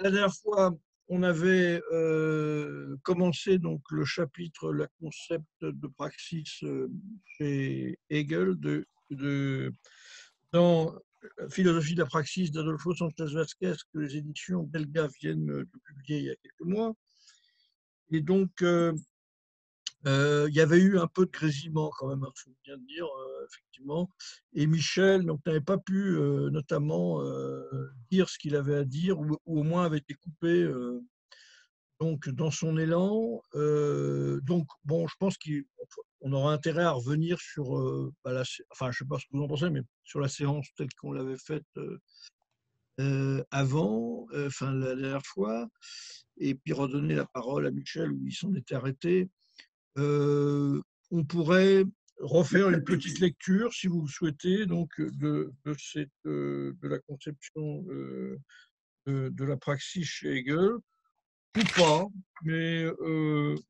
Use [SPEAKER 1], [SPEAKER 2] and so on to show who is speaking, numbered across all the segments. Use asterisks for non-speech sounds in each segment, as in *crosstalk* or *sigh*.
[SPEAKER 1] la dernière fois, on avait euh, commencé donc le chapitre, le concept de praxis euh, chez Hegel, de, de, dans Philosophie de la praxis d'Adolfo Sanchez Vasquez, que les éditions Belga viennent de publier il y a quelques mois. Et donc, euh, il y avait eu un peu de grésillement quand même, il hein, faut bien dire, effectivement. Et Michel n'avait pas pu notamment dire ce qu'il avait à dire, ou, au moins avait été coupé donc, dans son élan. donc, bon, je pense qu'on aura intérêt à revenir sur, bah, la, enfin, je ne sais pas ce que vous en pensez, mais sur la séance telle qu'on l'avait faite avant, enfin, la dernière fois, et puis redonner la parole à Michel où ils s'en étaient arrêtés. On pourrait refaire une petite lecture, si vous le souhaitez, donc de, de, cette, de la conception de, de, la praxis chez Hegel, ou pas, mais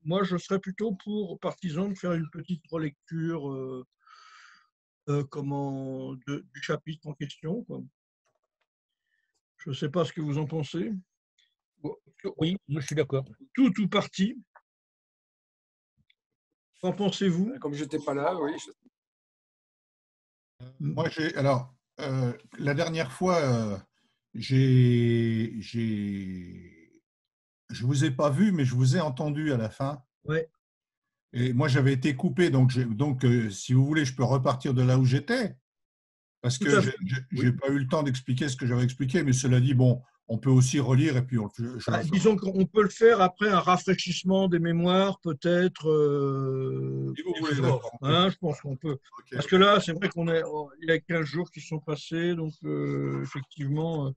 [SPEAKER 1] moi je serais plutôt pour partisan de faire une petite relecture comment, du chapitre en question. Je ne sais pas ce que vous en pensez.
[SPEAKER 2] Oui, je suis d'accord.
[SPEAKER 1] Tout ou parti Qu'en pensez-vous?
[SPEAKER 3] Comme je n'étais pas là, oui.
[SPEAKER 4] Moi, j'ai. Alors, euh, la dernière fois, euh, j'ai. Je vous ai pas vu, mais je vous ai entendu à la fin.
[SPEAKER 1] Oui.
[SPEAKER 4] Et moi, j'avais été coupé, donc, donc euh, si vous voulez, je peux repartir de là où j'étais. Parce que je n'ai pas eu le temps d'expliquer ce que j'avais expliqué, mais cela dit, bon, on peut aussi relire et puis on,
[SPEAKER 1] ah, disons qu'on peut le faire après un rafraîchissement des mémoires peut-être euh, hein, je pense qu'on peut. Parce que là c'est vrai qu'on est oh, il y a 15 jours qui sont passés donc euh, effectivement euh,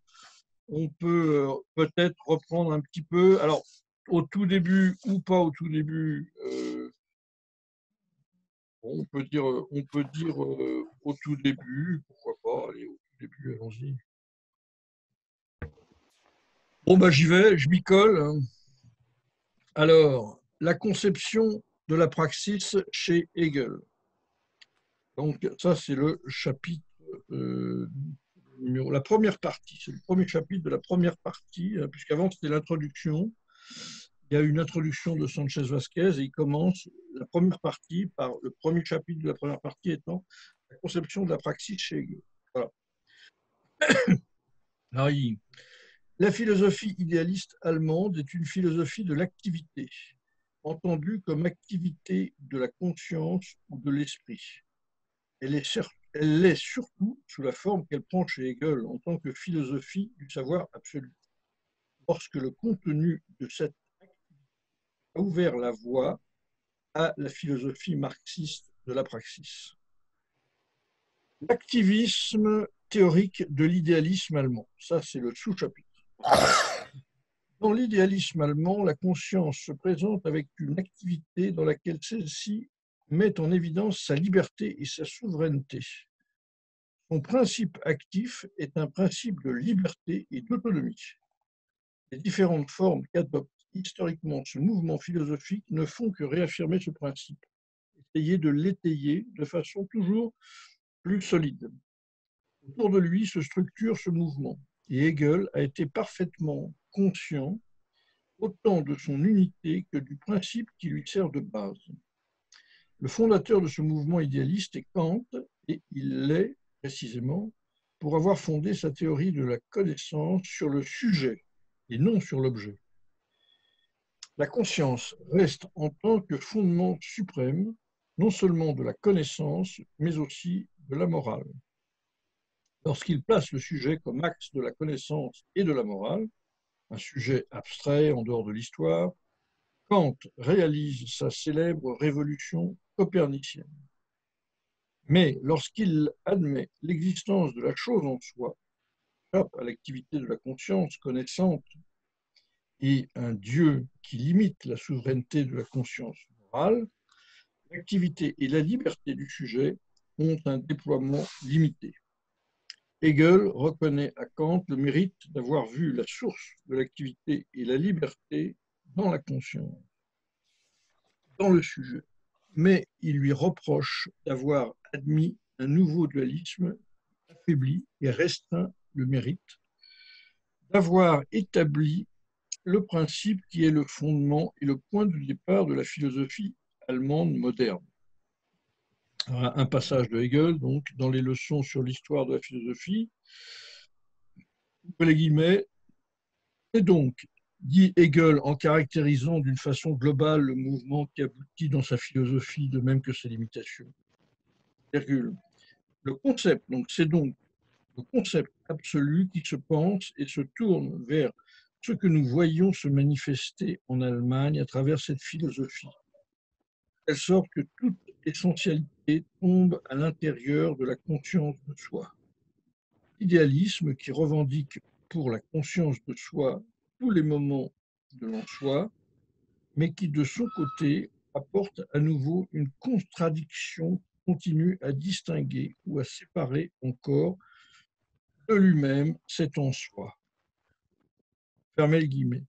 [SPEAKER 1] on peut peut-être reprendre un petit peu. Alors au tout début ou pas au tout début on peut dire on peut dire au tout début pourquoi pas allez au tout début allons-y Bon, bah, j'y vais, je m'y colle. Alors, la conception de la praxis chez Hegel. Donc, ça, c'est le chapitre, euh, la première partie, c'est le premier chapitre de la première partie, hein, puisqu'avant, c'était l'introduction. Il y a une introduction de Sanchez Vasquez et il commence la première partie par le premier chapitre de la première partie étant la conception de la praxis chez Hegel. Voilà. *coughs* la philosophie idéaliste allemande est une philosophie de l'activité, entendue comme activité de la conscience ou de l'esprit. Elle est, elle l'est surtout sous la forme qu'elle prend chez Hegel en tant que philosophie du savoir absolu. Lorsque le contenu de cette activité a ouvert la voie à la philosophie marxiste de la praxis. L'activisme théorique de l'idéalisme allemand, ça c'est le sous-chapitre. Dans l'idéalisme allemand, la conscience se présente avec une activité dans laquelle celle-ci met en évidence sa liberté et sa souveraineté. Son principe actif est un principe de liberté et d'autonomie. Les différentes formes qu'adopte historiquement ce mouvement philosophique ne font que réaffirmer ce principe, essayer de l'étayer de façon toujours plus solide. Autour de lui se structure ce mouvement, et Hegel a été parfaitement conscient autant de son unité que du principe qui lui sert de base. Le fondateur de ce mouvement idéaliste est Kant, et il l'est précisément pour avoir fondé sa théorie de la connaissance sur le sujet et non sur l'objet. La conscience reste en tant que fondement suprême non seulement de la connaissance, mais aussi de la morale lorsqu'il place le sujet comme axe de la connaissance et de la morale, un sujet abstrait en dehors de l'histoire, Kant réalise sa célèbre révolution copernicienne. Mais lorsqu'il admet l'existence de la chose en soi, à l'activité de la conscience connaissante et un Dieu qui limite la souveraineté de la conscience morale, l'activité et la liberté du sujet ont un déploiement limité. Hegel reconnaît à Kant le mérite d'avoir vu la source de l'activité et la liberté dans la conscience, dans le sujet, mais il lui reproche d'avoir admis un nouveau dualisme affaibli et restreint le mérite, d'avoir établi le principe qui est le fondement et le point de départ de la philosophie allemande moderne. Un passage de Hegel, donc, dans les leçons sur l'histoire de la philosophie, les guillemets, et donc, dit Hegel en caractérisant d'une façon globale le mouvement qui aboutit dans sa philosophie, de même que ses limitations. Le concept, donc c'est donc le concept absolu qui se pense et se tourne vers ce que nous voyons se manifester en Allemagne à travers cette philosophie, de telle sorte que toute essentialité tombe à l'intérieur de la conscience de soi. L'idéalisme qui revendique pour la conscience de soi tous les moments de l'en-soi, mais qui de son côté apporte à nouveau une contradiction continue à distinguer ou à séparer encore de lui-même cet en-soi. Fermez le guillemets.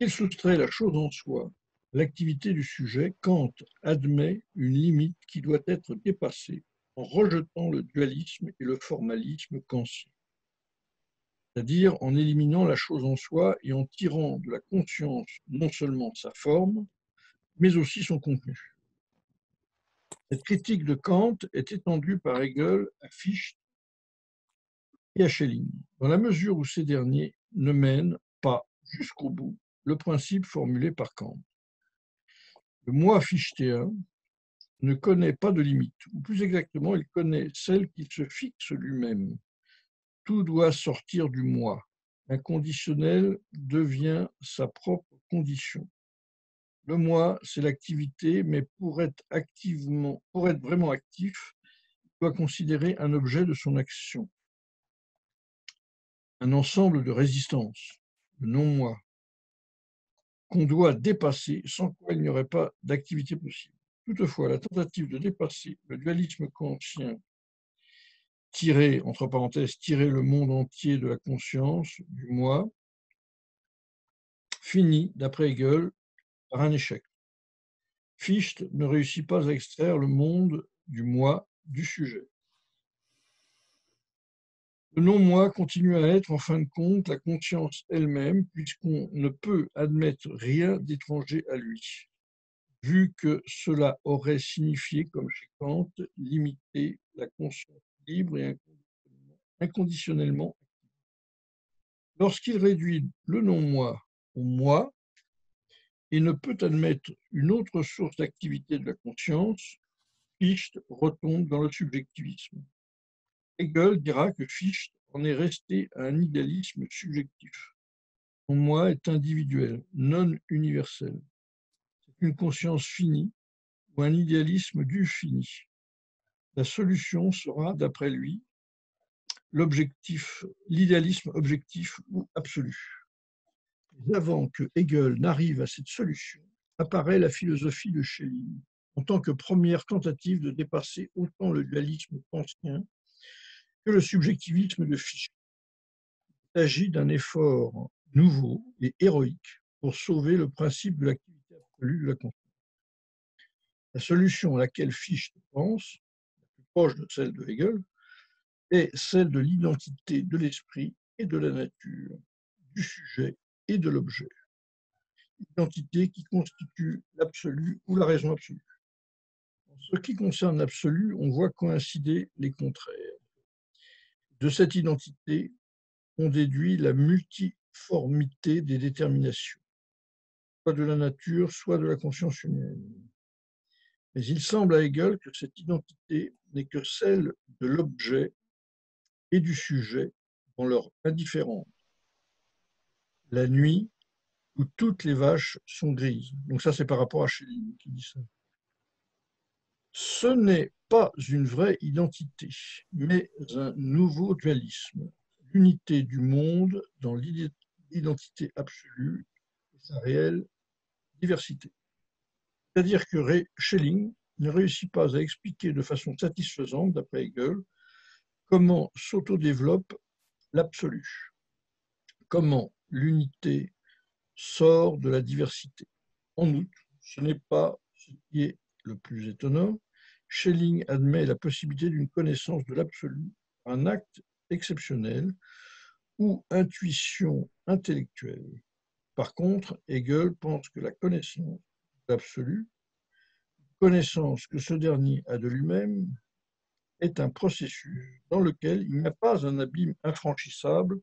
[SPEAKER 1] Il soustrait la chose en soi, l'activité du sujet, Kant admet une limite qui doit être dépassée en rejetant le dualisme et le formalisme kantien c'est-à-dire en éliminant la chose en soi et en tirant de la conscience non seulement sa forme, mais aussi son contenu. Cette critique de Kant est étendue par Hegel à Fichte et à Schelling, dans la mesure où ces derniers ne mènent pas jusqu'au bout le principe formulé par Kant. Le moi fichtéen ne connaît pas de limite, ou plus exactement, il connaît celle qu'il se fixe lui-même, tout doit sortir du moi. Un conditionnel devient sa propre condition. Le moi, c'est l'activité, mais pour être activement, pour être vraiment actif, il doit considérer un objet de son action, un ensemble de résistances, le non-moi, qu'on doit dépasser, sans quoi il n'y aurait pas d'activité possible. Toutefois, la tentative de dépasser le dualisme conscient tirer, entre parenthèses, tirer le monde entier de la conscience, du moi, finit, d'après Hegel, par un échec. Fichte ne réussit pas à extraire le monde du moi du sujet. Le non-moi continue à être, en fin de compte, la conscience elle-même, puisqu'on ne peut admettre rien d'étranger à lui, vu que cela aurait signifié, comme chez Kant, limiter la conscience libre et inconditionnellement Lorsqu'il réduit le non-moi au moi et ne peut admettre une autre source d'activité de la conscience, Fichte retombe dans le subjectivisme. Hegel dira que Fichte en est resté à un idéalisme subjectif. Mon moi est individuel, non universel. C'est une conscience finie ou un idéalisme du fini. La solution sera, d'après lui, l'idéalisme objectif ou absolu. avant que Hegel n'arrive à cette solution, apparaît la philosophie de Schelling en tant que première tentative de dépasser autant le dualisme ancien que le subjectivisme de Fichte. Il s'agit d'un effort nouveau et héroïque pour sauver le principe de l'activité absolue de la conscience. La solution à laquelle Fichte pense proche de celle de Hegel, est celle de l'identité de l'esprit et de la nature, du sujet et de l'objet. Identité qui constitue l'absolu ou la raison absolue. En ce qui concerne l'absolu, on voit coïncider les contraires. De cette identité, on déduit la multiformité des déterminations, soit de la nature, soit de la conscience humaine. Mais il semble à Hegel que cette identité n'est que celle de l'objet et du sujet dans leur indifférence. La nuit, où toutes les vaches sont grises. Donc ça, c'est par rapport à Schelling qui dit ça. Ce n'est pas une vraie identité, mais un nouveau dualisme, l'unité du monde dans l'identité absolue et sa réelle diversité. C'est-à-dire que Schelling ne réussit pas à expliquer de façon satisfaisante, d'après Hegel, comment s'autodéveloppe l'absolu, comment l'unité sort de la diversité. En outre, ce n'est pas ce qui est le plus étonnant, Schelling admet la possibilité d'une connaissance de l'absolu, un acte exceptionnel, ou intuition intellectuelle. Par contre, Hegel pense que la connaissance absolue, connaissance que ce dernier a de lui-même, est un processus dans lequel il n'y a pas un abîme infranchissable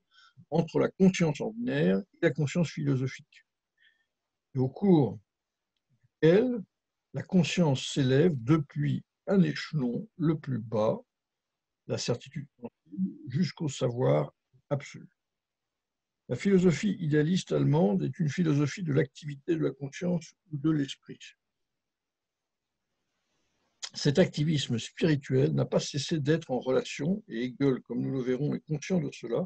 [SPEAKER 1] entre la conscience ordinaire et la conscience philosophique. Et au cours duquel la conscience s'élève depuis un échelon le plus bas, la certitude jusqu'au savoir absolu. La philosophie idéaliste allemande est une philosophie de l'activité de la conscience ou de l'esprit. Cet activisme spirituel n'a pas cessé d'être en relation, et Hegel, comme nous le verrons, est conscient de cela,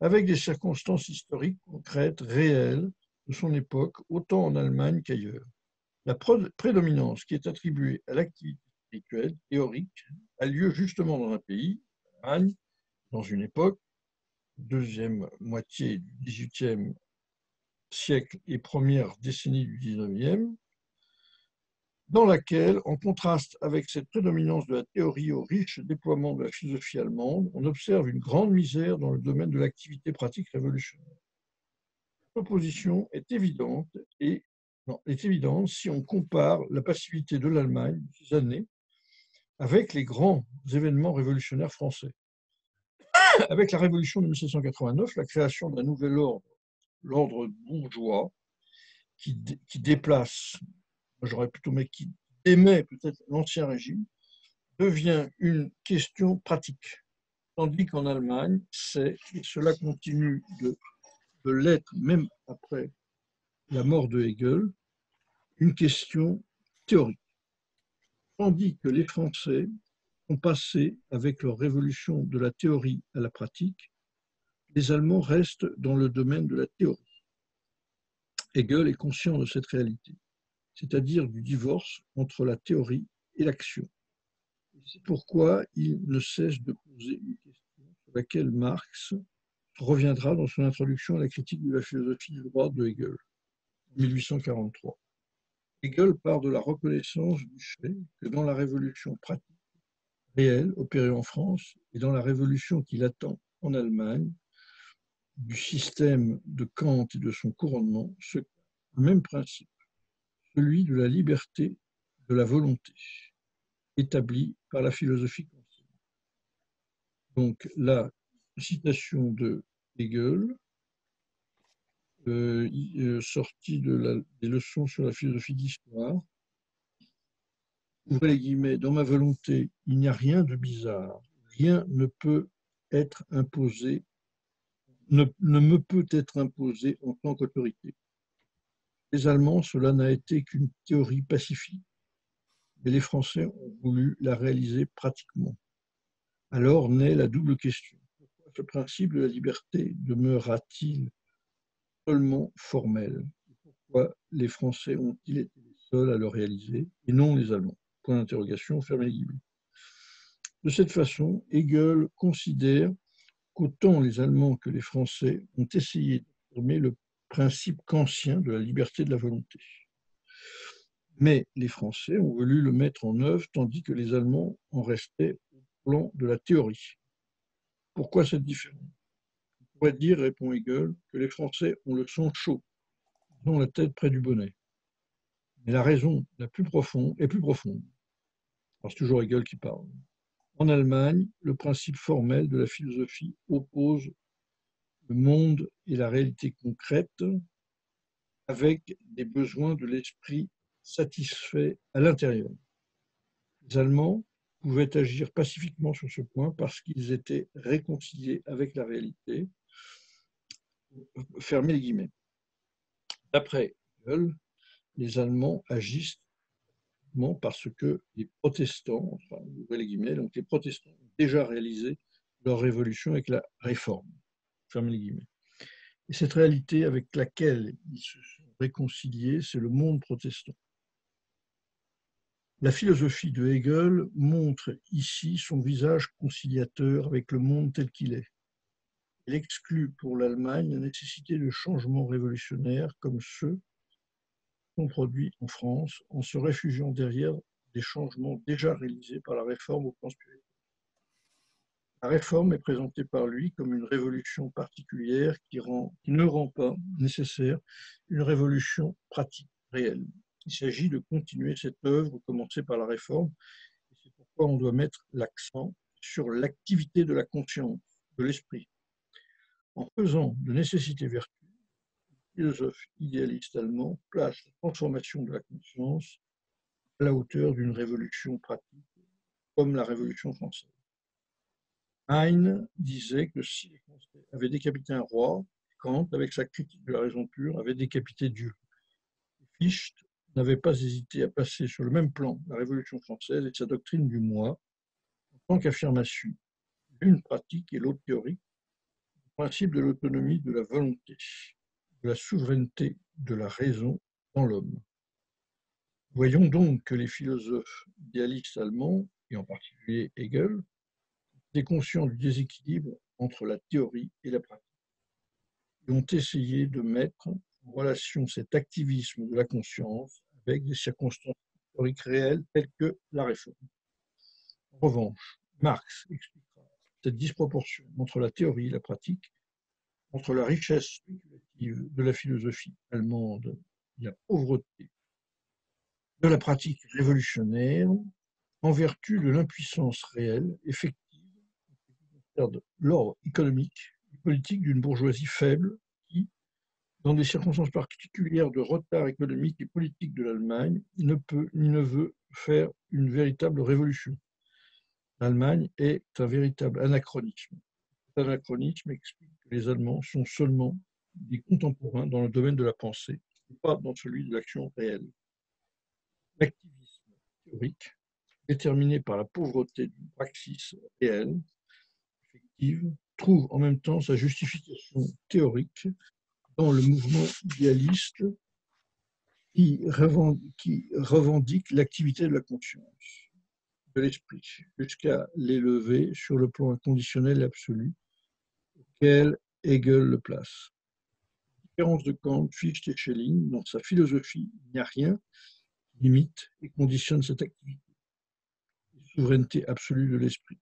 [SPEAKER 1] avec des circonstances historiques concrètes, réelles, de son époque, autant en Allemagne qu'ailleurs. La prédominance qui est attribuée à l'activité spirituelle théorique a lieu justement dans un pays, l'Allemagne, dans une époque, deuxième moitié du XVIIIe siècle et première décennie du XIXe, dans laquelle, en contraste avec cette prédominance de la théorie au riche déploiement de la philosophie allemande, on observe une grande misère dans le domaine de l'activité pratique révolutionnaire. L'opposition est évidente et est évidente si on compare la passivité de l'Allemagne ces années avec les grands événements révolutionnaires français. Avec la révolution de 1789, la création d'un nouvel ordre, l'ordre bourgeois, qui, déplace j'aurais plutôt mais qui aimait peut-être l'ancien régime, devient une question pratique. Tandis qu'en Allemagne, c'est, et cela continue de l'être même après la mort de Hegel, une question théorique. Tandis que les Français ont passé avec leur révolution de la théorie à la pratique, les Allemands restent dans le domaine de la théorie. Hegel est conscient de cette réalité c'est-à-dire du divorce entre la théorie et l'action. C'est pourquoi il ne cesse de poser une question sur laquelle Marx reviendra dans son introduction à la critique de la philosophie du droit de Hegel, en 1843. Hegel part de la reconnaissance du fait que dans la révolution pratique, réelle, opérée en France, et dans la révolution qu'il attend en Allemagne, du système de Kant et de son couronnement, ce même principe celui de la liberté de la volonté, établi par la philosophie. Donc la citation de Hegel, euh, euh, sortie de des leçons sur la philosophie d'histoire, ouvrez les guillemets, dans ma volonté, il n'y a rien de bizarre, rien ne peut être imposé, ne, me peut être imposé en tant qu'autorité les Allemands, cela n'a été qu'une théorie pacifique, mais les Français ont voulu la réaliser pratiquement. Alors naît la double question. Pourquoi ce principe de la liberté demeurera-t-il seulement formel Pourquoi les Français ont-ils été les seuls à le réaliser et non les Allemands? Point d'interrogation, fermez. De cette façon, Hegel considère qu'autant les Allemands que les Français ont essayé d'affirmer le principe kantien de la liberté de la volonté. Mais les Français ont voulu le mettre en œuvre tandis que les Allemands en restaient au plan de la théorie. Pourquoi cette différence? Pourrait dire, répond Hegel, que les Français ont le sang chaud, ils ont la tête près du bonnet. Mais la raison la plus profonde est plus profonde. C'est toujours Hegel qui parle. En Allemagne, le principe formel de la philosophie oppose le monde et la réalité concrète avec des besoins de l'esprit satisfaits à l'intérieur. Les Allemands pouvaient agir pacifiquement sur ce point parce qu'ils étaient réconciliés avec la réalité. Fermez les guillemets. D'après les Allemands agissent parce que les protestants, les guillemets, donc les protestants ont déjà réalisé leur révolution avec la réforme. Et cette réalité avec laquelle ils se sont réconciliés, c'est le monde protestant. La philosophie de Hegel montre ici son visage conciliateur avec le monde tel qu'il est. Elle exclut pour l'Allemagne la nécessité de changements révolutionnaires comme ceux qu'on produit en France en se réfugiant derrière des changements déjà réalisés par la réforme au plan spirituel. La réforme est présentée par lui comme une révolution particulière qui, qui ne rend pas nécessaire une révolution pratique, réelle. Il s'agit de continuer cette œuvre commencée par la réforme. C'est pourquoi on doit mettre l'accent sur l'activité de la conscience, de l'esprit. En faisant de nécessité vertu, le philosophe idéaliste allemand place la transformation de la conscience à la hauteur d'une révolution pratique, comme la Révolution française. Heine disait que si les Français avaient décapité un roi, Kant, avec sa critique de la raison pure, avait décapité Dieu. Fichte n'avait pas hésité à passer sur le même plan la Révolution française et sa doctrine du moi, en tant qu'affirmation, l'une pratique et l'autre théorique, principe de l'autonomie de la volonté, de la souveraineté de la raison dans l'homme. Voyons donc que les philosophes idéalistes allemands, et en particulier Hegel, étaient conscients du déséquilibre entre la théorie et la pratique, et ont essayé de mettre en relation cet activisme de la conscience avec des circonstances historiques réelles telles que la réforme. En revanche, Marx expliquera cette disproportion entre la théorie et la pratique, entre la richesse spéculative de la philosophie allemande et la pauvreté de la pratique révolutionnaire, en vertu de l'impuissance réelle, effective, de l'ordre économique et politique d'une bourgeoisie faible dans des circonstances particulières de retard économique et politique de l'Allemagne, ne peut ni ne veut faire une véritable révolution. L'Allemagne est un véritable anachronisme. Cet anachronisme explique que les Allemands sont seulement des contemporains dans le domaine de la pensée, pas dans celui de l'action réelle. L'activisme théorique, déterminé par la pauvreté d'une praxis réelle, effective, trouve en même temps sa justification théorique dans le mouvement idéaliste qui revendique l'activité de la conscience, de l'esprit, jusqu'à l'élever sur le plan inconditionnel et absolu, auquel Hegel le place? différence de Kant, Fichte et Schelling, dans sa philosophie, il n'y a rien qui limite et conditionne cette activité. La souveraineté absolue de l'esprit,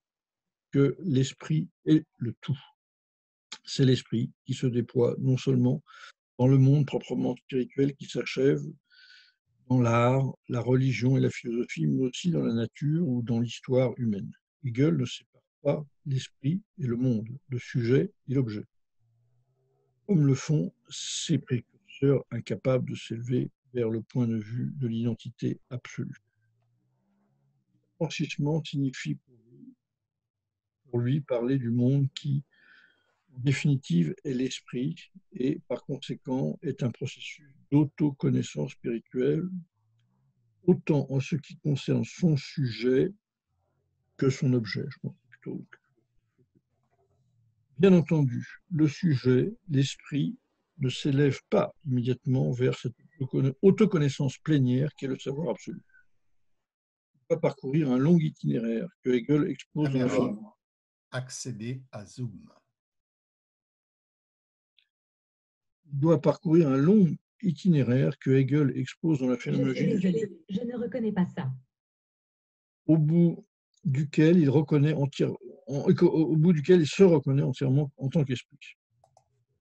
[SPEAKER 1] que l'esprit est le tout c'est l'esprit qui se déploie non seulement dans le monde proprement spirituel qui s'achève, dans l'art, la religion et la philosophie, mais aussi dans la nature ou dans l'histoire humaine. Hegel ne sépare pas l'esprit et le monde, le sujet et l'objet, comme le font ses précurseurs incapables de s'élever vers le point de vue de l'identité absolue. Franchissement signifie pour lui, parler du monde qui, définitive, est l'esprit et par conséquent est un processus d'autoconnaissance spirituelle, autant en ce qui concerne son sujet que son objet. Je pense plutôt. Bien entendu, le sujet, l'esprit, ne s'élève pas immédiatement vers cette autoconnaissance plénière qui est le savoir absolu. Il va parcourir un long itinéraire que Hegel expose dans le
[SPEAKER 4] Accéder à Zoom
[SPEAKER 1] doit parcourir un long itinéraire que Hegel expose dans la phénoménologie.
[SPEAKER 3] Je, ne reconnais pas ça.
[SPEAKER 1] Au bout duquel il reconnaît entièrement, au bout duquel il se reconnaît entièrement en tant qu'esprit,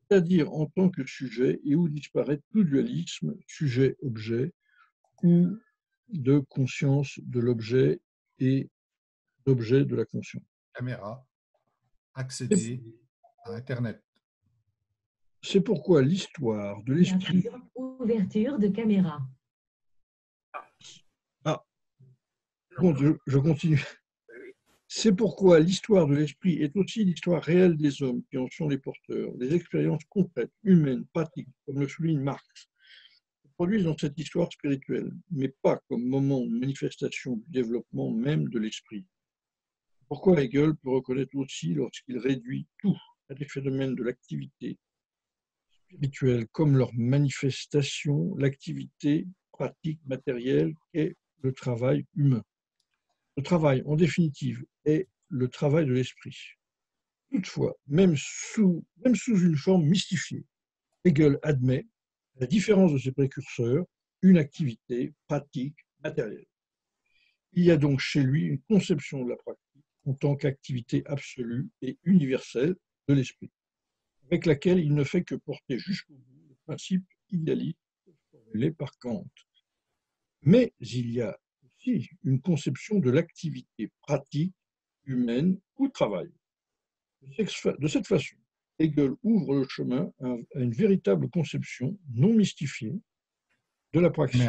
[SPEAKER 1] c'est-à-dire en tant que sujet et où disparaît tout dualisme sujet-objet ou de conscience de l'objet et d'objet de la conscience.
[SPEAKER 4] Caméra, accéder à Internet.
[SPEAKER 1] C'est pourquoi l'histoire de l'esprit.
[SPEAKER 3] Ouverture de caméra.
[SPEAKER 1] Ah, je, je continue. C'est pourquoi l'histoire de l'esprit est aussi l'histoire réelle des hommes qui en sont les porteurs. Les expériences concrètes, humaines, pratiques, comme le souligne Marx, se produisent dans cette histoire spirituelle, mais pas comme moment de manifestation du développement même de l'esprit. Pourquoi Hegel peut reconnaître aussi, lorsqu'il réduit tout à des phénomènes de l'activité, spirituelles comme leur manifestation, l'activité pratique matérielle et le travail humain. Le travail, en définitive, est le travail de l'esprit. Toutefois, même sous, même sous une forme mystifiée, Hegel admet, à la différence de ses précurseurs, une activité pratique matérielle. Il y a donc chez lui une conception de la pratique en tant qu'activité absolue et universelle de l'esprit, avec laquelle il ne fait que porter jusqu'au bout le principe idéaliste formulé par Kant. Mais il y a aussi une conception de l'activité pratique humaine ou travail. De cette façon, Hegel ouvre le chemin à une véritable conception non mystifiée de la praxis.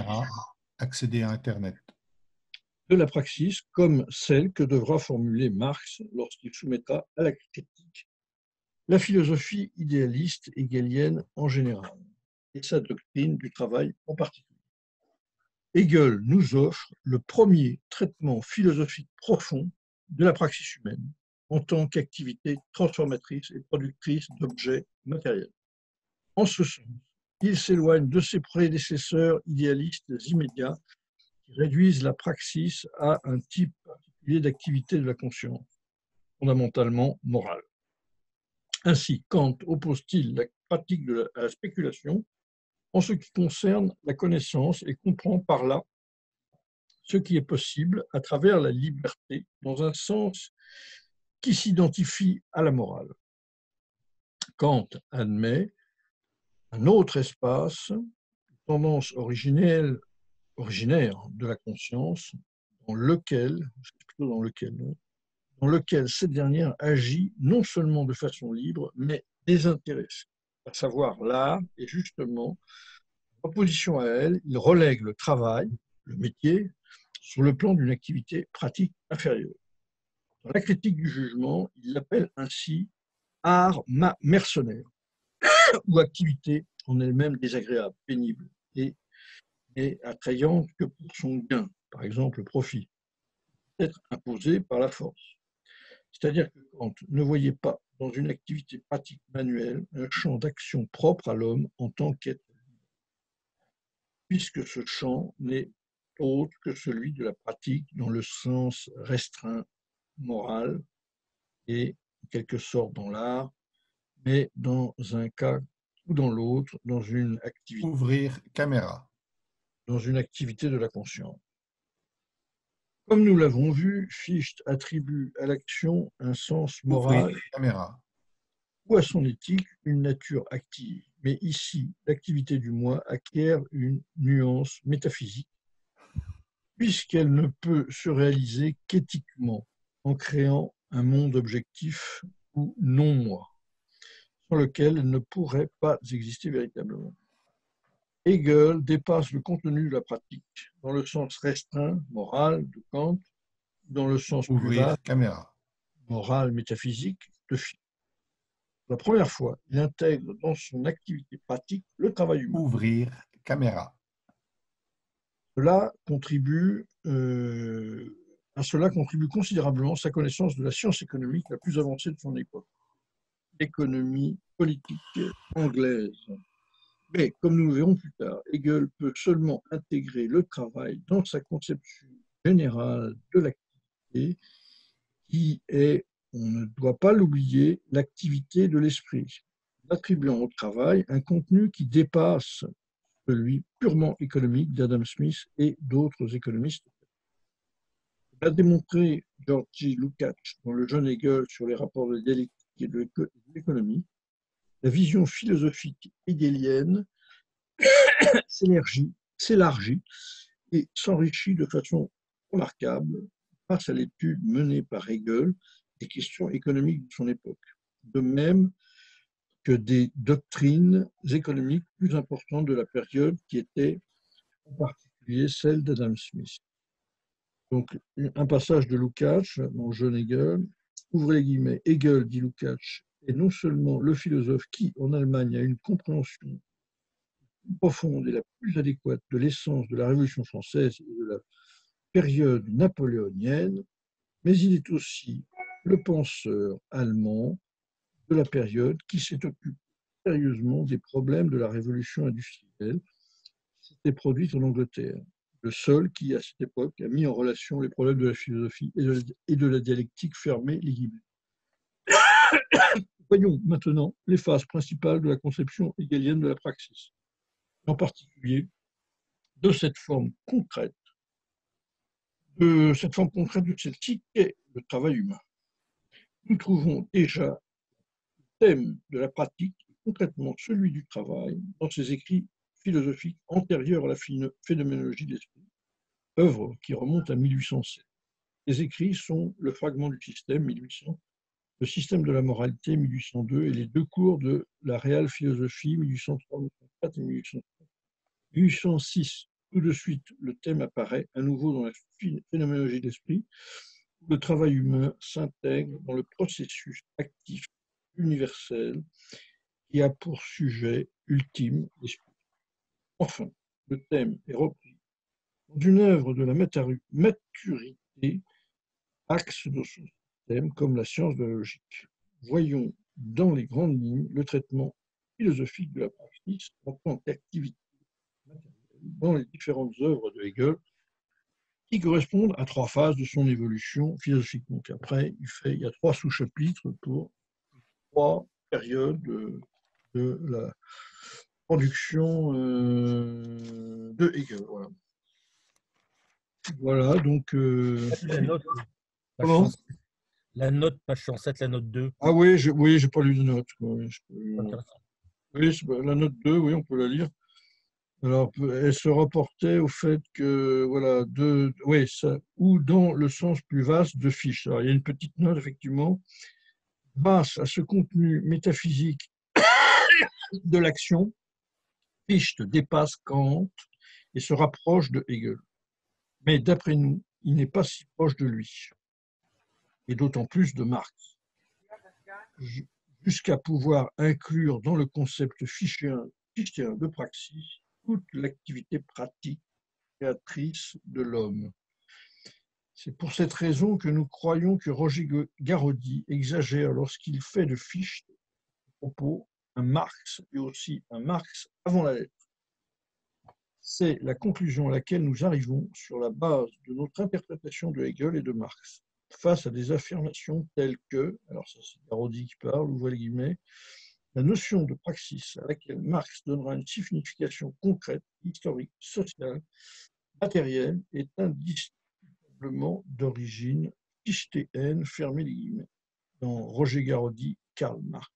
[SPEAKER 4] accéder à Internet.
[SPEAKER 1] De la praxis comme celle que devra formuler Marx lorsqu'il soumettra à la critique la philosophie idéaliste hegelienne en général et sa doctrine du travail en particulier. Hegel nous offre le premier traitement philosophique profond de la praxis humaine en tant qu'activité transformatrice et productrice d'objets matériels. En ce sens, il s'éloigne de ses prédécesseurs idéalistes immédiats qui réduisent la praxis à un type particulier d'activité de la conscience, fondamentalement morale. Ainsi, Kant oppose-t-il la pratique de la, à la spéculation en ce qui concerne la connaissance et comprend par là ce qui est possible à travers la liberté dans un sens qui s'identifie à la morale. Kant admet un autre espace, tendance originelle, originaire de la conscience, dans lequel, plutôt dans lequel, dans lequel cette dernière agit non seulement de façon libre, mais désintéressée, à savoir l'art, et justement, en opposition à elle, il relègue le travail, le métier, sur le plan d'une activité pratique inférieure. Dans la critique du jugement, il l'appelle ainsi art mercenaire *coughs* ou activité en elle-même désagréable, pénible et, attrayante que pour son gain, par exemple le profit, être imposé par la force. C'est-à-dire que Kant ne voyait pas dans une activité pratique manuelle un champ d'action propre à l'homme en tant qu'être puisque ce champ n'est autre que celui de la pratique dans le sens restreint moral et en quelque sorte dans l'art, mais dans un cas ou dans l'autre, dans une activité.
[SPEAKER 4] Ouvrir caméra.
[SPEAKER 1] Dans une activité de la conscience. Comme nous l'avons vu, Fichte attribue à l'action un sens moral ou à son éthique une nature active. Mais ici, l'activité du moi acquiert une nuance métaphysique, puisqu'elle ne peut se réaliser qu'éthiquement, en créant un monde objectif ou non-moi, sans lequel elle ne pourrait pas exister véritablement. Hegel dépasse le contenu de la pratique dans le sens restreint, moral, de Kant, dans le sens
[SPEAKER 4] Ouvrir caméra.
[SPEAKER 1] moral, métaphysique, de Fichte. la première fois, il intègre dans son activité pratique le travail humain.
[SPEAKER 4] Ouvrir caméra.
[SPEAKER 1] Cela contribue euh, à cela contribue considérablement sa connaissance de la science économique la plus avancée de son époque, l'économie politique anglaise. Mais, comme nous le verrons plus tard, Hegel peut seulement intégrer le travail dans sa conception générale de l'activité, qui est, on ne doit pas l'oublier, l'activité de l'esprit, attribuant au travail un contenu qui dépasse celui purement économique d'Adam Smith et d'autres économistes. L'a démontré Georgi Lukács dans Le jeune Hegel sur les rapports de dialectique et de l'économie, la vision philosophique hegelienne *coughs* s'élargit et s'enrichit de façon remarquable grâce à l'étude menée par Hegel des questions économiques de son époque, de même que des doctrines économiques plus importantes de la période qui étaient en particulier celles d'Adam Smith. Donc, un passage de Lukács dans Jeune Hegel, ouvrez les guillemets, Hegel, dit Lukács, est non seulement le philosophe qui, en Allemagne, a une compréhension profonde et la plus adéquate de l'essence de la Révolution française et de la période napoléonienne, mais il est aussi le penseur allemand de la période qui s'est occupé sérieusement des problèmes de la révolution industrielle qui s'était produite en Angleterre le seul qui, à cette époque, a mis en relation les problèmes de la philosophie et de la dialectique fermée les guillemets. *coughs* Voyons maintenant les phases principales de la conception hegelienne de la praxis, en particulier de cette forme concrète de cette forme concrète de celle-ci qu'est le travail humain. Nous trouvons déjà le thème de la pratique, concrètement celui du travail, dans ses écrits philosophiques antérieurs à la phénoménologie de l'esprit, œuvre qui remonte à 1807. Les écrits sont le fragment du système 1800, le système de la moralité 1802 et les deux cours de la réelle philosophie 1803, 1804 et 1803. 1806, tout de suite, le thème apparaît à nouveau dans la phénoménologie d'esprit. Le travail humain s'intègre dans le processus actif universel qui a pour sujet ultime l'esprit. Enfin, le thème est repris dans une œuvre de la maturité, axe de son système comme la science de la logique. Voyons dans les grandes lignes le traitement philosophique de la praxis en tant qu'activité dans les différentes œuvres de Hegel qui correspondent à trois phases de son évolution philosophique. Donc après, il, fait, il y a trois sous-chapitres pour trois périodes de, la production euh, de Hegel. Voilà. Voilà, donc. Euh, comment?
[SPEAKER 2] La note, page 107, la note 2.
[SPEAKER 1] Ah oui, je, oui, j'ai pas lu de note. Oui, la note 2, oui, on peut la lire. Alors, elle se rapportait au fait que, voilà, de, oui, ça, ou dans le sens plus vaste de Fichte. Alors, il y a une petite note, effectivement. Grâce à ce contenu métaphysique *coughs* de l'action, Fichte dépasse Kant et se rapproche de Hegel. Mais d'après nous, il n'est pas si proche de lui, et d'autant plus de Marx, jusqu'à pouvoir inclure dans le concept fichéen de praxis toute l'activité pratique créatrice de l'homme. C'est pour cette raison que nous croyons que Roger Garaudy exagère lorsqu'il fait de Fichte propos un Marx et aussi un Marx avant la lettre. C'est la conclusion à laquelle nous arrivons sur la base de notre interprétation de Hegel et de Marx face à des affirmations telles que, alors ça c'est Garaudy qui parle, ouvrez les guillemets, la notion de praxis à laquelle Marx donnera une signification concrète, historique, sociale, matérielle, est indistinctement d'origine fichtéenne, fermée les guillemets, dans Roger Garaudy, Karl Marx.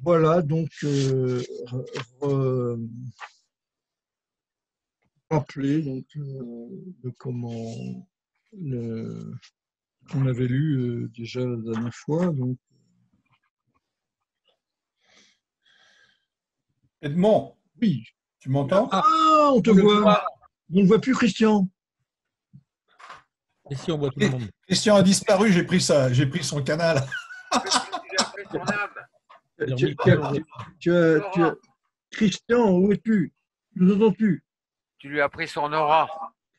[SPEAKER 1] Voilà donc euh, rappeler donc euh, de comment le, qu'on avait lu euh, déjà la dernière fois. Donc...
[SPEAKER 4] Edmond
[SPEAKER 1] Oui.
[SPEAKER 4] Tu m'entends?
[SPEAKER 1] Ah, on te voit. On ne voit plus Christian.
[SPEAKER 2] Et si on voit tout le monde
[SPEAKER 4] Christian a disparu, j'ai pris, ça, j'ai pris son canal. *laughs*
[SPEAKER 1] Christian, où es-tu? Tu nous entends plus
[SPEAKER 5] Tu lui as pris son aura.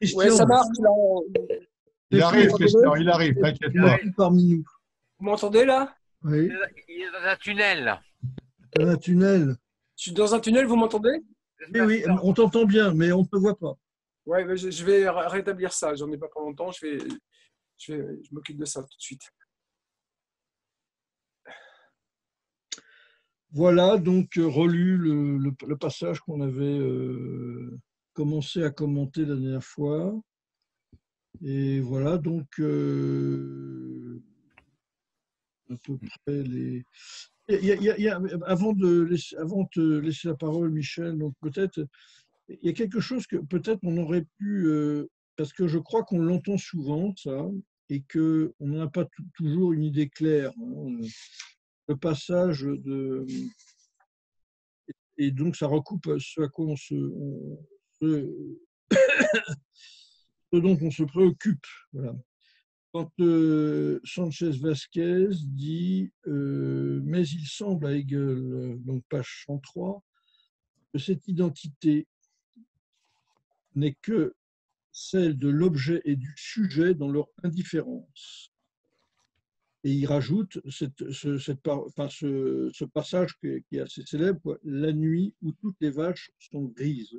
[SPEAKER 6] Oui, ça marche.
[SPEAKER 4] Il arrive, Christian, il arrive, t'inquiète pas.
[SPEAKER 1] parmi nous.
[SPEAKER 6] Vous m'entendez là?
[SPEAKER 1] Oui.
[SPEAKER 5] Il est dans un tunnel.
[SPEAKER 1] Dans un tunnel.
[SPEAKER 6] Je suis dans un tunnel, vous m'entendez?
[SPEAKER 1] Oui, oui, on t'entend bien, mais on ne te voit pas.
[SPEAKER 6] Oui, je vais rétablir ça. J'en ai pas pour longtemps. Je, vais, je, vais, je m'occupe de ça tout de suite.
[SPEAKER 1] Voilà, donc euh, relu le, le, passage qu'on avait euh, commencé à commenter la dernière fois. Et voilà, donc, euh, à peu près les. Y a, avant, de laisser, avant de laisser la parole, Michel, donc peut-être, il y a quelque chose que peut-être on aurait pu. Euh, parce que je crois qu'on l'entend souvent, ça, et qu'on n'a pas toujours une idée claire. Hein, le passage de. Et donc, ça recoupe ce à quoi on se, se ce *coughs* dont on se préoccupe. Voilà. Quand euh, Sanchez Vasquez dit euh, Mais il semble à Hegel, donc page 103, que cette identité n'est que celle de l'objet et du sujet dans leur indifférence. Et il rajoute cette, ce, cette, enfin, ce, passage qui est assez célèbre, la nuit où toutes les vaches sont grises.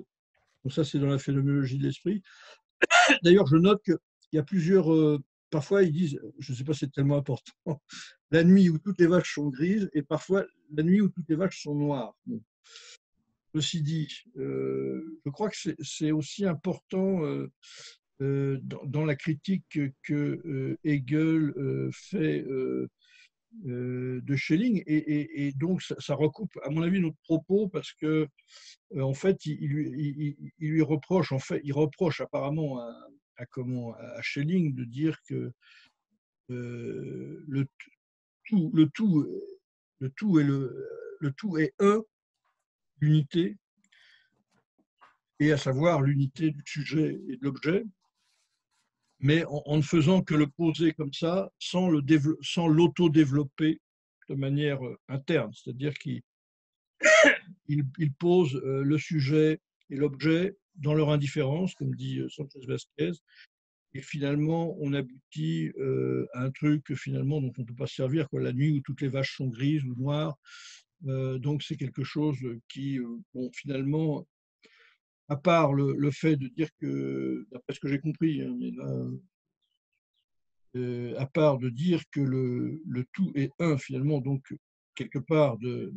[SPEAKER 1] Donc ça, c'est dans la phénoménologie de l'esprit. *coughs* D'ailleurs, je note qu'il y a plusieurs. Euh, parfois, ils disent, je ne sais pas si c'est tellement important, *laughs* la nuit où toutes les vaches sont grises et parfois la nuit où toutes les vaches sont noires. Ceci dit, euh, je crois que c'est- aussi important euh, euh, dans, dans la critique que euh, Hegel euh, fait euh, euh, de Schelling, et, donc ça, recoupe, à mon avis, notre propos parce que euh, en fait, il, lui- reproche, en fait, il reproche apparemment à, comment à Schelling de dire que euh, le tout, le tout, le tout est le, le tout est un, l'unité, et à savoir l'unité du sujet et de l'objet, mais en, ne faisant que le poser comme ça, sans l'auto-développer de manière euh, interne, c'est-à-dire qu'il *coughs* il, il euh, le sujet et l'objet dans leur indifférence, comme dit euh, Sanchez Vasquez, et finalement on aboutit à un truc finalement dont on ne peut pas se servir, quoi, la nuit où toutes les vaches sont grises ou noires. Donc c'est quelque chose qui, bon, finalement, à part le, fait de dire que, d'après ce que j'ai compris, hein, euh, à part de dire que le, tout est un finalement, donc quelque part de,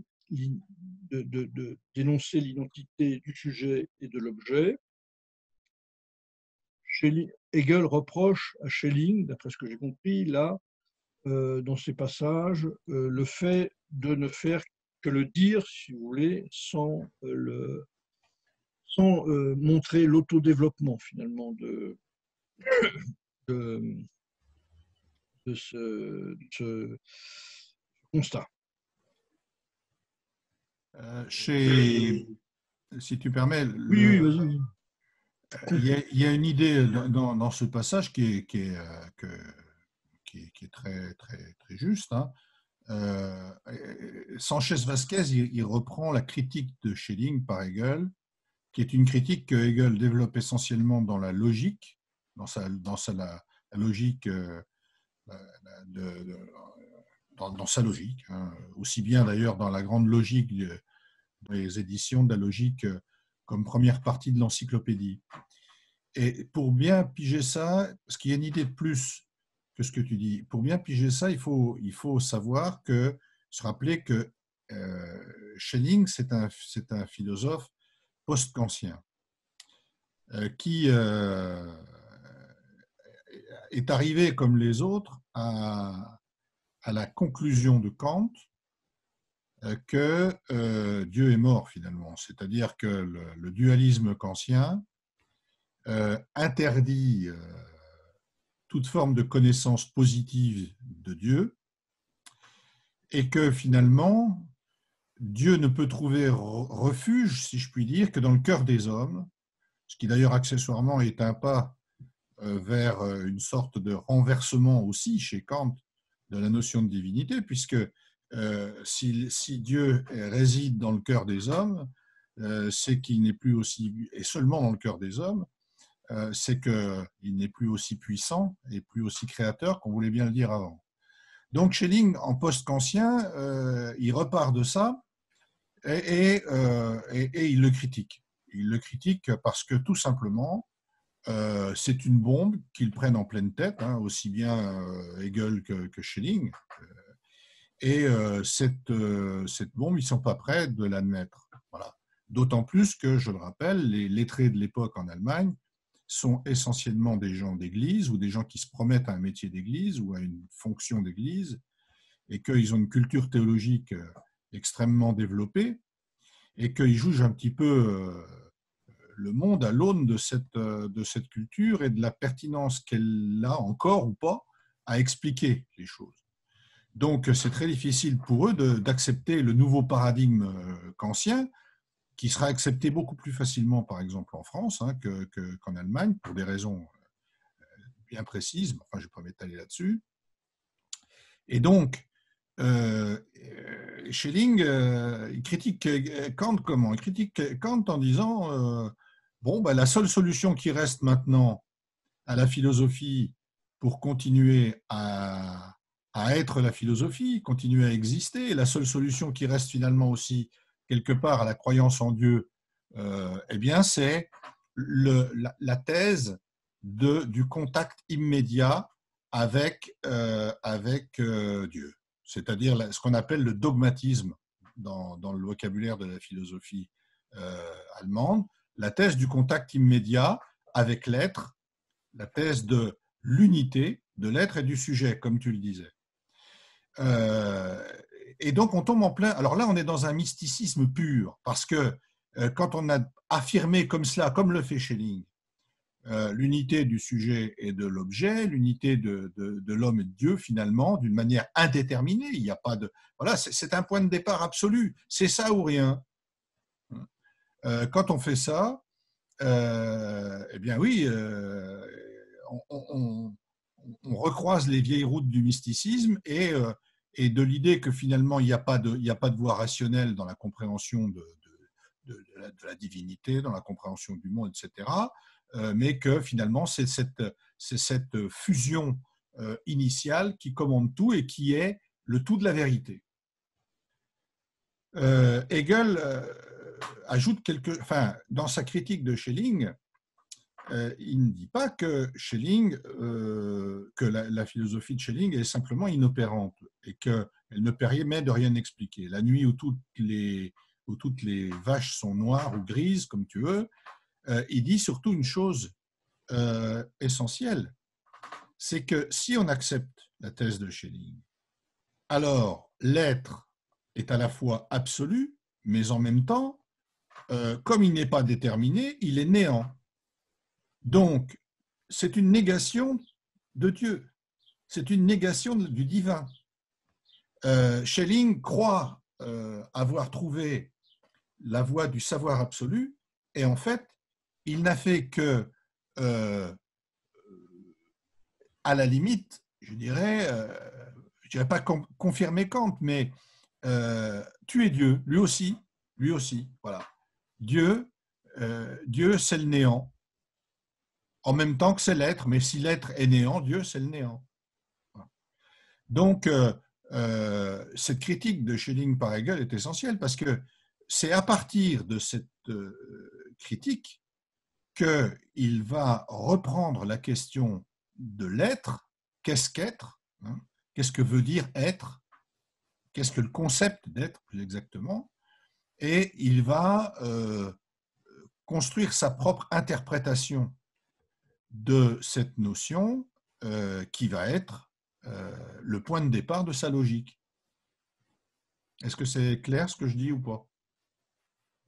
[SPEAKER 1] dénoncer l'identité du sujet et de l'objet, Hegel reproche à Schelling, d'après ce que j'ai compris, là, euh, dans ces passages, euh, le fait de ne faire que le dire, si vous voulez, sans, le, sans euh, montrer l'autodéveloppement finalement de, de, de ce, de ce constat.
[SPEAKER 4] Euh, chez, si tu permets,
[SPEAKER 1] Oui, vas-y.
[SPEAKER 4] il, y a, il y a une idée dans, ce passage qui est, qui est, euh, que- qui est- qui est très, très, très juste. hein. Euh, Sanchez Vasquez, il, il reprend la critique de Schelling par Hegel, qui est une critique que Hegel développe essentiellement dans la logique, dans sa, dans sa, logique euh, dans, sa logique, hein. aussi bien d'ailleurs dans la grande logique de- des éditions de la logique euh, comme première partie de l'encyclopédie. Et pour bien piger ça, qu'il y a une idée de plus que ce que tu dis, pour bien piger ça, il faut, il faut savoir que, se rappeler que euh, Schelling, c'est un, un philosophe post-kantien euh, qui euh, est arrivé, comme les autres, à, la conclusion de Kant euh, que Dieu est mort finalement. C'est-à-dire que le, dualisme kantien interdit toute forme de connaissance positive de Dieu et que finalement, Dieu ne peut trouver re- refuge, si je puis dire, que dans le cœur des hommes, ce qui d'ailleurs accessoirement est un pas euh, vers euh, une sorte de renversement aussi chez Kant de la notion de divinité, puisque euh, si, Dieu réside dans le cœur des hommes, c'est qu'il n'est plus aussi, et seulement dans le cœur des hommes, c'est qu'il n'est plus aussi puissant et plus aussi créateur qu'on voulait bien le dire avant. Donc Schelling, en post-kantien, euh, il repart de ça euh, et- il le critique. Il le critique parce que tout simplement, euh, c'est une bombe qu'ils prennent en pleine tête, hein, aussi bien Hegel que, Schelling. Et cette, cette bombe, ils ne sont pas prêts de l'admettre. Voilà. D'autant plus que, je le rappelle, les lettrés de l'époque en Allemagne sont essentiellement des gens d'église ou des gens qui se promettent à un métier d'église ou à une fonction d'église et qu'ils ont une culture théologique euh, extrêmement développée et qu'ils jugent un petit peu euh, le monde à l'aune de cette, euh, de cette culture et de la pertinence qu'elle a encore ou pas à expliquer les choses. Donc c'est très difficile pour eux d'accepter le nouveau paradigme kantien qui sera accepté beaucoup plus facilement, par exemple, en France hein, que- que- qu'en Allemagne, pour des raisons euh, bien précises. mais Enfin, je ne vais pas m'étaler là-dessus. Et donc, euh, euh, Schelling, euh, critique Kant comment? Il critique Kant en disant bon, ben, la seule solution qui reste maintenant à la philosophie pour continuer à, à être la philosophie, continuer à exister, la seule solution qui reste finalement aussi quelque part à la croyance en Dieu, euh, eh bien, c'est la, la thèse de, du contact immédiat avec, euh, avec euh, Dieu, c'est-à-dire ce qu'on appelle le dogmatisme dans, dans le vocabulaire de la philosophie allemande, la thèse du contact immédiat avec l'être, la thèse de l'unité de l'être et du sujet, comme tu le disais. Et donc on tombe en plein. Alors là, on est dans un mysticisme pur, parce que euh, quand on a affirmé comme cela, comme le fait Schelling, euh, l'unité du sujet et de l'objet, l'unité de, de, l'homme et de Dieu, finalement, d'une manière indéterminée. Il n'y a pas de. Voilà, c'est un point de départ absolu. C'est ça ou rien. Euh, quand on fait ça, eh bien oui, on, on, recroise les vieilles routes du mysticisme et, et de l'idée que finalement il n'y a, pas de, voie rationnelle dans la compréhension de, la, divinité, dans la compréhension du monde, etc. Euh, mais que finalement, c'est cette, cette, fusion euh, initiale qui commande tout et qui est le tout de la vérité. Euh, Hegel ajoute quelque, enfin, dans sa critique de Schelling, il ne dit pas que Schelling, que la, philosophie de Schelling est simplement inopérante et qu'elle ne permet de rien expliquer. La nuit où toutes les, où toutes les vaches sont noires ou grises, comme tu veux, euh, il dit surtout une chose euh, essentielle, c'est que si on accepte la thèse de Schelling, alors l'être est à la fois absolu, mais en même temps, euh, comme il n'est pas déterminé, il est néant. Donc, c'est une négation de Dieu, c'est une négation du divin. Schelling croit avoir trouvé la voie du savoir absolu, et en fait, il n'a fait que, euh, à la limite, je dirais, euh, je dirais pas confirmer Kant, mais euh, tu es Dieu, lui aussi, lui aussi, voilà. Dieu, Dieu, c'est le néant, en même temps que c'est l'être, mais si l'être est néant, Dieu, c'est le néant. Donc, cette critique de Schelling par Hegel est essentielle parce que c'est à partir de cette euh, critique qu'il va reprendre la question de l'être, qu'est-ce qu'être, hein, qu'est-ce que veut dire être, qu'est-ce que le concept d'être plus exactement, et il va euh, construire sa propre interprétation de cette notion euh, qui va être le point de départ de sa logique. Est-ce que c'est clair ce que je dis ou pas?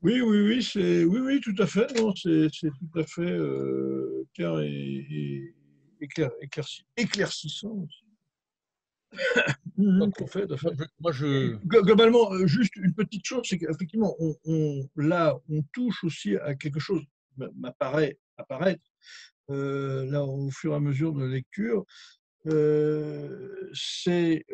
[SPEAKER 1] Oui, oui, oui, c'est, oui, oui, tout à fait. Non, c'est, tout à fait euh, clair et, éclaircissant aussi.
[SPEAKER 2] tout fait, Moi, je...
[SPEAKER 1] Globalement, euh, juste une petite chose, c'est qu'effectivement, on, là, on touche aussi à quelque chose m'apparaît apparaître euh, là au fur et à mesure de la lecture. c'est,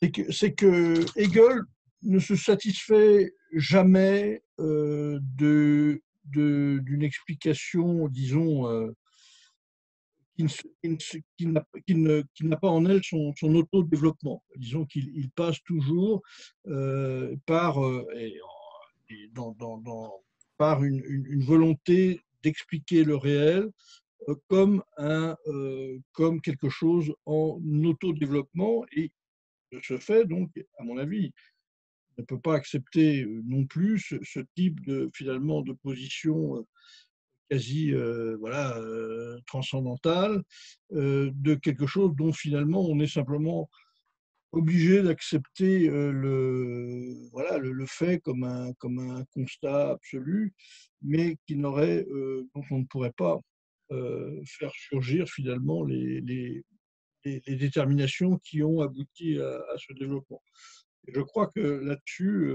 [SPEAKER 1] c'est que, que Hegel ne se satisfait jamais euh, de, d'une explication, disons, euh, qui, n'a pas en elle son, son auto-développement. Disons qu'il passe toujours euh, par, une, volonté d'expliquer le réel comme, un, comme quelque chose en autodéveloppement et de ce fait, donc, à mon avis, ne peut pas accepter non plus ce, type de finalement de position quasi voilà transcendantale de quelque chose dont finalement on est simplement obligé d'accepter le voilà le, fait comme un comme un constat absolu mais qui n'aurait dont on ne pourrait pas faire surgir finalement les, les, les, déterminations qui ont abouti à ce développement. Je crois que là-dessus,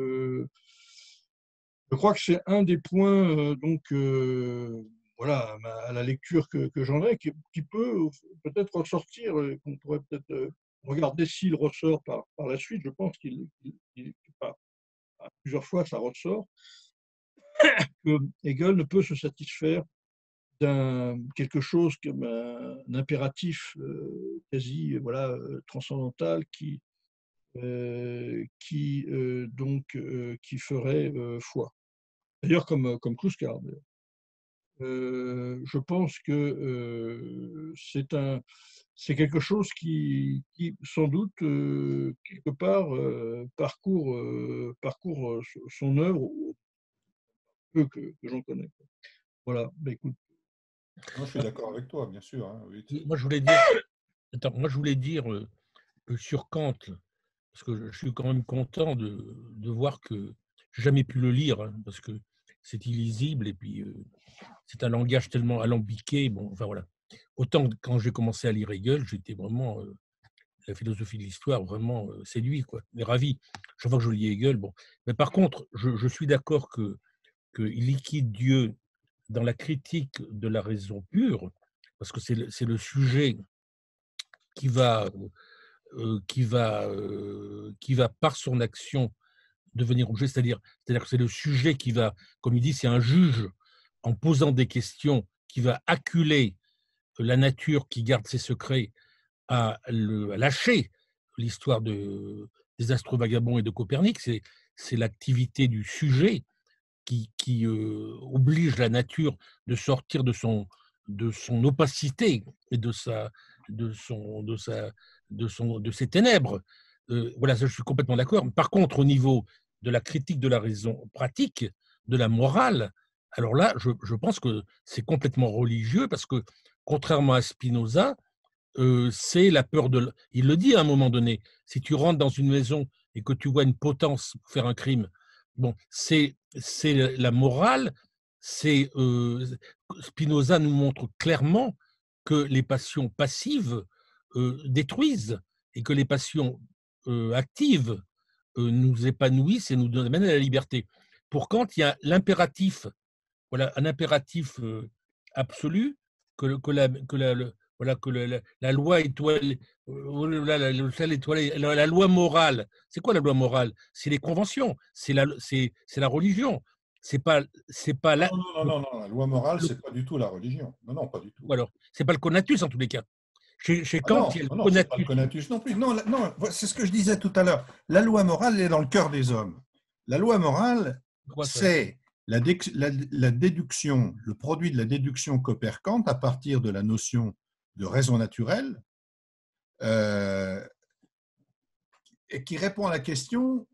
[SPEAKER 1] je crois que c'est un des points, donc, voilà, à la lecture que, j'en ai, qui, peut peut-être ressortir, qu'on pourrait peut-être regarder s'il ressort par, par la suite. Je pense qu'il, plusieurs fois, ça ressort, *coughs* que Hegel ne peut se satisfaire d'un quelque chose comme un, impératif quasi voilà transcendantal qui euh, qui euh, donc euh, qui ferait foi. D'ailleurs, comme comme je pense que c'est un c'est quelque chose qui, qui sans doute quelque part parcourt parcourt son œuvre peu que, que j'en connais. Voilà, ben, écoute,
[SPEAKER 4] Moi, je suis d'accord avec toi, bien sûr. hein, oui.
[SPEAKER 2] Moi, je voulais dire, attends, moi, je voulais dire euh, euh, sur Kant, parce que je je suis quand même content de, de voir que j'ai jamais pu le lire, hein, parce que c'est illisible et puis euh, c'est un langage tellement alambiqué. Bon, enfin voilà. Autant quand j'ai commencé à lire Hegel, j'étais vraiment euh, la philosophie de l'histoire vraiment euh, séduit, quoi, ravi. Chaque fois que je lis Hegel, bon. Mais par contre, je, suis d'accord que qu'il liquide Dieu dans la critique de la raison pure, parce que c'est le, le sujet qui va, qui, va, qui va, par son action, devenir objet, c'est-à-dire c'est-à-dire que c'est le sujet qui va, comme il dit, c'est un juge, en posant des questions, qui va acculer la nature qui garde ses secrets à, lâcher l'histoire de, des astres vagabonds et de Copernic. C'est, c'est l'activité du sujet qui, qui euh, oblige la nature de sortir de son, de son opacité et de, sa, de, son, de, sa, de, son, de ses ténèbres. Euh, voilà, je suis complètement d'accord. Par contre, au niveau de la critique de la raison pratique, de la morale, alors là, je, pense que c'est complètement religieux parce que, contrairement à Spinoza, euh, c'est la peur de. Il le dit à un moment donné. Si tu rentres dans une maison et que tu vois une potence pour faire un crime, bon, c'est la morale. C'est euh, Spinoza nous montre clairement que les passions passives euh, détruisent et que les passions actives nous épanouissent et nous amènent à la liberté. Pour Kant, il y a l'impératif, voilà, un impératif euh, absolu que, la, que la, le- voilà, que la, la loi étoilée, euh, la, loi morale. C'est quoi la loi morale? C'est les conventions, c'est la, c'est, la religion. C'est pas, c'est pas la,
[SPEAKER 4] Non, non, non, la loi morale, c'est pas du tout la religion. Non, non, pas du tout.
[SPEAKER 2] ou alors, c'est pas le conatus en tous les cas. Chez, chez
[SPEAKER 4] Ah
[SPEAKER 2] Kant,
[SPEAKER 4] non,
[SPEAKER 2] il y a le
[SPEAKER 4] non,
[SPEAKER 2] conatus.
[SPEAKER 4] plus. Non, la- non, c'est ce que je disais tout à l'heure. La loi morale est dans le cœur des hommes. La loi morale, c'est la, déc- la- la déduction, le produit de la déduction Copper-Kant à partir de la notion de raison naturelle, euh, et qui répond à la question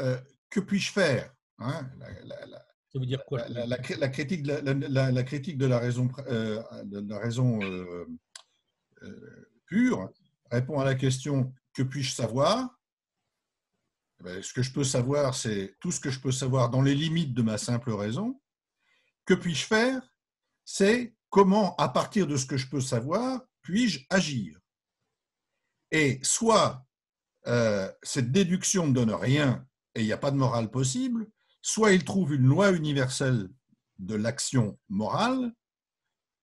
[SPEAKER 4] euh, que puis-je faire? Hein, la, la- la-
[SPEAKER 2] Ça veut dire quoi
[SPEAKER 4] la, la- la cri- la critique de la, la- la- la critique de la raison, euh, de la raison euh, euh, pure répond à la question que puis-je savoir? Eh ben, Ce que je peux savoir, c'est tout ce que je peux savoir dans les limites de ma simple raison. Que puis-je faire? C'est comment, à partir de ce que je peux savoir, puis-je agir? Et soit euh, cette déduction ne donne rien et il n'y a pas de morale possible, soit il trouve une loi universelle de l'action morale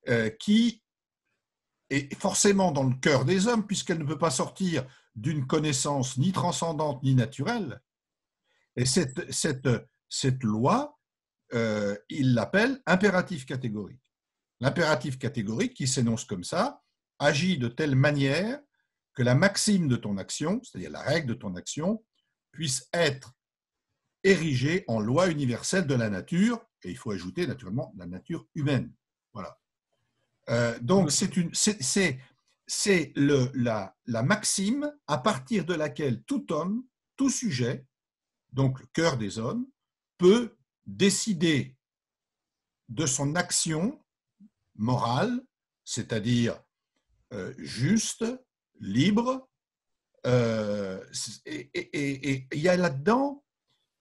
[SPEAKER 4] euh, qui est forcément dans le cœur des hommes, puisqu'elle ne peut pas sortir d'une connaissance ni transcendante ni naturelle. Et cette, loi, euh, il l'appelle impératif catégorique. L'impératif catégorique qui s'énonce comme ça, agit de telle manière que la maxime de ton action, c'est-à-dire la règle de ton action, puisse être érigée en loi universelle de la nature, et il faut ajouter naturellement la nature humaine. Voilà. Euh, donc c'est une, c'est, c'est, c'est le, la, la maxime à partir de laquelle tout homme, tout sujet, donc le cœur des hommes, peut décider de son action morale, c'est-à-dire euh, juste, libre, euh, et, il y a là-dedans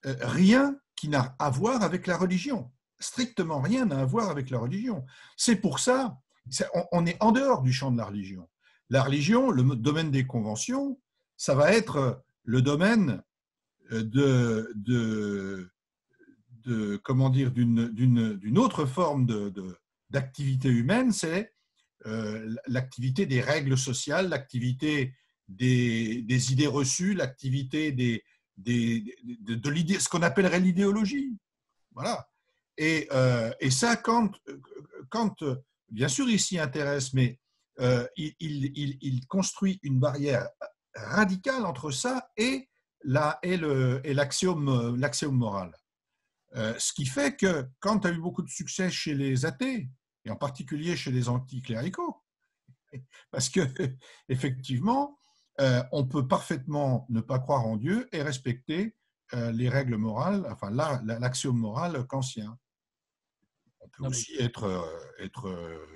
[SPEAKER 4] euh, rien qui n'a à voir avec la religion. Strictement rien n'a à voir avec la religion. C'est pour ça, on, est en dehors du champ de la religion. La religion, le domaine des conventions, ça va être le domaine euh, de, de, comment dire, d'une, autre forme d'activité humaine, c'est euh, l'activité des règles sociales, l'activité des, des idées reçues, l'activité des, des, de, l'idée, ce qu'on appellerait l'idéologie. Voilà. Et, euh, et ça, quand, quand, bien sûr, il s'y intéresse, mais euh, il, construit une barrière radicale entre ça et, et, et l'axiome, l'axiome moral. Euh, ce qui fait que quand tu as eu beaucoup de succès chez les athées, et en particulier chez les anticléricaux, *laughs* parce que effectivement, euh, on peut parfaitement ne pas croire en Dieu et respecter les règles morales, enfin la- la- l'axiome moral kantien. Aussi être, euh, euh,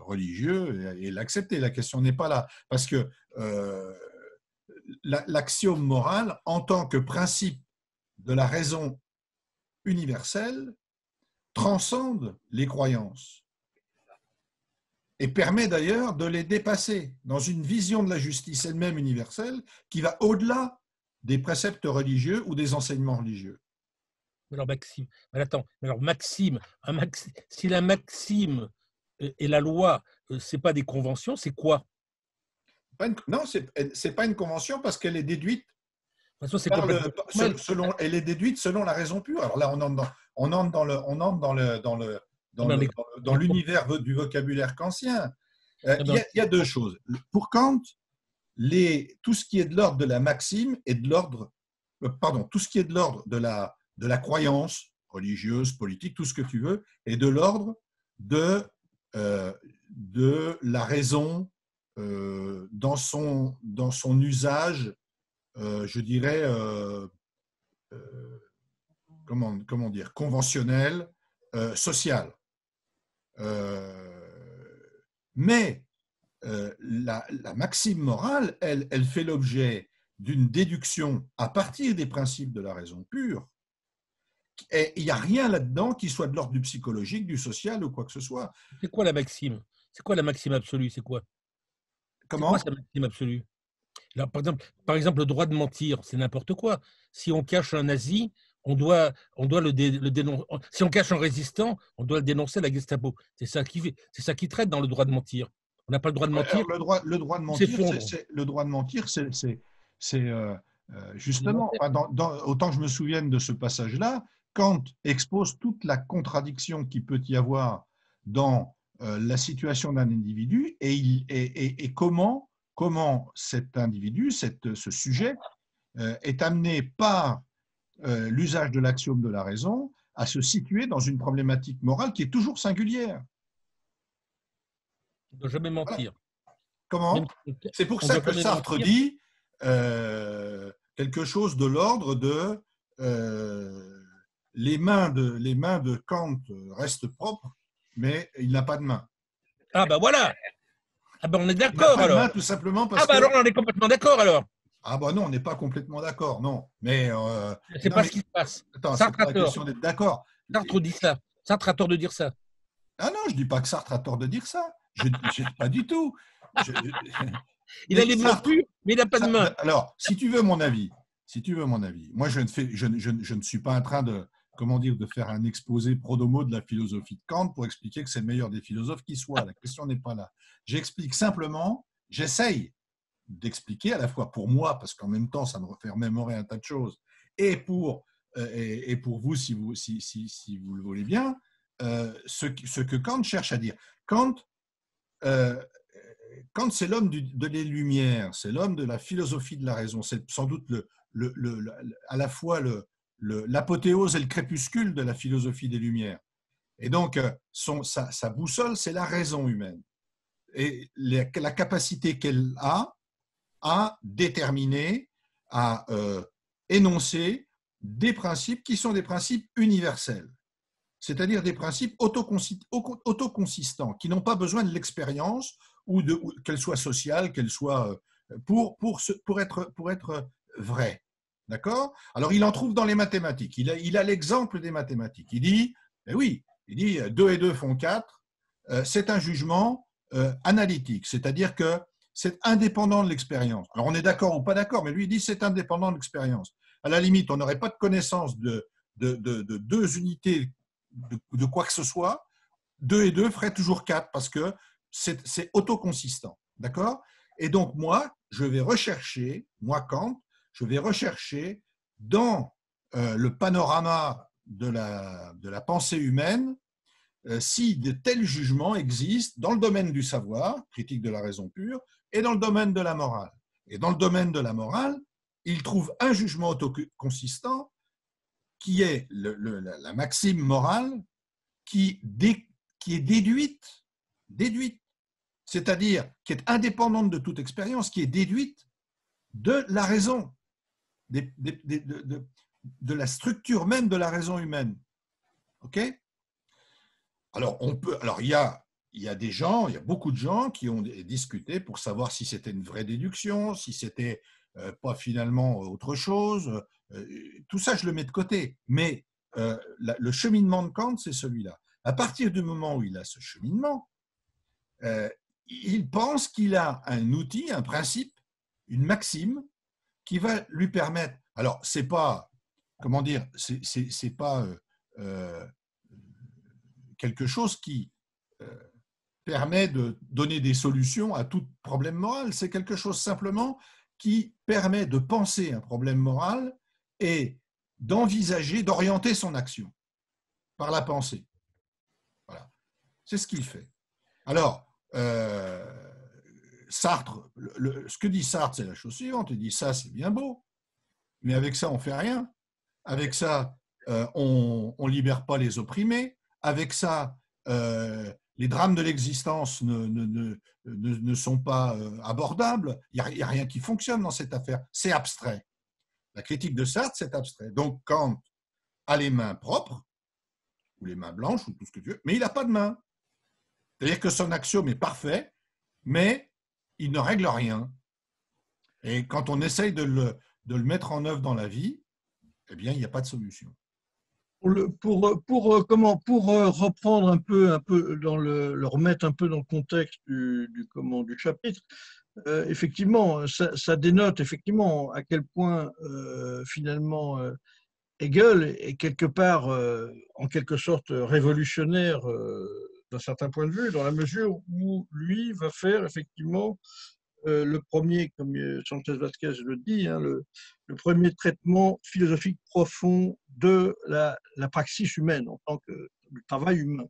[SPEAKER 4] religieux et, l'accepter. La question n'est pas là. Parce que euh, la- l'axiome moral, en tant que principe de la raison universelle, transcende les croyances et permet d'ailleurs de les dépasser dans une vision de la justice elle-même universelle qui va au-delà des préceptes religieux ou des enseignements religieux.
[SPEAKER 2] Mais Alors Maxime, mais attends, mais alors Maxime, un maxi- si la Maxime euh, et la loi, euh, c'est pas des conventions, c'est quoi?
[SPEAKER 4] Pas une- non, c'est n'est pas une convention parce qu'elle est déduite
[SPEAKER 2] De toute façon, c'est
[SPEAKER 4] par
[SPEAKER 2] complètement
[SPEAKER 4] selon, elle est déduite selon la raison pure. Alors là, on entre dans, on entre dans le, on entre dans le, dans le, dans dans- dans l'univers du vocabulaire kantien. Euh,
[SPEAKER 2] Non,
[SPEAKER 4] Il y, a- il y a deux choses. Pour Kant, les, tout ce qui est de l'ordre de la maxime est de l'ordre, euh, pardon, tout ce qui est de l'ordre de la, de la croyance religieuse, politique, tout ce que tu veux, est de l'ordre de, euh, la raison euh, dans, son, usage, euh, je dirais, comment, dire, conventionnel, social. Mais la, maxime morale, elle fait l'objet d'une déduction à partir des principes de la raison pure. Et il n'y a rien là-dedans qui soit de l'ordre du psychologique, du social ou quoi que ce soit.
[SPEAKER 2] C'est quoi la Maxime? C'est quoi la Maxime absolue? C'est quoi? C'est
[SPEAKER 4] Comment
[SPEAKER 2] quoi sa Maxime absolue? Alors, par, exemple, par exemple, le droit de mentir, c'est n'importe quoi. Si on cache un nazi, on doit, on doit le, dé- le dénoncer. Si on cache un résistant, on doit le dénoncer à la Gestapo. C'est ça qui c'est ça qui traite dans le droit de mentir. On n'a pas le droit de mentir.
[SPEAKER 4] Alors, le, droit, le droit de mentir, c'est- c'est- le droit de mentir, c'est c'est- c'est, euh, euh, justement, enfin, dans- dans- autant que je me souvienne de ce passage-là, Kant expose toute la contradiction qui peut y avoir dans euh, la situation d'un individu et, il- et- et- et comment, comment cet individu, cette- ce sujet, euh, est amené par euh, l'usage de l'axiome de la raison à se situer dans une problématique morale qui est toujours singulière.
[SPEAKER 2] On ne doit jamais mentir.
[SPEAKER 4] Comment C'est pour
[SPEAKER 2] On
[SPEAKER 4] ça que Sartre
[SPEAKER 2] mentir.
[SPEAKER 4] dit euh, quelque chose de l'ordre de euh, les, mains de les mains de Kant restent propres, mais il n'a pas de main.
[SPEAKER 2] Ah bah voilà Ah bah on est d'accord
[SPEAKER 4] pas de main
[SPEAKER 2] alors
[SPEAKER 4] tout simplement parce
[SPEAKER 2] Ah
[SPEAKER 4] que
[SPEAKER 2] alors on est complètement d'accord alors
[SPEAKER 4] ah bah non, on n'est pas complètement d'accord, non. Mais euh,
[SPEAKER 2] C'est pas
[SPEAKER 4] mais-
[SPEAKER 2] ce qui se passe.
[SPEAKER 4] attends, c'est pas la question d'être d'accord.
[SPEAKER 2] Sartre dit ça. Sartre a tort de dire ça.
[SPEAKER 4] Ah non, je dis pas que Sartre a tort de dire ça. Je, je- pas du tout. Je- *laughs*
[SPEAKER 2] Il
[SPEAKER 4] Mais
[SPEAKER 2] a les mains pures, mais il n'a pas de main.
[SPEAKER 4] Alors, si tu veux mon avis, si tu veux mon avis, moi je ne fais, je, ne- je ne- je ne suis pas en train de, comment dire, de faire un exposé prodomo de la philosophie de Kant pour expliquer que c'est le meilleur des philosophes qui soit. La question n'est pas là. J'explique simplement, j'essaye d'expliquer à la fois pour moi, parce qu'en même temps ça me refait remémorer un tas de choses, et pour, euh, et, pour vous si vous, le voulez bien, euh, ce, que Kant cherche à dire. Kant, euh, Kant, c'est l'homme de les Lumières, c'est l'homme de la philosophie de la raison. C'est sans doute à la fois le- l'apothéose et le crépuscule de la philosophie des Lumières. Et donc, euh, sa, boussole, c'est la raison humaine. Et la, capacité qu'elle a à déterminer, à euh, énoncer des principes qui sont des principes universels c'est-à-dire des principes autoconsi- autoconsistants, qui n'ont pas besoin de l'expérience ou ou qu'elle soit sociale, qu'elle soit euh, pour être pour être vrai. D'accord? Alors il en trouve dans les mathématiques. Il a l'exemple des mathématiques. Il dit eh oui, il dit 2 et 2 font 4. C'est un jugement euh, analytique, c'est-à-dire que c'est indépendant de l'expérience. Alors on est d'accord ou pas d'accord, mais lui il dit c'est indépendant de l'expérience. À la limite, on n'aurait pas de connaissance de, de, de- de deux unités de, quoi que ce soit, 2 et 2 ferait toujours 4 parce que c'est autoconsistant. D'accord? Et donc, moi, je vais rechercher, moi, Kant, je vais rechercher dans euh, le panorama de la, pensée humaine euh, si de tels jugements existent dans le domaine du savoir, critique de la raison pure, et dans le domaine de la morale. Et dans le domaine de la morale, il trouve un jugement autoconsistant qui est la, maxime morale qui, est déduite, c'est-à-dire qui est indépendante de toute expérience, qui est déduite de la raison, de la structure même de la raison humaine. OK? Alors, on peut, alors il, y a, il y a des gens, il y a beaucoup de gens qui ont discuté pour savoir si c'était une vraie déduction, si c'était euh, pas finalement autre chose. Euh, tout ça, je le mets de côté. Mais euh, le cheminement de Kant, c'est celui-là. À partir du moment où il a ce cheminement, il pense qu'il a un outil, un principe, une maxime qui va lui permettre. Alors, c'est pas, comment dire, c'est pas quelque chose qui permet de donner des solutions à tout problème moral. C'est quelque chose simplement qui permet de penser un problème moral et d'envisager, d'orienter son action par la pensée. Voilà. C'est ce qu'il fait. Alors, euh, Sartre, ce que dit Sartre, c'est la chose suivante. Il dit ça, c'est bien beau, mais avec ça, on fait rien. Avec ça, euh, on ne libère pas les opprimés. Avec ça, euh, les drames de l'existence ne, sont pas abordables. Il n'y a, a, rien qui fonctionne dans cette affaire. C'est abstrait. La critique de Sartre, c'est abstrait. Donc, Kant a les mains propres, ou les mains blanches, ou tout ce que tu veux, mais il n'a pas de main. C'est-à-dire que son axiome est parfait, mais il ne règle rien. Et quand on essaye de le, de le mettre en œuvre dans la vie, eh bien, il n'y a pas de solution.
[SPEAKER 1] Pour, pour, comment, pour reprendre un peu, un peu dans le, le remettre un peu dans le contexte du, du, comment, du chapitre, euh, effectivement, ça, ça, dénote effectivement à quel point euh, finalement euh, Hegel est quelque part, en quelque sorte, révolutionnaire d'un certain point de vue, dans la mesure où lui va faire effectivement le premier, comme Sanchez Vasquez le dit, hein, le, premier traitement philosophique profond de la, praxis humaine en tant que travail humain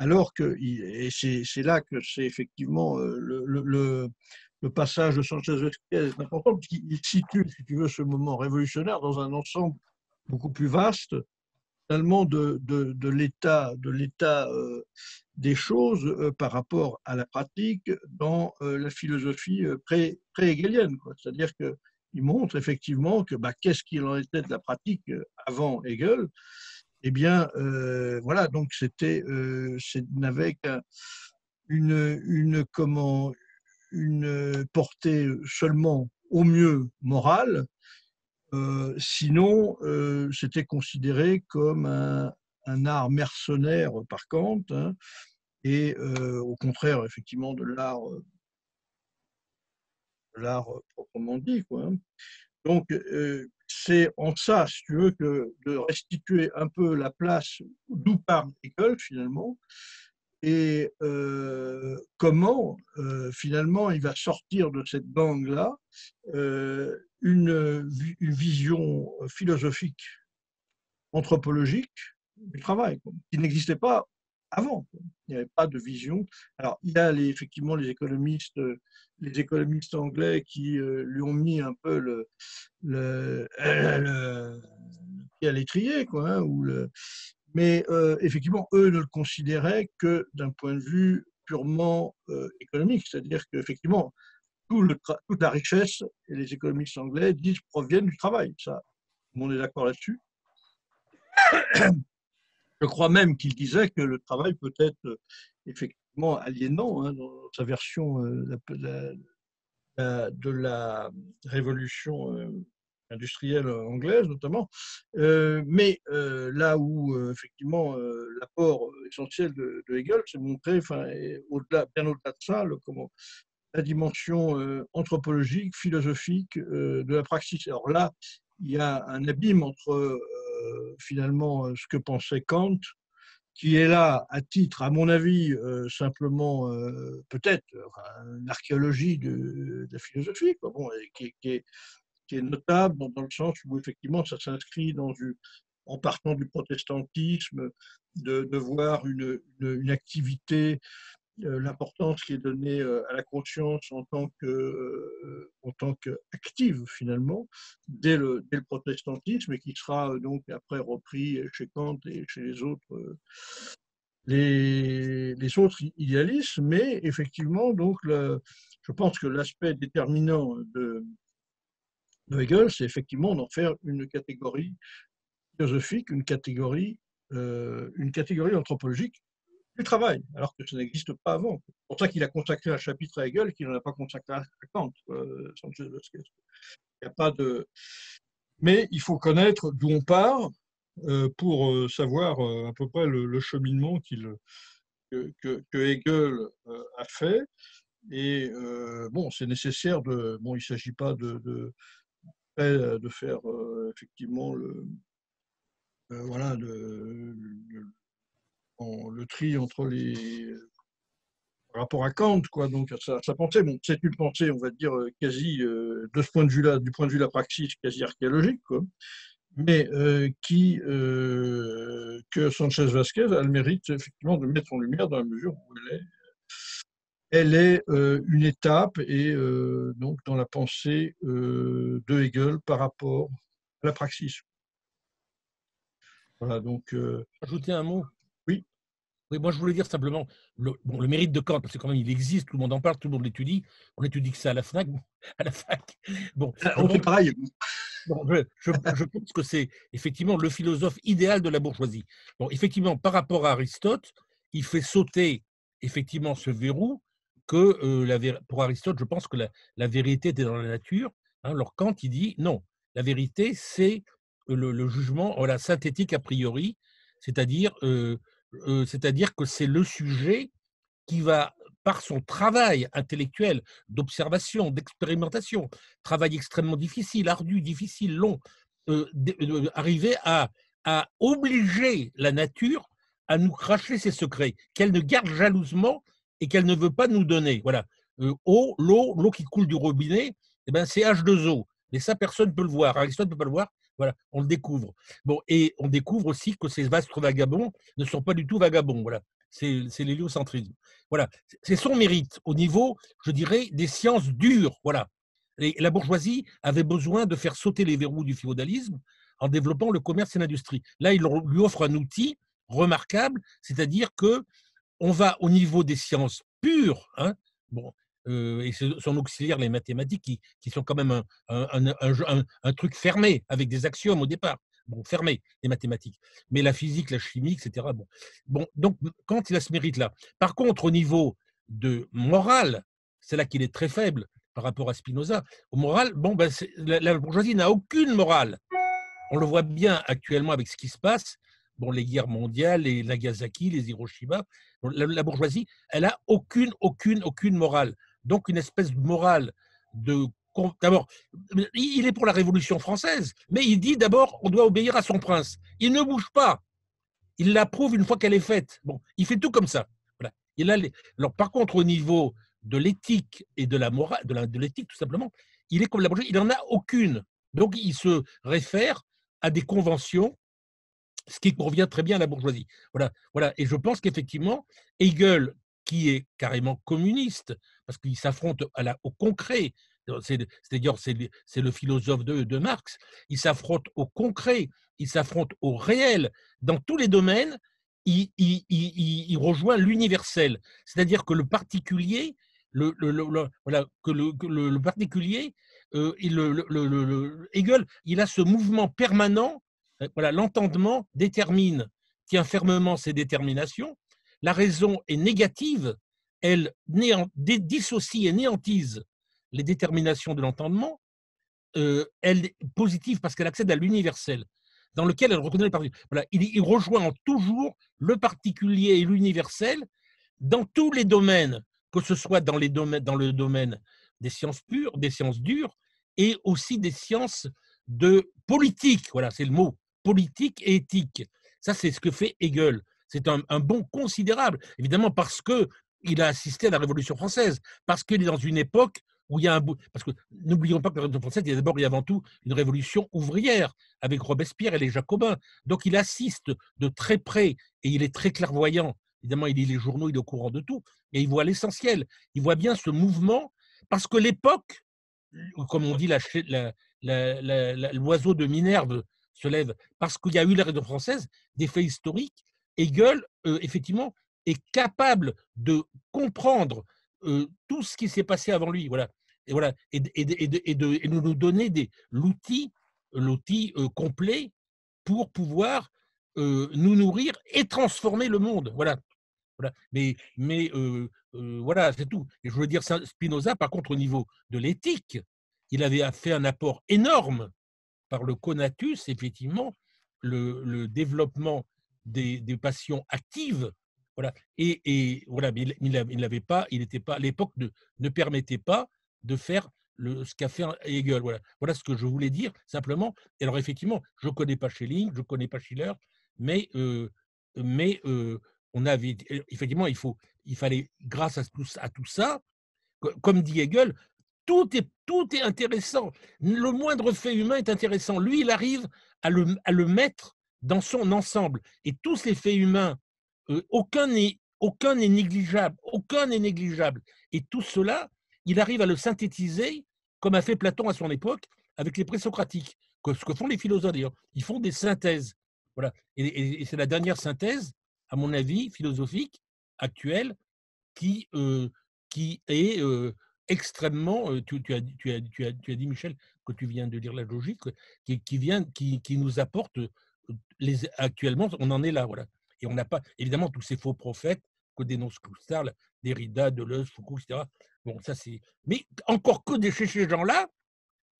[SPEAKER 1] alors que, et c'est là que c'est effectivement euh, le, passage de Sanchez Vasquez important, puisqu'il situe, si tu veux, ce moment révolutionnaire dans un ensemble beaucoup plus vaste, finalement, de, de, de l'état euh, des choses euh, par rapport à la pratique dans euh, la philosophie pré-hegelienne. Pré C'est-à-dire qu'il montre effectivement que bah, qu'est-ce qu'il en était de la pratique avant Hegel? Eh bien, voilà, donc c'était, n'avait qu'une une, comment, une portée seulement au mieux morale, euh, sinon euh, c'était considéré comme un, art mercenaire par Kant, hein, et euh, au contraire, effectivement, de l'art l'art proprement dit. Hein. Donc, c'est en ça, si tu veux, que de restituer un peu la place d'où part Hegel finalement, et comment finalement il va sortir de cette gangue-là une, vision philosophique, anthropologique du travail, qui n'existait pas avant. Il n'y avait pas de vision. Alors, il y a effectivement les économistes, les économistes anglais qui euh, lui ont mis un peu le, le, le, à l'étrier, quoi. Hein, ou le, mais euh, effectivement, eux ne le considéraient que d'un point de vue purement euh, économique, c'est-à-dire qu'effectivement, tout toute la richesse, et les économistes anglais disent, proviennent du travail. Ça, on est d'accord là-dessus. *coughs* Je crois même qu'il disait que le travail peut être euh, effectivement aliénant hein, dans sa version euh, de la révolution euh, industrielle anglaise notamment. Mais là où effectivement l'apport essentiel de, Hegel s'est montré, au-delà, bien au-delà de ça, comment, la dimension anthropologique, philosophique de la praxis. Alors là, il y a un abîme entre euh, finalement euh, ce que pensait Kant, qui est là à titre, à mon avis, euh, simplement peut-être l'archéologie de, de, la philosophie, quoi. Bon, qui, est, notable dans, le sens où effectivement ça s'inscrit dans une, en partant du protestantisme, de, voir une, une, une, activité euh, l'importance qui est donnée euh, à la conscience en tant que euh, en tant qu'active finalement dès le, dès le protestantisme et qui sera donc après repris chez Kant et chez les autres les, les autres idéalistes. Mais effectivement donc je pense que l'aspect déterminant de, Hegel c'est effectivement d'en faire une catégorie philosophique une catégorie euh, une catégorie anthropologique du travail, alors que ça n'existe pas avant. C'est pour ça qu'il a consacré un chapitre à Hegel qu'il n'en a pas consacré à Kant. euh. Il n'y a pas de. Mais il faut connaître d'où on part euh, pour euh, savoir à peu près le, cheminement qu'il, que, que- Hegel a fait. Et bon, c'est nécessaire de. Bon, il ne s'agit pas de, de, de faire effectivement le. voilà, le- en- le tri entre les par rapport à Kant, quoi, donc à sa, pensée. Bon, c'est une pensée, on va dire, euh, quasi, euh, de ce point de vue-là, du point de vue de la praxis, quasi archéologique, quoi, mais euh, qui, que Sanchez Vasquez a le mérite, effectivement, de mettre en lumière dans la mesure où elle est, elle est une étape, et donc dans la pensée de Hegel par rapport à la praxis. Voilà, donc.
[SPEAKER 2] Ajouter un mot
[SPEAKER 1] Oui.
[SPEAKER 2] Moi je voulais dire simplement le, bon, le mérite de Kant, parce que quand même il existe, tout le monde en parle, tout le monde l'étudie. On étudie que ça à la FNAC, *laughs* à la fac. Bon,
[SPEAKER 1] on fait pareil.
[SPEAKER 2] Bon, je, pense que c'est effectivement le philosophe idéal de la bourgeoisie. Bon, effectivement, par rapport à Aristote, il fait sauter effectivement ce verrou que euh, la pour Aristote, je pense que la, la vérité était dans la nature. Hein, alors Kant, il dit non, la vérité, c'est le, le jugement, voilà, synthétique a priori, c'est-à-dire euh, c'est-à-dire que c'est le sujet qui va, par son travail intellectuel, d'observation, d'expérimentation, travail extrêmement difficile, ardu, difficile, long, arriver à, obliger la nature à nous cracher ses secrets, qu'elle ne garde jalousement et qu'elle ne veut pas nous donner. Voilà. Eau, l'eau, l'eau qui coule du robinet, eh ben, c'est H2O. Mais ça, personne ne peut le voir. Aristote ne peut pas le voir. Voilà, on le découvre. Bon, et on découvre aussi que ces vastes vagabonds ne sont pas du tout vagabonds. Voilà, c'est l'héliocentrisme. Voilà, c'est son mérite au niveau, je dirais, des sciences dures. Voilà. La bourgeoisie avait besoin de faire sauter les verrous du féodalisme en développant le commerce et l'industrie. Là, il lui offre un outil remarquable, c'est-à-dire que on va au niveau des sciences pures, hein, bon, et son auxiliaire, les mathématiques, qui, qui sont quand même un, un- truc fermé, avec des axiomes au départ. Bon, fermé, les mathématiques. Mais la physique, la chimie, etc. Bon, bon donc, quand il a ce mérite-là. Par contre, au niveau de morale, c'est là qu'il est très faible par rapport à Spinoza. Au moral, bon, ben, la, bourgeoisie n'a aucune morale. On le voit bien actuellement avec ce qui se passe. Bon, les guerres mondiales, les Nagasaki, les Hiroshima. La bourgeoisie, elle a aucune, aucune, aucune morale. Donc, une espèce de morale de. D'abord, il est pour la Révolution française, mais il dit d'abord on doit obéir à son prince. Il ne bouge pas. Il l'approuve une fois qu'elle est faite. Bon, il fait tout comme ça. Voilà. Il a Alors, par contre, au niveau de l'éthique et de la morale, de l'éthique tout simplement, il est comme la bourgeoisie, il n'en a aucune. Donc, il se réfère à des conventions, ce qui convient très bien à la bourgeoisie. Voilà, voilà. Et je pense qu'effectivement, Hegel, qui est carrément communiste, parce qu'il s'affronte à la- au concret, c'est- c'est-à-dire c'est le- philosophe de, Marx, il s'affronte au concret, il s'affronte au réel. Dans tous les domaines, il, rejoint l'universel. C'est-à-dire que le particulier, particulier, Hegel, il a ce mouvement permanent. euh, Voilà, l'entendement détermine, tient fermement ses déterminations. La raison est négative, elle dissocie et néantise les déterminations de l'entendement. Euh, elle est positive parce qu'elle accède à l'universel, dans lequel elle reconnaît le particulier. Voilà, il, il rejoint toujours le particulier et l'universel dans tous les domaines, que ce soit dans, les domaines, dans le domaine des sciences pures, des sciences dures, et aussi des sciences de politique. Voilà, c'est le mot politique et éthique. Ça, c'est ce que fait Hegel. C'est un, un bond considérable, évidemment parce que il a assisté à la Révolution française, parce qu'il est dans une époque où il y a un bout. Parce que n'oublions pas que la Révolution française, il y a d'abord et avant tout une révolution ouvrière avec Robespierre et les Jacobins. Donc il assiste de très près et il est très clairvoyant. Évidemment, il lit les journaux, il est au courant de tout et il voit l'essentiel. Il voit bien ce mouvement parce que l'époque, comme on dit, l'oiseau de Minerve se lève parce qu'il y a eu la Révolution française, des faits historiques. Hegel, euh, effectivement, est capable de comprendre tout ce qui s'est passé avant lui. Voilà. Et, voilà, et, de- nous donner l'outil complet pour pouvoir nous nourrir et transformer le monde. Voilà. Mais, voilà, c'est tout. Et je veux dire, Spinoza, par contre, au niveau de l'éthique, il avait fait un apport énorme par le conatus, effectivement, le, développement des, passions actives. Voilà. Et, voilà, mais il n'avait pas, il n'était pas, l'époque ne, ne permettait pas de faire ce qu'a fait Hegel. Voilà. voilà ce que je voulais dire simplement. Et alors effectivement, je ne connais pas Schelling, je ne connais pas Schiller, mais, euh, mais euh, on avait effectivement, il, faut, il fallait, grâce à tout, à tout ça, comme dit Hegel, tout est, tout est intéressant. Le moindre fait humain est intéressant. Lui, il arrive à le, à le mettre dans son ensemble. Et tous ces faits humains, euh, aucun n'est négligeable, aucun n'est négligeable. Et tout cela, il arrive à le synthétiser, comme a fait Platon à son époque, avec les présocratiques, ce que font les philosophes d'ailleurs. Ils font des synthèses. Voilà. Et, c'est la dernière synthèse, à mon avis, philosophique, actuelle, qui, euh, qui est euh, extrêmement. Tu, as, tu, as, tu, as, tu, as, dit, Michel, que tu viens de lire la logique, qui, qui vient, qui, qui, nous apporte. Les, actuellement, on en est là. Voilà. Et on n'a pas, évidemment, tous ces faux prophètes que dénonce Coustar, Derrida, Deleuze, Foucault, etc. Bon, ça c'est. Mais encore que chez ces gens-là,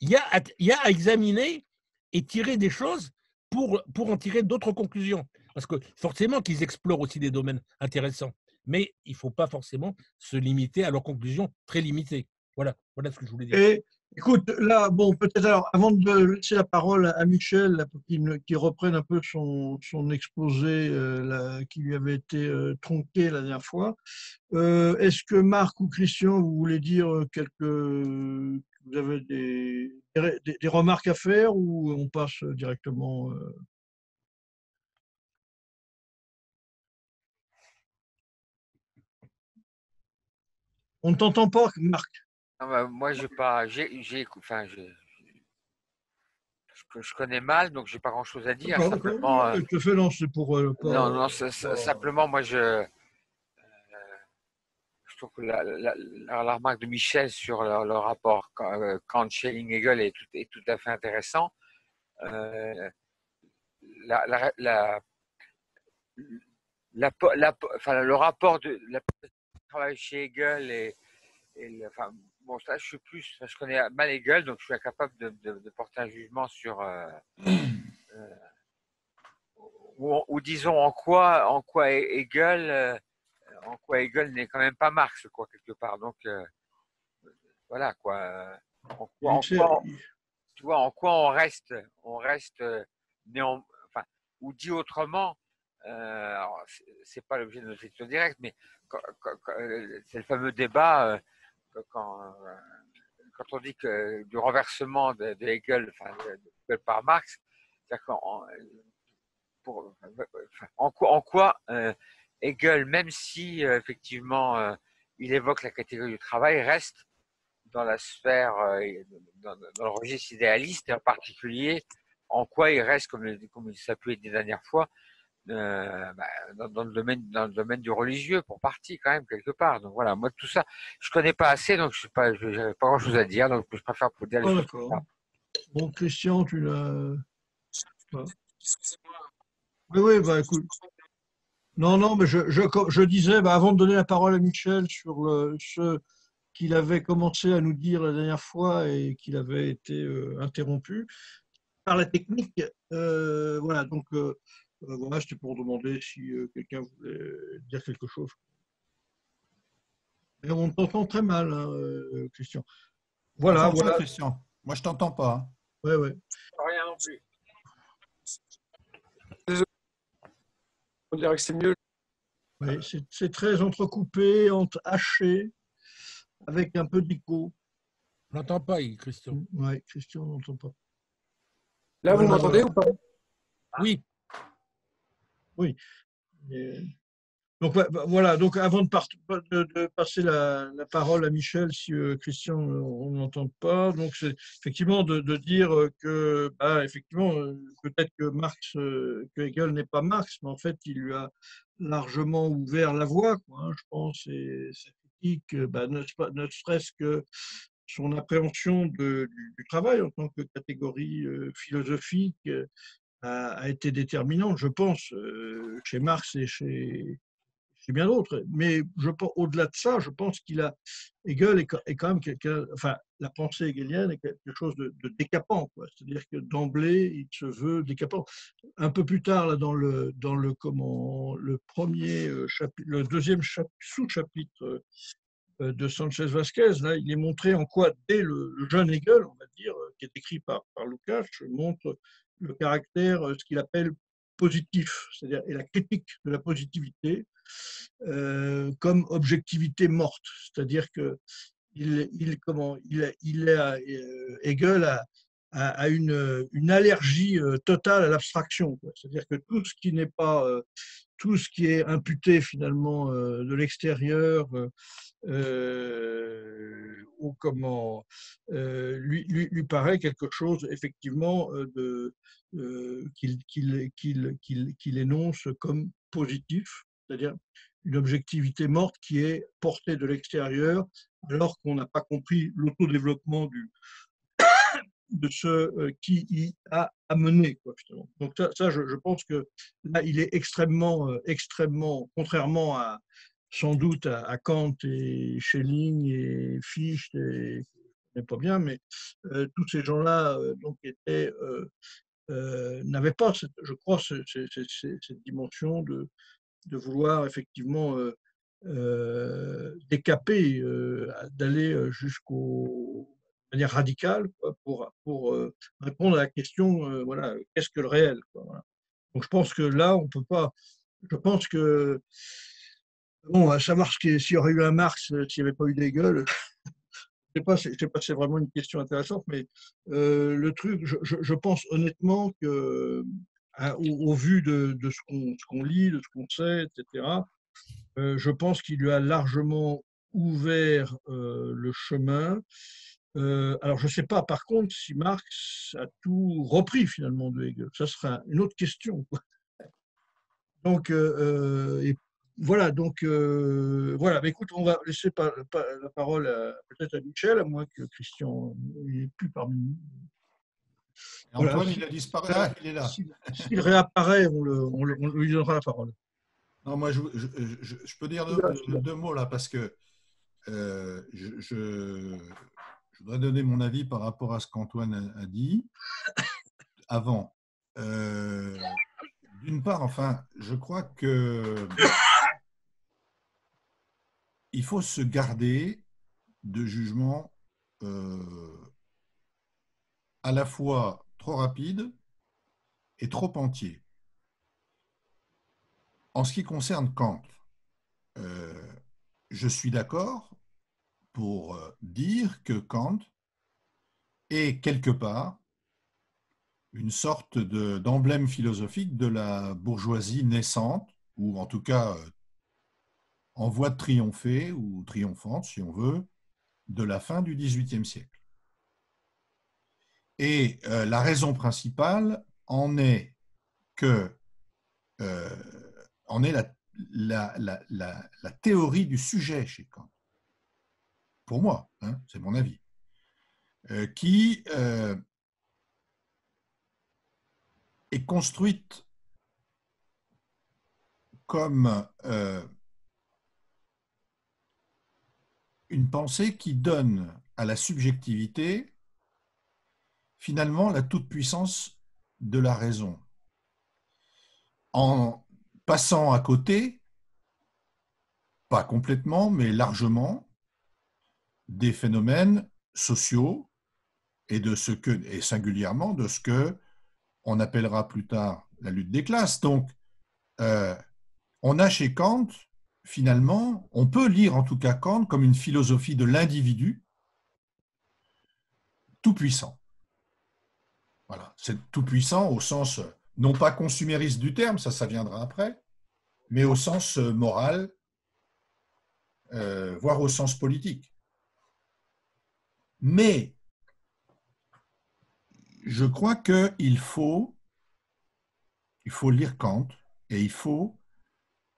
[SPEAKER 2] il y, a à, y a à examiner et tirer des choses pour, pour en tirer d'autres conclusions. Parce que forcément qu'ils explorent aussi des domaines intéressants. Mais il ne faut pas forcément se limiter à leurs conclusions très limitées. Voilà, voilà ce que je voulais dire.
[SPEAKER 1] Écoute, là, bon, peut-être alors, avant de laisser la parole à Michel, pour qu'il reprenne un peu son, son exposé euh, qui lui avait été euh, tronqué la dernière fois, euh, est-ce que Marc ou Christian, vous voulez dire quelques. Vous avez des, des, des remarques à faire ou on passe directement On ne t'entend pas, Marc.
[SPEAKER 5] Bah, moi, j'ai pas, j'ai, enfin, je, je, connais mal, donc j'ai pas grand-chose à dire.
[SPEAKER 1] Simplement, euh, te fais lancer pour.
[SPEAKER 5] Euh, non, non, simplement, moi, je, euh, je trouve que la, la, la, remarque de Michel sur le, rapport Kant, Schelling, Hegel est tout, est tout à fait intéressant. Euh, la, la, la, la, enfin, le rapport de la travail chez Hegel et, et enfin, bon, ça, je suis plus, je connais mal Hegel, donc je suis incapable de, de, porter un jugement sur, euh, *clears throat* euh, ou, disons en quoi, en quoi Hegel, euh, en quoi Hegel n'est quand même pas Marx, quoi, quelque part. Donc, voilà, quoi. En quoi, tu vois, en quoi on reste, on reste enfin, ou dit autrement, euh, c'est pas l'objet de notre étude directe, mais c'est le fameux débat quand, euh, quand on dit que du renversement de, Hegel, par Marx, en, quoi, euh, Hegel, même si euh, effectivement il évoque la catégorie du travail, reste dans la sphère, dans, le registre idéaliste, et en particulier en quoi il reste, comme, comme ça peut être des dernières fois, euh, bah, dans, le domaine, dans le domaine du religieux, pour partie quand même, quelque part. Donc voilà, moi tout ça, je connais pas assez, donc je n'ai pas, pas grand chose à dire, donc je préfère vous dire les
[SPEAKER 1] oh, Bon, Christian, tu l'as. Oui, oui, bah écoute. Non, non, mais je, je, je disais, bah, avant de donner la parole à Michel sur le, ce qu'il avait commencé à nous dire la dernière fois et qu'il avait été euh, interrompu par la technique, euh, voilà, donc euh, voilà, c'était pour demander si euh, quelqu'un voulait dire quelque chose. Mais on t'entend très mal, hein, euh, Christian.
[SPEAKER 4] Voilà, voilà. Christian. Moi, je t'entends pas.
[SPEAKER 1] Oui, hein. oui.
[SPEAKER 6] Rien non plus. On dirait que c'est mieux.
[SPEAKER 1] Oui, c'est très entrecoupé, haché, avec un peu d'écho.
[SPEAKER 2] On n'entend pas, Christian.
[SPEAKER 1] Oui, Christian, on n'entend pas.
[SPEAKER 6] Là, vous m'entendez ou pas?
[SPEAKER 2] Oui.
[SPEAKER 1] Oui. donc voilà, donc avant de, passer la, parole à Michel, si euh, Christian euh, on n'entend pas, donc c'est effectivement de, dire que bah, effectivement euh, peut-être que Marx, que Hegel n'est pas Marx, mais en fait il lui a largement ouvert la voie, hein, je pense, et sa critique, bah, ne, serait-ce que son appréhension du, travail en tant que catégorie philosophique a, été déterminante, je pense, euh, chez Marx et chez, bien d'autres. Mais au-delà de ça, je pense qu'il a Hegel est, quand même quelqu'un, enfin, la pensée hegelienne est quelque chose de, décapant, C'est-à-dire que d'emblée, il se veut décapant. Un peu plus tard, là, dans le dans le comment le premier euh, chapitre, le deuxième sous-chapitre euh, de Sanchez Vasquez, là, il est montré en quoi, dès le, jeune Hegel, on va dire, qui est écrit par, par Lukács, montre le caractère, euh, ce qu'il appelle positif, c'est-à-dire et la critique de la positivité euh, comme objectivité morte, c'est-à-dire que il, comment, il, il a, euh, Hegel a, une, une, allergie totale à l'abstraction, c'est-à-dire que tout ce qui n'est pas tout ce qui est imputé finalement de l'extérieur euh, ou comment euh, lui, paraît quelque chose effectivement euh, qu'il énonce comme positif, c'est-à-dire une objectivité morte qui est portée de l'extérieur alors qu'on n'a pas compris l'autodéveloppement du de ce qui y a amené. Quoi, Donc ça, je, pense que là, il est extrêmement, extrêmement, contrairement à, sans doute à, Kant et Schelling et Fichte, et, je pas bien, mais euh, tous ces gens-là euh, euh, n'avaient pas, je crois, cette, dimension de, de vouloir effectivement décaper, d'aller jusqu'au manière radicale pour, pour répondre à la question voilà, qu'est-ce que le réel Donc je pense que là, on peut pas. Je pense que Bon, à savoir s'il y aurait eu un Marx, euh, s'il n'y avait pas eu d'Hegel, je ne sais pas, si c'est vraiment une question intéressante, mais euh, le truc, je, pense honnêtement que, au, vu de, ce qu'on lit, de ce qu'on sait, etc., euh, je pense qu'il lui a largement ouvert le chemin. Alors, je ne sais pas, par contre, si Marx a tout repris finalement de Hegel. Ça sera une autre question. Donc, et voilà, donc euh, voilà. Mais écoute, on va laisser la parole peut-être à Michel, à moins que Christian n'est plus parmi nous.
[SPEAKER 4] Antoine, il a disparu, il est là.
[SPEAKER 1] S'il réapparaît, on, lui donnera la parole.
[SPEAKER 4] Non, moi, je, peux dire deux, mots là, parce que euh, je, voudrais donner mon avis par rapport à ce qu'Antoine a, dit avant. Euh, d'une part, enfin, je crois que il faut se garder de jugements euh, à la fois trop rapides et trop entiers. En ce qui concerne Kant, euh, je suis d'accord pour euh, dire que Kant est quelque part une sorte d'emblème philosophique de la bourgeoisie naissante, ou en tout cas en voie de triompher, ou triomphante si on veut, de la fin du XVIIIe siècle. Et euh, la raison principale en est que euh, en est la, la, théorie du sujet chez Kant. Pour moi, hein, c'est mon avis, euh, qui est construite comme une pensée qui donne à la subjectivité finalement la toute-puissance de la raison. En passant à côté, pas complètement, mais largement, des phénomènes sociaux et de ce que, et singulièrement de ce que on appellera plus tard la lutte des classes. Donc, euh, on a chez Kant finalement, on peut lire en tout cas Kant comme une philosophie de l'individu tout puissant. Voilà, c'est tout puissant au sens non pas consumériste du terme, ça, ça viendra après, mais au sens moral, euh, voire au sens politique. Mais je crois qu'il faut, il faut lire Kant et il faut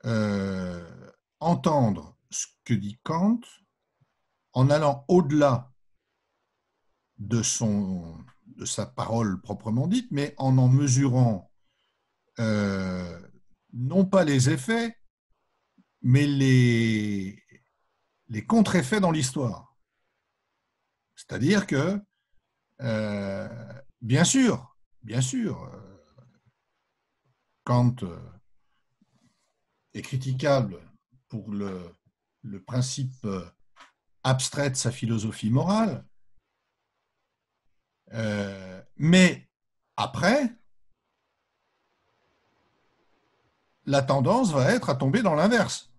[SPEAKER 4] euh, entendre ce que dit Kant en allant au-delà de, sa parole proprement dite, mais en en mesurant euh, non pas les effets, mais les, les contre-effets dans l'histoire. C'est-à-dire que, euh, bien sûr, bien sûr, Kant est critiquable pour le, principe abstrait de sa philosophie morale, euh, mais après, la tendance va être à tomber dans l'inverse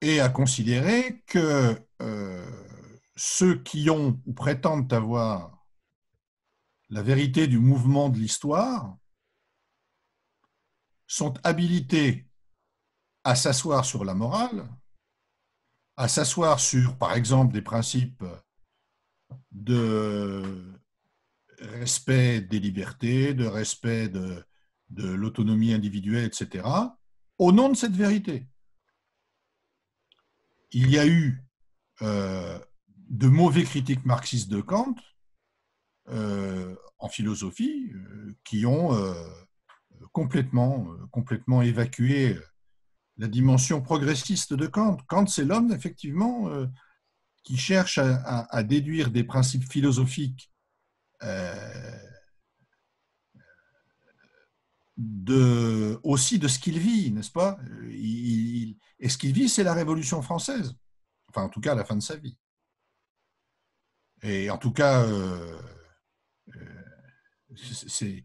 [SPEAKER 4] et à considérer que euh, ceux qui ont ou prétendent avoir la vérité du mouvement de l'histoire sont habilités à s'asseoir sur la morale, à s'asseoir sur, par exemple, des principes de respect des libertés, de respect de, l'autonomie individuelle, etc., au nom de cette vérité. Il y a eu euh, de mauvais critiques marxistes de Kant euh, en philosophie euh, qui ont complètement, complètement évacué la dimension progressiste de Kant. Kant, c'est l'homme, effectivement, qui cherche à, déduire des principes philosophiques euh, aussi de ce qu'il vit, n'est-ce pas? Et ce qu'il vit, c'est la Révolution française, enfin en tout cas à la fin de sa vie. Et en tout cas, euh, euh,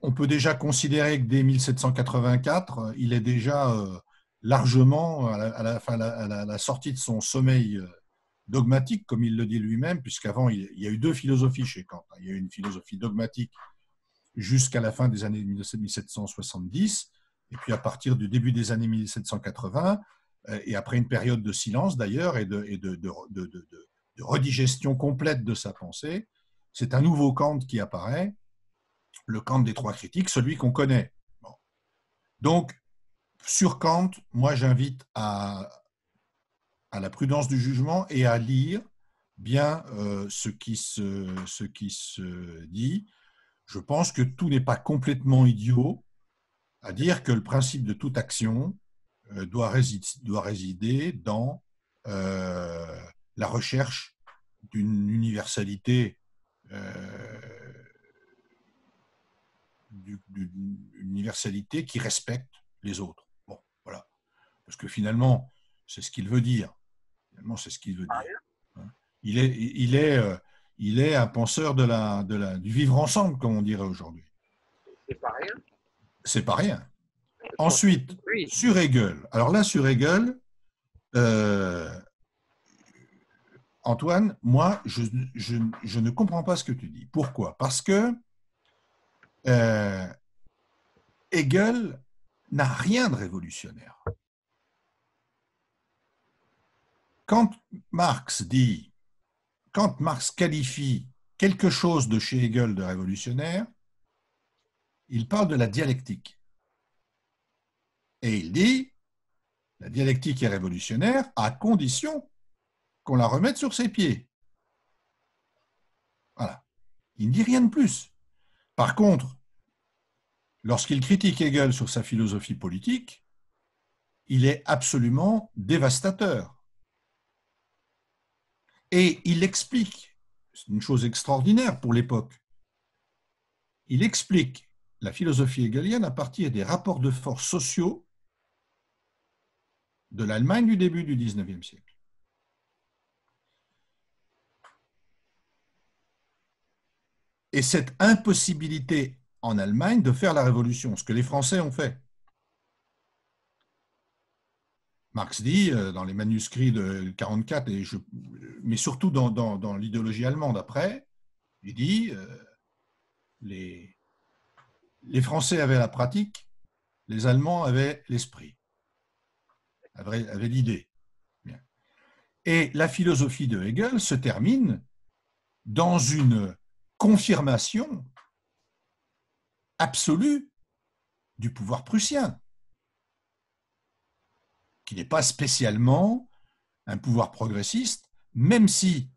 [SPEAKER 4] on, peut déjà considérer que dès 1784, il est déjà largement à la, sortie de son sommeil euh, dogmatique, comme il le dit lui-même, puisqu'avant, il, y a eu deux philosophies chez Kant. Il y a eu une philosophie dogmatique jusqu'à la fin des années 1770, et puis à partir du début des années 1780, euh, et après une période de silence d'ailleurs, et, de, redigestion complète de sa pensée, c'est un nouveau Kant qui apparaît, le Kant des trois critiques, celui qu'on connaît. Donc, sur Kant, moi j'invite à, la prudence du jugement et à lire bien euh, ce, qui se, dit. Je pense que tout n'est pas complètement idiot à dire que le principe de toute action euh, doit, résider, doit résider dans euh, la recherche d'une universalité d'une universalité qui respecte les autres. Parce que finalement, c'est ce qu'il veut dire. Finalement, c'est ce qu'il veut dire. Hein. Il est, il est, euh, il est un penseur de la, de la, du vivre ensemble, comme on dirait aujourd'hui.
[SPEAKER 5] C'est pas rien.
[SPEAKER 4] C'est pas rien. Ensuite, sur Hegel. Alors là, sur Hegel, euh, Antoine, moi, je, ne comprends pas ce que tu dis. Pourquoi? Parce que euh, Hegel n'a rien de révolutionnaire. quand Marx dit, quand Marx qualifie quelque chose de chez Hegel de révolutionnaire, il parle de la dialectique. Et il dit, la dialectique est révolutionnaire à condition qu'on la remette sur ses pieds. Voilà. Il ne dit rien de plus. Par contre, lorsqu'il critique Hegel sur sa philosophie politique, il est absolument dévastateur. Et il explique, c'est une chose extraordinaire pour l'époque, il explique la philosophie hegelienne à partir des rapports de force sociaux de l'Allemagne du début du XIXe siècle. Et cette impossibilité en Allemagne de faire la révolution, ce que les Français ont fait. Marx dit euh, dans les manuscrits de 1944, et mais surtout dans, l'idéologie allemande après, il dit euh, les, Français avaient la pratique, les Allemands avaient l'esprit, avaient l'idée. Et la philosophie de Hegel se termine dans une confirmation absolue du pouvoir prussien qui n'est pas spécialement un pouvoir progressiste, même si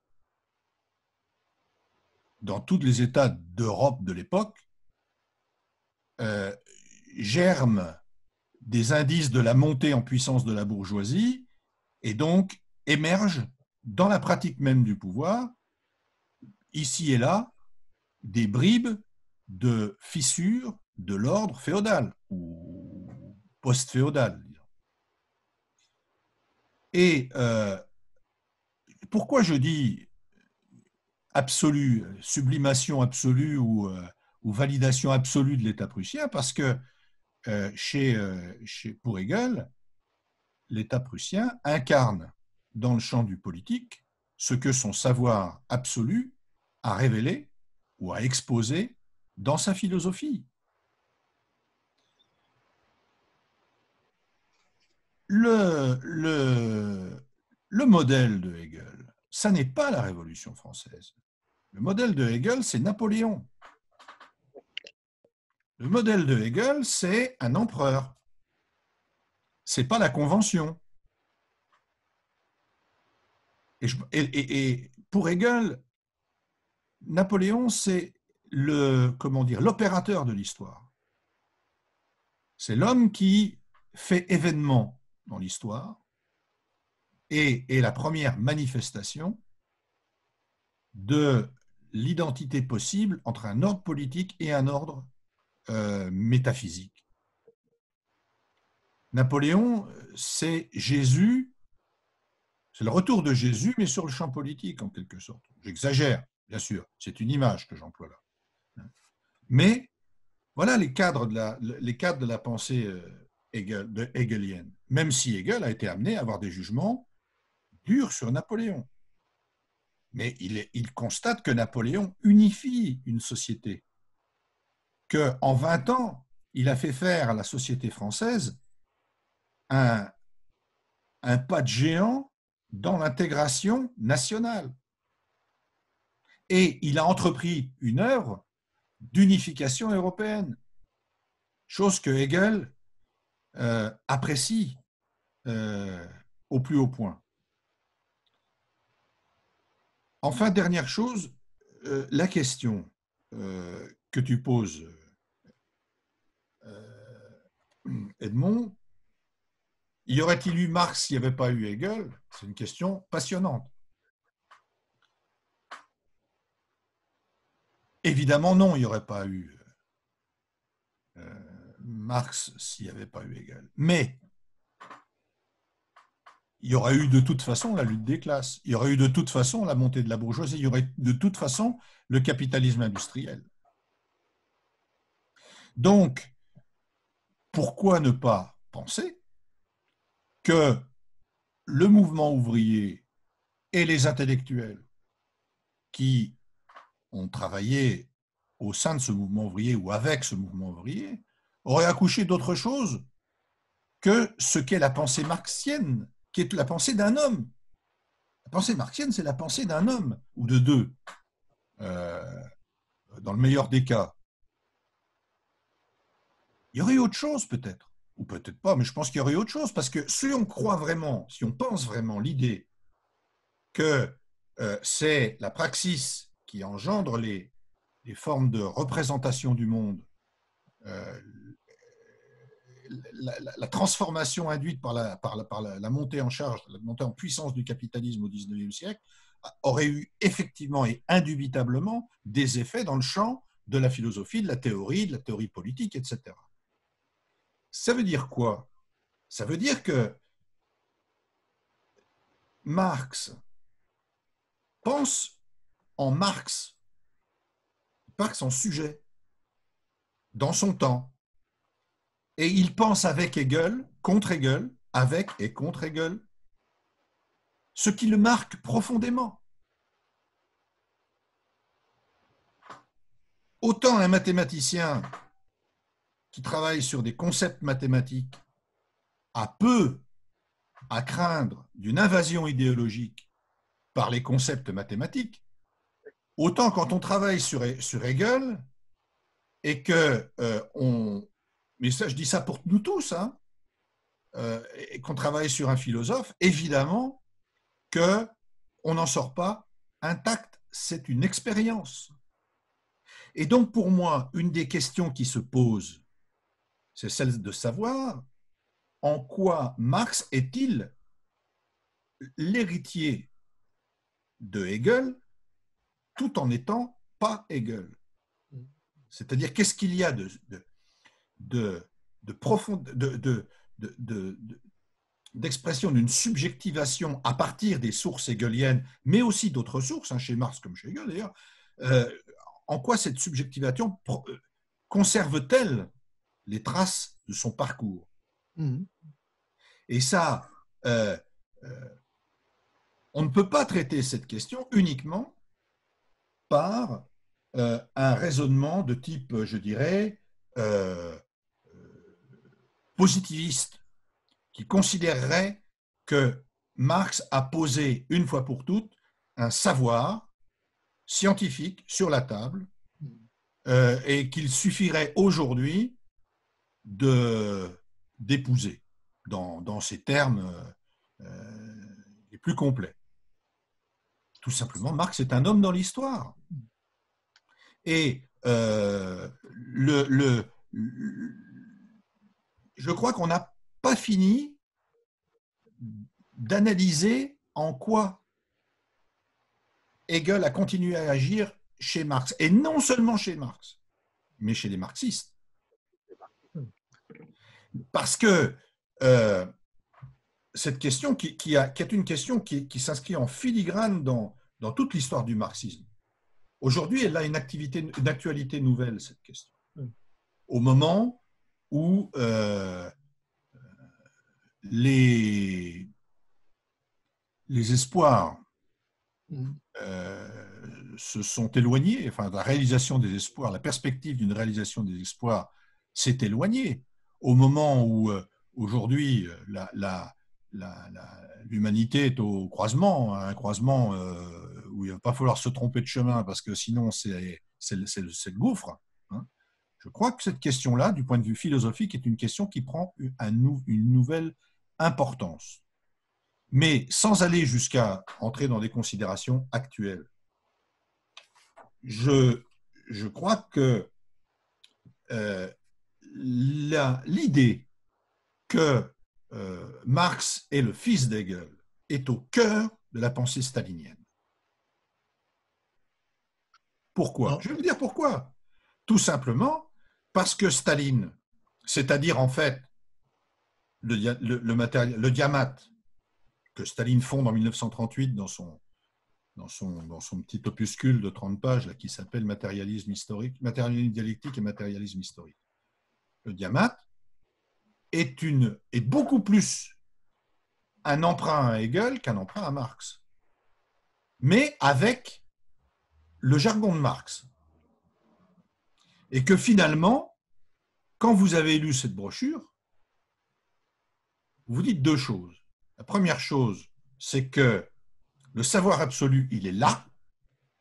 [SPEAKER 4] dans tous les États d'Europe de l'époque, euh, germent des indices de la montée en puissance de la bourgeoisie et donc émergent dans la pratique même du pouvoir, ici et là, des bribes de fissures de l'ordre féodal ou post-féodal. Et euh, pourquoi je dis absolue, sublimation absolue ou, euh, ou validation absolue de l'État prussien? Parce que euh, chez, chez, pour Hegel, l'État prussien incarne dans le champ du politique ce que son savoir absolu a révélé ou a exposé dans sa philosophie. Le, le, le modèle de Hegel, ça n'est pas la Révolution française. Le modèle de Hegel, c'est Napoléon. Le modèle de Hegel, c'est un empereur. C'est pas la Convention. Et, et, pour Hegel, Napoléon, c'est le comment dire l'opérateur de l'histoire. C'est l'homme qui fait événement dans l'histoire et est la première manifestation de l'identité possible entre un ordre politique et un ordre euh, métaphysique. Napoléon, c'est Jésus, c'est le retour de Jésus, mais sur le champ politique en quelque sorte. J'exagère, bien sûr, c'est une image que j'emploie là. Mais voilà les cadres de la, pensée euh, hegelienne, même si Hegel a été amené à avoir des jugements durs sur Napoléon. Mais il, constate que Napoléon unifie une société, qu'en 20 ans, il a fait faire à la société française un pas de géant dans l'intégration nationale. Et il a entrepris une œuvre d'unification européenne, chose que Hegel euh, apprécie euh, au plus haut point. Enfin, dernière chose, euh, la question que tu poses, Edmond, y aurait-il eu Marx s'il n'y avait pas eu Hegel? C'est une question passionnante. Évidemment, non, il n'y aurait pas eu euh, Marx s'il n'y avait pas eu Hegel. Mais il y aurait eu de toute façon la lutte des classes, il y aurait eu de toute façon la montée de la bourgeoisie, il y aurait de toute façon le capitalisme industriel. Donc, pourquoi ne pas penser que le mouvement ouvrier et les intellectuels qui ont travaillé au sein de ce mouvement ouvrier ou avec ce mouvement ouvrier auraient accouché d'autre chose que ce qu'est la pensée marxienne, qui est la pensée d'un homme. La pensée marxienne, c'est la pensée d'un homme ou de deux, euh, dans le meilleur des cas. Il y aurait autre chose peut-être, ou peut-être pas, mais je pense qu'il y aurait autre chose, parce que si on croit vraiment, si on pense vraiment l'idée que euh, c'est la praxis qui engendre les, formes de représentation du monde, euh, la, transformation induite par, la, par, par la, montée en charge, la montée en puissance du capitalisme au XIXe siècle, aurait eu effectivement et indubitablement des effets dans le champ de la philosophie, de la théorie, de la théorie politique, etc. Ça veut dire quoi? Ça veut dire que Marx pense en Marx. Marx en sujet, dans son temps. Et il pense avec Hegel, contre Hegel, avec et contre Hegel, ce qui le marque profondément. Autant un mathématicien qui travaille sur des concepts mathématiques a peu à craindre d'une invasion idéologique par les concepts mathématiques, Autant quand on travaille sur, Hegel et que euh, on. Mais ça, je dis ça pour nous tous, hein, euh, et qu'on travaille sur un philosophe, évidemment que on n'en sort pas intact. C'est une expérience. Et donc, pour moi, une des questions qui se posent c'est celle de savoir en quoi Marx est-il l'héritier de Hegel tout en n'étant pas Hegel. C'est-à-dire, qu'est-ce qu'il y a de, de, de, d'expression d'une subjectivation à partir des sources hegeliennes, mais aussi d'autres sources, hein, chez Marx comme chez Hegel d'ailleurs, euh, en quoi cette subjectivation euh, conserve-t-elle les traces de son parcours? Mmh. Et ça, euh, on ne peut pas traiter cette question uniquement par un raisonnement de type, je dirais, positiviste qui considérerait que Marx a posé une fois pour toutes un savoir scientifique sur la table euh, et qu'il suffirait aujourd'hui d'épouser dans, dans, ces termes euh, les plus complets. Tout simplement, Marx est un homme dans l'histoire. Et euh, le, je crois qu'on n'a pas fini d'analyser en quoi Hegel a continué à agir chez Marx, et non seulement chez Marx, mais chez les marxistes. Parce que euh, cette question, qui, a, est une question qui, s'inscrit en filigrane dans, dans toute l'histoire du marxisme, aujourd'hui, elle a une, activité, une actualité nouvelle, cette question. Au moment où euh, les, les espoirs mm. euh, se sont éloignés, enfin la réalisation des espoirs, la perspective d'une réalisation des espoirs s'est éloignée au moment où euh, aujourd'hui l'humanité est au croisement, un croisement où il ne va pas falloir se tromper de chemin parce que sinon c'est le gouffre. Je crois que cette question-là, du point de vue philosophique, est une question qui prend une nouvelle importance, mais sans aller jusqu'à entrer dans des considérations actuelles. Je, je crois que euh, l'idée que euh, Marx est le fils d'Hegel est au cœur de la pensée stalinienne. Pourquoi Je vais vous dire pourquoi. Tout simplement parce que Staline, c'est-à-dire en fait le, le, le diamant que Staline fonde en 1938 dans son, petit opuscule de 30 pages là, qui s'appelle Matérialisme historique, matérialisme dialectique et matérialisme historique. Le diamant est, une, est beaucoup plus un emprunt à Hegel qu'un emprunt à Marx, mais avec le jargon de Marx et que finalement, quand vous avez lu cette brochure, vous dites deux choses. La première chose, c'est que le savoir absolu, il est là.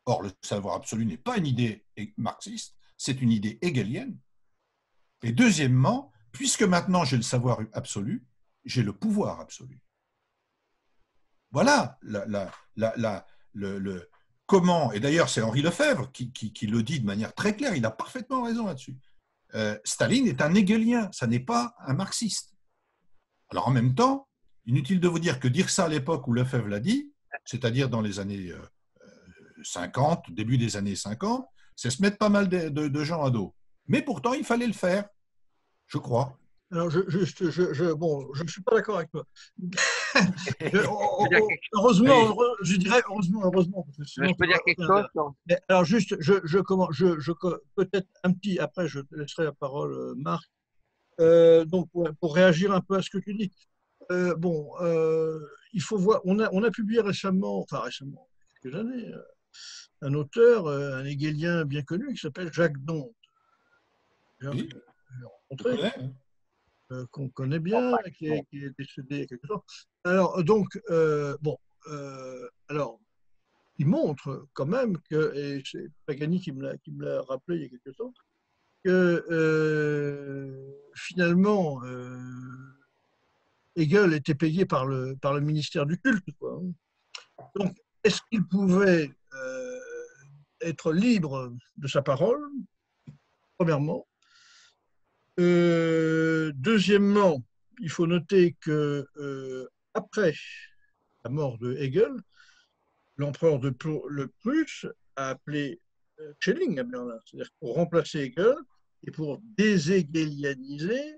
[SPEAKER 4] Or, le savoir absolu n'est pas une idée marxiste, c'est une idée hegelienne. Et deuxièmement, puisque maintenant j'ai le savoir absolu, j'ai le pouvoir absolu. Voilà le, comment, et d'ailleurs c'est Henri Lefebvre qui, le dit de manière très claire, il a parfaitement raison là-dessus. Euh, Staline est un hegelien, ça n'est pas un marxiste. Alors en même temps, inutile de vous dire que dire ça à l'époque où Lefebvre l'a dit, c'est-à-dire dans les années 50, euh, début des années 50, c'est se mettre pas mal de gens à dos. Mais pourtant, il fallait le faire, je crois.
[SPEAKER 1] Alors, je, juste, je, bon, je ne suis pas d'accord avec toi. *laughs* heureusement, je dirais heureusement, heureusement.
[SPEAKER 5] je peux dire quelque chose
[SPEAKER 1] Alors, juste, je, je, je, je peut-être un petit, après, je te laisserai la parole, euh, Marc. Euh, donc, pour, réagir un peu à ce que tu dis. Euh, bon, il faut voir, on a, on a publié récemment, enfin récemment, quelques années, un auteur, un hegelien bien connu, qui s'appelle Jacques Dont.
[SPEAKER 4] Oui,
[SPEAKER 1] rencontré. Euh, qu'on connaît bien, qui est, décédé quelque chose. Alors, donc, euh, bon, euh, alors, il montre quand même que, et c'est Pagani qui me l'a rappelé il y a quelque temps, que finalement, Hegel était payé par le, par le ministère du culte. Quoi. Donc, est-ce qu'il pouvait être libre de sa parole, premièrement deuxièmement, il faut noter que après la mort de Hegel, l'empereur de Prusse a appelé Schelling à Berlin, c'est-à-dire pour remplacer Hegel et pour déshegelianiser,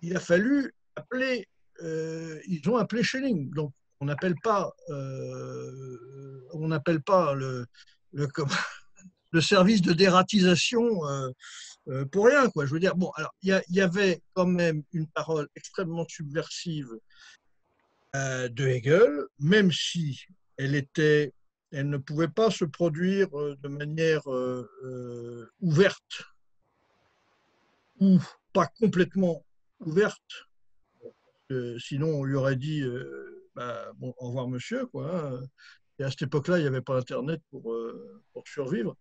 [SPEAKER 1] il a fallu appeler, ils ont appelé Schelling. Donc on n'appelle pas, on n'appelle pas le *laughs* service de dératisation euh, euh, pour rien. Quoi. Je veux dire, bon, alors il y, avait quand même une parole extrêmement subversive euh, de Hegel, même si elle était, elle ne pouvait pas se produire de manière ouverte ou pas complètement ouverte. sinon, on lui aurait dit bah, bon, au revoir, monsieur. Quoi, hein. Et à cette époque-là, il n'y avait pas Internet pour, pour survivre.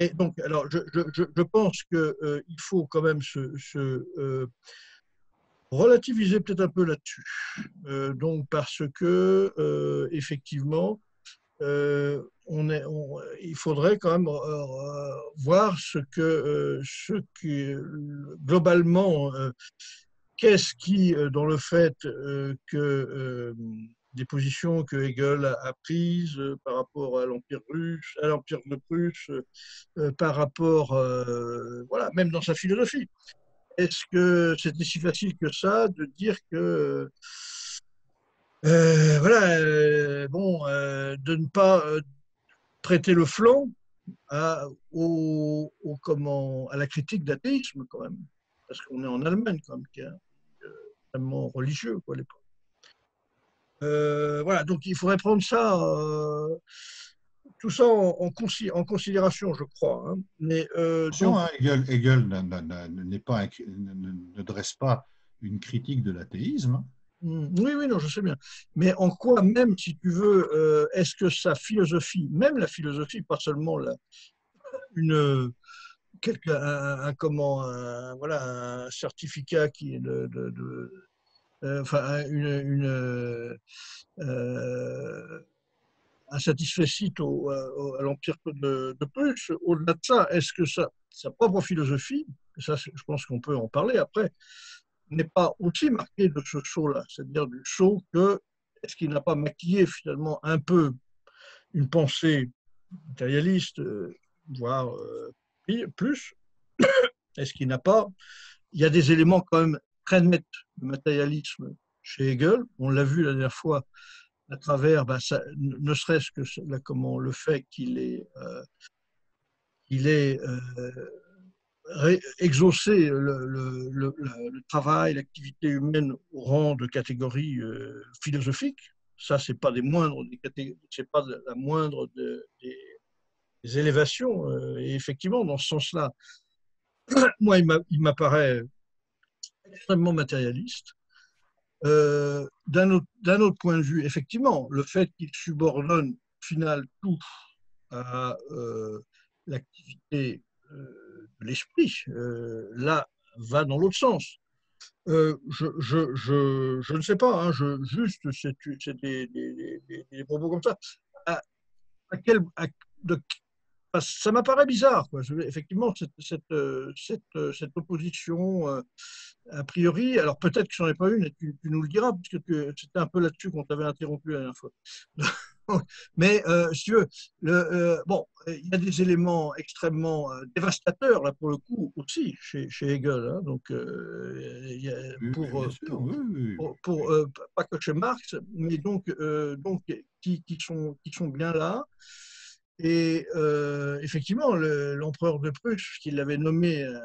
[SPEAKER 1] Et donc, alors, je, pense qu'il euh, faut quand même se, euh, relativiser peut-être un peu là-dessus. Euh, donc, parce que, effectivement, il faudrait quand même voir ce que, ce globalement, qu'est-ce qui, dans le fait que des positions que Hegel a, prises euh, par rapport à l'Empire russe, à l'Empire de Prusse, euh, par rapport, euh, voilà, même dans sa philosophie. Est-ce que c'était si facile que ça de dire que, voilà, bon, de ne pas prêter le flanc à, au, comment, à la critique d'athéisme quand même, parce qu'on est en Allemagne quand même, qui est extrêmement religieux quoi, à l'époque. Euh, voilà, donc il faudrait prendre ça, euh, tout ça en, considération, je crois. Hein. Mais,
[SPEAKER 4] euh, hein, Hegel, n'est pas, ne, dresse pas une critique de l'athéisme.
[SPEAKER 1] Mmh, oui, oui, non, je sais bien. Mais en quoi même, si tu veux, est-ce que sa philosophie, même la philosophie, pas seulement la, une, un, comment, voilà, un certificat qui est de euh, enfin, une, euh, un satisfait au, à l'Empire de, de. Au-delà de ça, est-ce que sa propre philosophie, ça je pense qu'on peut en parler après, n'est pas aussi marquée de ce saut-là, c'est-à-dire du saut que, est-ce qu'il n'a pas maquillé finalement un peu une pensée matérialiste, euh, voire plus *coughs* Est-ce qu'il n'a pas Il y a des éléments quand même très net le matérialisme chez Hegel. On l'a vu la dernière fois à travers, ça, ne serait-ce que là, comment, le fait qu'il est, euh, il est euh, exaucé le, travail, l'activité humaine au rang de catégorie euh, philosophique. Ça, c'est pas pas la moindre des, des, élévations. Euh, et effectivement, dans ce sens-là, *clears throat* moi, il m'apparaît extrêmement matérialiste. Euh, D'un autre, autre, point de vue, effectivement, le fait qu'il subordonne au final tout à euh, l'activité euh, de l'esprit, là, va dans l'autre sens. Je, je, je, je, ne sais pas, hein, juste, c'est des, des, des, propos comme ça. À, à quel, ça m'apparaît bizarre. Quoi. effectivement, cette, cette, euh, cette, euh, cette, opposition, euh, a priori, alors peut-être que je n'en ai pas une, et tu, nous le diras, puisque c'était un peu là-dessus qu'on t'avait interrompu la dernière fois. Mais euh, si tu veux, le, bon, il y a des éléments extrêmement dévastateurs, là, pour le coup, aussi, chez, chez Hegel. Hein, donc, il y a, pour, pour, pour, pas que chez Marx, mais donc, donc qui, qui, sont, qui sont bien là. Et euh, effectivement, l'empereur de Prusse, qui l'avait nommé, euh,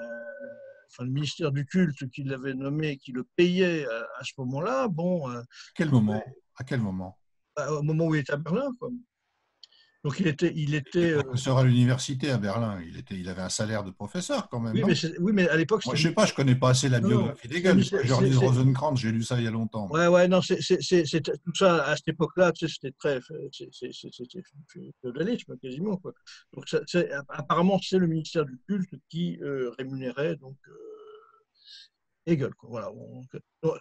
[SPEAKER 1] enfin le ministère du culte qui l'avait nommé, qui le payait à, ce moment-là, bon.
[SPEAKER 4] Euh, quel moment? À quel moment?
[SPEAKER 1] bah, Au moment où il était à Berlin, quoi. Donc il était, il était
[SPEAKER 4] euh, professeur à l'université à Berlin. Il était, il avait un salaire de professeur quand même.
[SPEAKER 1] Oui, mais, oui, mais à l'époque.
[SPEAKER 4] Moi, je sais pas, je connais pas assez la biographie d'Hegel. Jordi Rosenkrantz, j'ai lu ça il y a longtemps.
[SPEAKER 1] Ouais, ouais, non, c'est tout ça à cette époque-là, c'était très, c'était féodalisme quasiment quoi. Donc ça, apparemment, c'est le ministère du culte qui euh, rémunérait donc. Euh, Hegel. Quoi. Voilà.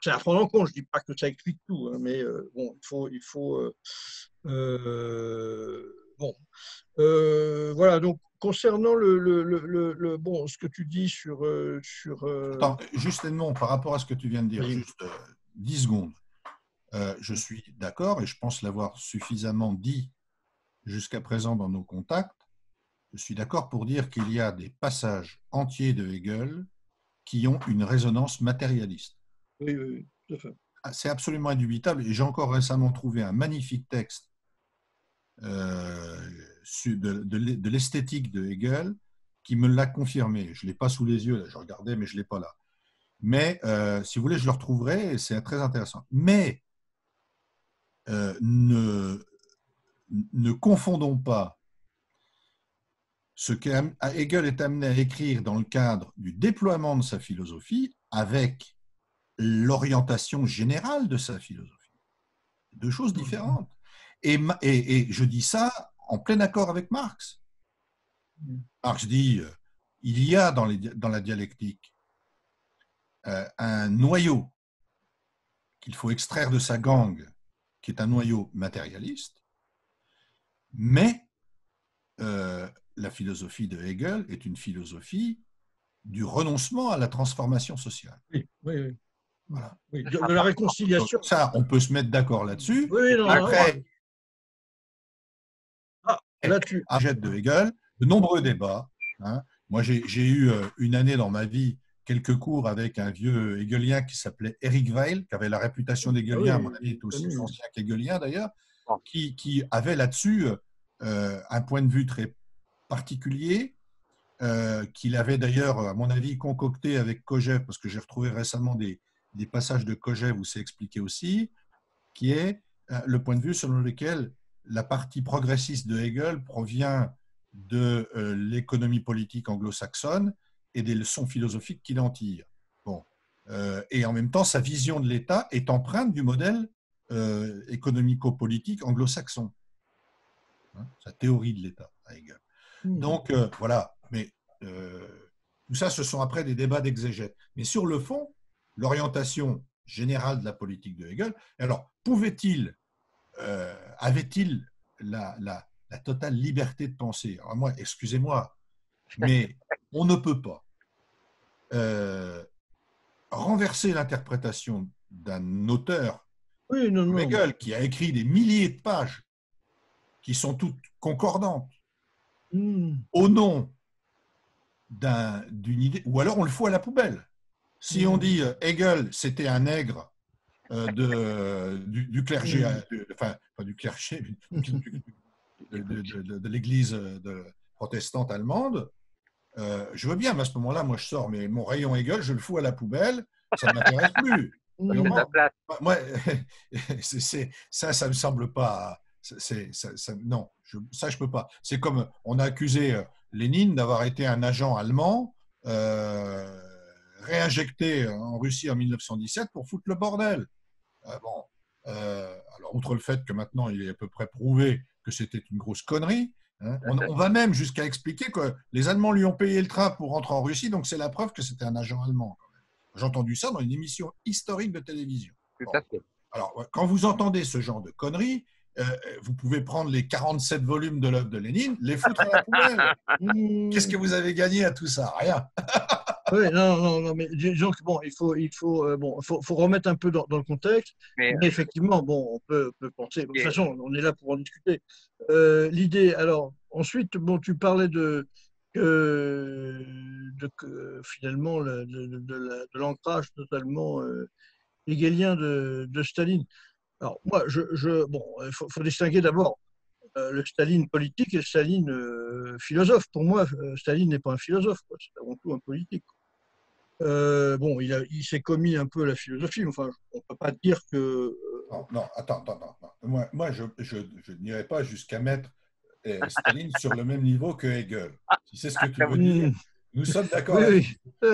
[SPEAKER 1] C'est à prendre en compte. Je ne dis pas que ça explique tout, hein, mais euh, bon, il faut, il faut Bon, euh, voilà, donc concernant le, le, le, bon, ce que tu dis sur. Euh, sur
[SPEAKER 4] Attends, juste non, par rapport à ce que tu viens de dire, juste 10 secondes. je suis d'accord et je pense l'avoir suffisamment dit jusqu'à présent dans nos contacts. Je suis d'accord pour dire qu'il y a des passages entiers de Hegel qui ont une résonance matérialiste.
[SPEAKER 1] Oui, oui, tout à fait.
[SPEAKER 4] Ah, c'est absolument indubitable. Et j'ai encore récemment trouvé un magnifique texte euh, de, l'esthétique de Hegel qui me l'a confirmé. Je ne l'ai pas sous les yeux, je regardais, mais je ne l'ai pas là. Mais euh, si vous voulez, je le retrouverai et c'est très intéressant. Mais euh, ne, ne confondons pas ce que Hegel est amené à écrire dans le cadre du déploiement de sa philosophie avec l'orientation générale de sa philosophie. Deux choses différentes. Et, et, je dis ça en plein accord avec Marx. Marx dit, euh, il y a dans, les, dans la dialectique euh, un noyau qu'il faut extraire de sa gangue, qui est un noyau matérialiste, mais euh, la philosophie de Hegel est une philosophie du renoncement à la transformation sociale.
[SPEAKER 1] Oui, oui, oui. Voilà. de, la réconciliation.
[SPEAKER 4] ça, on peut se mettre d'accord là-dessus.
[SPEAKER 1] Oui, non,
[SPEAKER 4] Après,
[SPEAKER 1] ah, là -dessus.
[SPEAKER 4] de Hegel, de nombreux débats. Hein. Moi, j'ai eu euh, une année dans ma vie quelques cours avec un vieux hegelien qui s'appelait Eric Weil, qui avait la réputation d'hegelien, ah à mon avis, est aussi ancien qu'hegelien d'ailleurs, qui, qui, avait là-dessus euh, un point de vue très particulier, euh, qu'il avait d'ailleurs, à mon avis, concocté avec Kojève, parce que j'ai retrouvé récemment des, des, passages de Kojève où c'est expliqué aussi, qui est euh, le point de vue selon lequel la partie progressiste de Hegel provient de l'économie politique anglo-saxonne et des leçons philosophiques qu'il en tire. Bon. et en même temps, sa vision de l'État est empreinte du modèle économico-politique anglo-saxon. Hein, sa théorie de l'État à Hegel. Hmm. Donc euh, voilà, mais euh, tout ça, ce sont après des débats d'exégète. Mais sur le fond, l'orientation générale de la politique de Hegel, alors pouvait-il, euh, avait-il la, la, la, totale liberté de penser? Alors Moi, excusez-moi, mais *laughs* on ne peut pas renverser l'interprétation d'un auteur,
[SPEAKER 1] oui, non,
[SPEAKER 4] Hegel, qui a écrit des milliers de pages qui sont toutes concordantes, hmm. au nom d'une idée, ou alors on le fout à la poubelle. Si on hmm. dit euh, Hegel, c'était un nègre euh, de, du, clergé, hmm. enfin, pas du clergé, de, l'église protestante allemande, euh, je veux bien, mais à ce moment-là, moi je sors mais mon rayon Hegel, je le fous à la poubelle, ça ne m'intéresse plus. *laughs* moi, *laughs* ça, ça ne me semble pas c'est, non, ça je peux pas. C'est comme on a accusé euh, Lénine d'avoir été un agent allemand euh, réinjecté en Russie en 1917 pour foutre le bordel. Euh, bon, alors outre le fait que maintenant il est à peu près prouvé que c'était une grosse connerie, hein, on, va même jusqu'à expliquer que les Allemands lui ont payé le train pour rentrer en Russie, donc c'est la preuve que c'était un agent allemand. J'ai entendu ça dans une émission historique de télévision. Alors, quand vous entendez ce genre de conneries, euh, vous pouvez prendre les 47 volumes de l'œuvre de Lénine, les foutre à la poubelle. *laughs* Qu'est-ce que vous avez gagné à tout ça? Rien. *laughs*
[SPEAKER 1] oui, non, non, non, mais disons que bon, il faut, il faut, euh, bon, faut, faut, remettre un peu dans, le contexte. Mais, effectivement, bon, on peut, peut penser. De toute façon, on est là pour en discuter. Euh, l'idée, alors, ensuite, bon, tu parlais de, de, finalement de, de l'ancrage totalement hegelien de, Staline. Alors, moi, je, bon, il faut, distinguer d'abord euh, le Staline politique et le Staline euh, philosophe. Pour moi, euh, Staline n'est pas un philosophe, c'est avant tout un politique. Bon, il, il s'est commis un peu à la philosophie, mais enfin, on ne peut pas dire que.
[SPEAKER 4] Non, non, attends, attends, attends. Moi, moi je, je, je n'irai pas jusqu'à mettre Staline *laughs* sur le même niveau que Hegel, si c'est ce que tu veux dire? Nous sommes d'accord.
[SPEAKER 1] Oui, oui.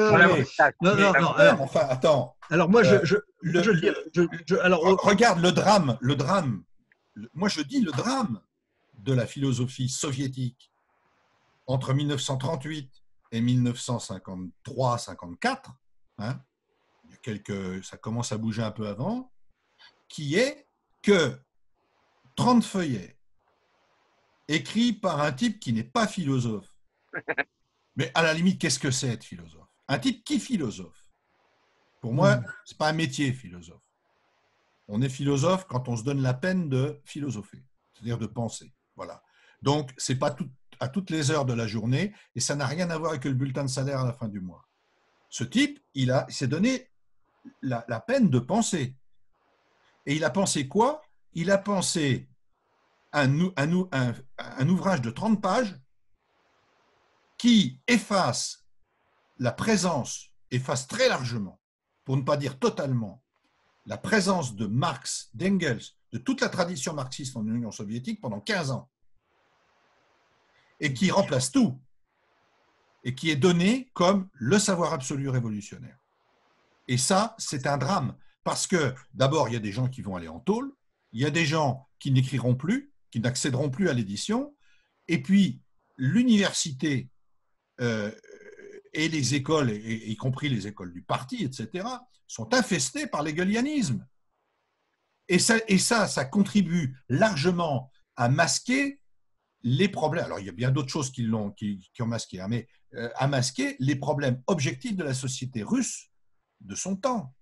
[SPEAKER 4] non, non, non, enfin, attends.
[SPEAKER 1] Alors moi, je, je, je, alors,
[SPEAKER 4] regarde le drame, le drame. Moi, je dis le drame de la philosophie soviétique entre 1938 et 1953-54. Hein, quelques, ça commence à bouger un peu avant, qui est que 30 feuillets écrits par un type qui n'est pas philosophe *laughs* Mais à la limite, qu'est-ce que c'est être philosophe? Un type qui philosophe Pour moi, hmm. ce n'est pas un métier philosophe. On est philosophe quand on se donne la peine de philosopher, c'est-à-dire de penser. Voilà. Donc, ce n'est pas à toutes les heures de la journée et ça n'a rien à voir avec le bulletin de salaire à la fin du mois. Ce type, il, s'est donné la, peine de penser. Et il a pensé quoi? Il a pensé un, ouvrage de 30 pages qui efface la présence, efface très largement, pour ne pas dire totalement, la présence de Marx, d'Engels, de toute la tradition marxiste en Union soviétique pendant 15 ans, et qui remplace tout, et qui est donné comme le savoir absolu révolutionnaire. Et ça, c'est un drame, parce que d'abord, il y a des gens qui vont aller en tôle, il y a des gens qui n'écriront plus, qui n'accéderont plus à l'édition, et puis l'université euh, et les écoles, y compris les écoles du parti, etc., sont infestées par l'égalianisme. Et ça, et ça, ça contribue largement à masquer les problèmes. Alors, il y a bien d'autres choses qui, l'ont, qui, ont masqué, hein, mais euh, à masquer les problèmes objectifs de la société russe de son temps.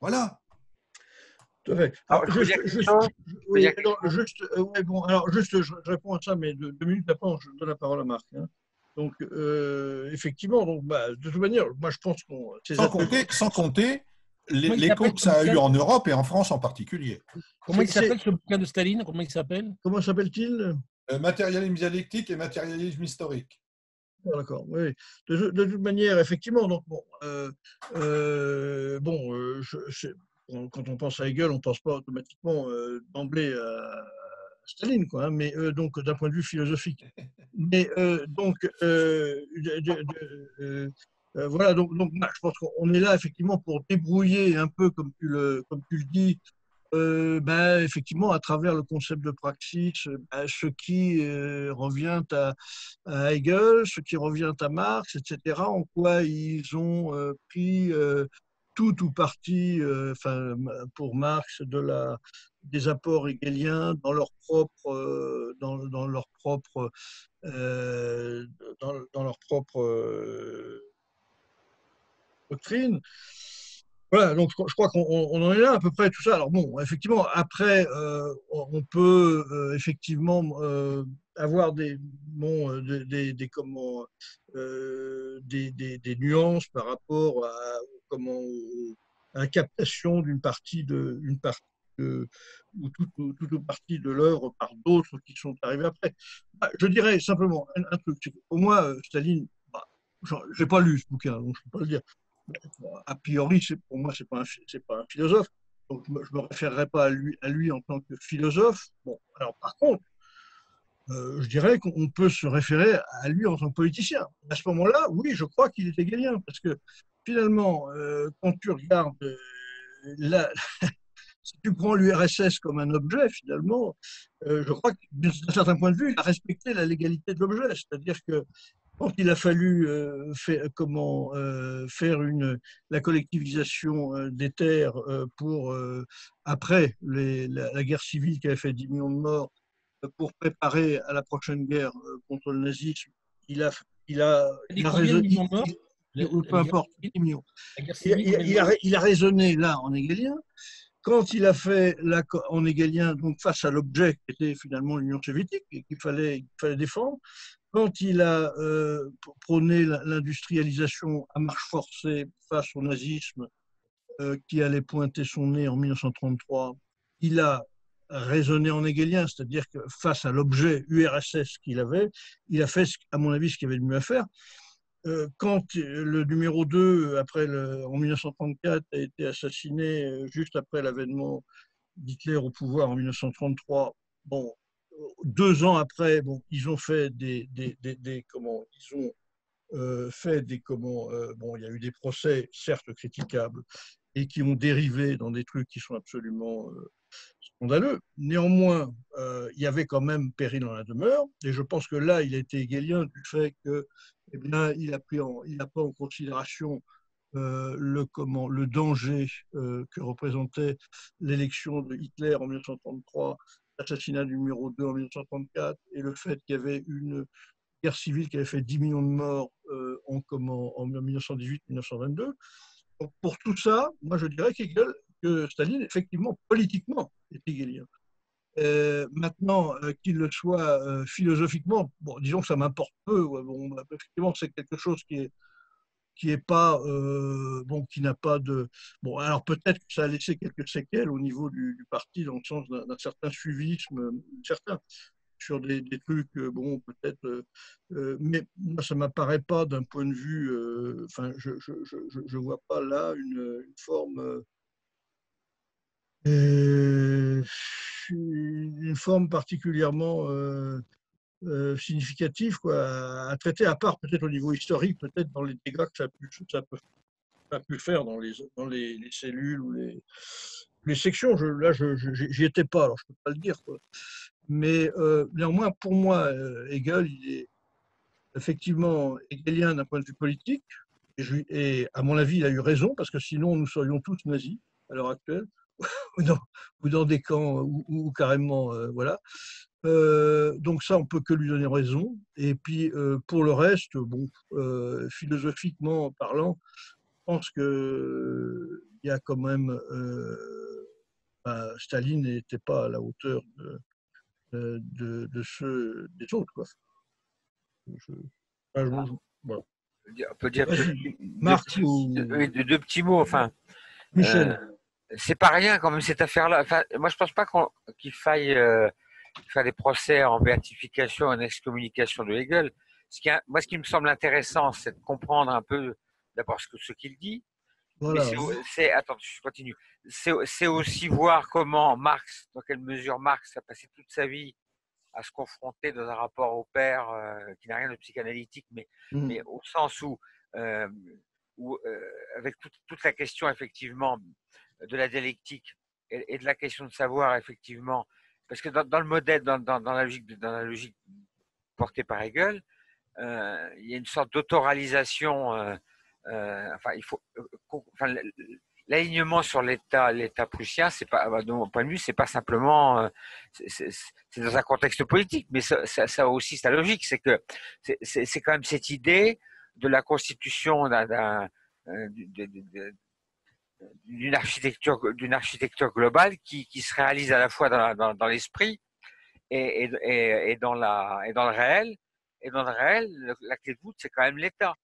[SPEAKER 4] Voilà.
[SPEAKER 1] Alors, juste, juste, bon, alors juste, je réponds à ça, mais deux, minutes après, je donne la parole à Marc. Hein. Donc, euh, effectivement, donc, bah, de toute manière, moi je pense qu'on.
[SPEAKER 4] Sans compter, sans compter l'écho que ça a eu en Europe et en France en particulier.
[SPEAKER 2] Comment il s'appelle ce bouquin de Staline Comment il s'appelle?
[SPEAKER 1] Comment s'appelle-t-il?
[SPEAKER 4] euh, Matérialisme dialectique et matérialisme historique.
[SPEAKER 1] D'accord, oui. De, toute manière, effectivement, donc bon, euh, bon quand on pense à Hegel, on ne pense pas automatiquement d'emblée à Staline, quoi, hein, mais euh, donc d'un point de vue philosophique. *laughs* Mais euh, donc, euh, voilà, donc, donc je pense qu'on est là effectivement pour débrouiller un peu, comme tu le, comme tu le dis, ben, effectivement, à travers le concept de praxis, ben, ce qui revient à, Hegel, ce qui revient à Marx, etc., en quoi ils ont pris tout ou partie, enfin, pour Marx, de la, des apports hegeliens dans leur propre, euh, dans, leur propre, euh, dans, leur propre euh, doctrine. Voilà, donc je, crois qu'on en est là à peu près tout ça. Alors bon, effectivement, après, on peut effectivement avoir des, bon, des, comment, des, des, nuances par rapport à comment la captation d'une partie de, une partie ou toute, ou partie de l'œuvre par d'autres qui sont arrivés après. Bah, je dirais simplement un, truc. Pour moi, euh, Staline, bah, je n'ai pas lu ce bouquin, donc je ne peux pas le dire. A priori, pour moi, ce n'est pas, un, pas un philosophe, donc je me référerai pas à lui, en tant que philosophe. Bon, alors par contre, euh, je dirais qu'on peut se référer à lui en tant que politicien. À ce moment-là, oui, je crois qu'il est égalien, parce que finalement, euh, quand tu regardes la, *laughs* si tu prends l'URSS comme un objet, finalement, euh, je crois que d'un certain point de vue, il a respecté la légalité de l'objet. C'est-à-dire que quand il a fallu euh, comment, euh, faire une, la collectivisation des terres pour, après la, guerre civile qui avait fait 10 millions de morts, pour préparer à la prochaine guerre contre le nazisme, il a, il a, il a raisonné. peu importe, 10 millions. Il, a, a raisonné là en égalien quand il a fait la, en égalien, donc face à l'objet qui était finalement l'Union soviétique et qu'il fallait, fallait défendre, quand il a euh, prôné l'industrialisation à marche forcée face au nazisme euh, qui allait pointer son nez en 1933, il a raisonné en hegelien, c'est-à-dire que face à l'objet URSS qu'il avait, il a fait, à mon avis, ce qu'il avait de mieux à faire. Euh, quand le numéro 2, après en 1934, a été assassiné juste après l'avènement d'Hitler au pouvoir en 1933, bon, deux ans après, ils ont fait des, comment, ils ont euh, fait des comment, bon, il y a eu des procès certes critiquables et qui ont dérivé dans des trucs qui sont absolument scandaleux. Néanmoins, il y avait quand même péril dans la demeure, et je pense que là, il a été égalien du fait que eh bien, il a pris en, il a pris en considération euh, le, comment, le danger euh, que représentait l'élection de Hitler en 1933, l'assassinat numéro 2 en 1934 et le fait qu'il y avait une guerre civile qui avait fait 10 millions de morts en, en 1918-1922. Pour tout ça, moi je dirais que Staline, effectivement, politiquement, est hegelien. Euh, maintenant, euh, qu'il le soit euh, philosophiquement, bon, disons que ça m'importe peu. bon, effectivement, c'est quelque chose qui est bon, qui n'a pas de bon. Alors peut-être que ça a laissé quelques séquelles au niveau du, parti dans le sens d'un certain suivisme, certain sur des, trucs, bon, peut-être, mais moi, ça m'apparaît pas d'un point de vue, enfin, je, je, je, je, vois pas là une forme une forme particulièrement euh, euh, significative quoi, à traiter, à part peut-être au niveau historique, peut-être dans les dégâts que ça a pu, ça peut, a pu faire dans les, dans les, les cellules ou les, les sections. Là, je n'y étais pas, alors je ne peux pas le dire. Quoi. Mais euh, néanmoins, pour moi, Hegel, il est effectivement hegelien d'un point de vue politique. Et, à mon avis, il a eu raison, parce que sinon, nous serions tous nazis à l'heure actuelle. *laughs* ou, dans, des camps ou, carrément euh, voilà. Euh, donc ça, on peut que lui donner raison. Et puis euh, pour le reste, bon, philosophiquement parlant, je pense que il y a quand même bah, Staline n'était pas à la hauteur de, de, de ceux des autres. Quoi.
[SPEAKER 5] On peut dire Marc ou... deux, petits mots. Enfin,
[SPEAKER 1] Michel
[SPEAKER 5] c'est pas rien quand même cette affaire-là. Enfin, moi, je pense pas qu'il faille euh, faire des procès en béatification, en excommunication de Hegel. Ce qui moi, ce qui me semble intéressant, c'est de comprendre un peu d'abord ce, ce qu'il dit. Voilà. C'est, attends, je continue. C'est aussi voir comment Marx, dans quelle mesure Marx a passé toute sa vie à se confronter dans un rapport au père euh, qui n'a rien de psychanalytique, mais, mmh. mais au sens où, euh, où avec toute, la question effectivement de la dialectique et, de la question de savoir, effectivement, parce que dans, le modèle, dans, la logique, dans la logique portée par Hegel, euh, il y a une sorte d'autoralisation. Euh, euh, enfin, il faut, enfin, l'alignement sur l'État, l'État prussien, c'est pas, de mon point de vue, c'est pas simplement, c'est dans un contexte politique, mais ça, ça, aussi sa logique, c'est que c'est quand même cette idée de la constitution d'un d'une architecture, d'une architecture globale qui, qui, se réalise à la fois dans, dans, l'esprit et, et, et, dans la, et dans le réel. Et dans le réel, la clé de voûte, c'est quand même l'État.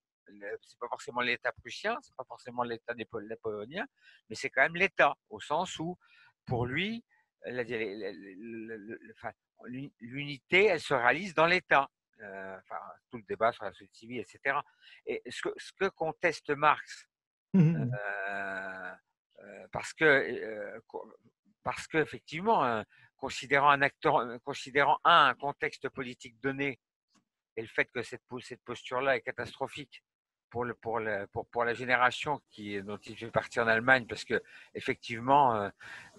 [SPEAKER 5] C'est pas forcément l'État prussien, c'est pas forcément l'État napoléonien, mais c'est quand même l'État, au sens où, pour lui, l'unité, elle se réalise dans l'État. Euh, enfin, tout le débat sur la société civile, etc. Et ce que conteste Marx Mmh euh, euh, parce que euh, parce que effectivement, considérant un acteur, considérant un, contexte politique donné et le fait que cette, cette posture-là est catastrophique pour, le, pour, le, pour, pour, la génération qui, dont il fait partie en Allemagne, parce que effectivement,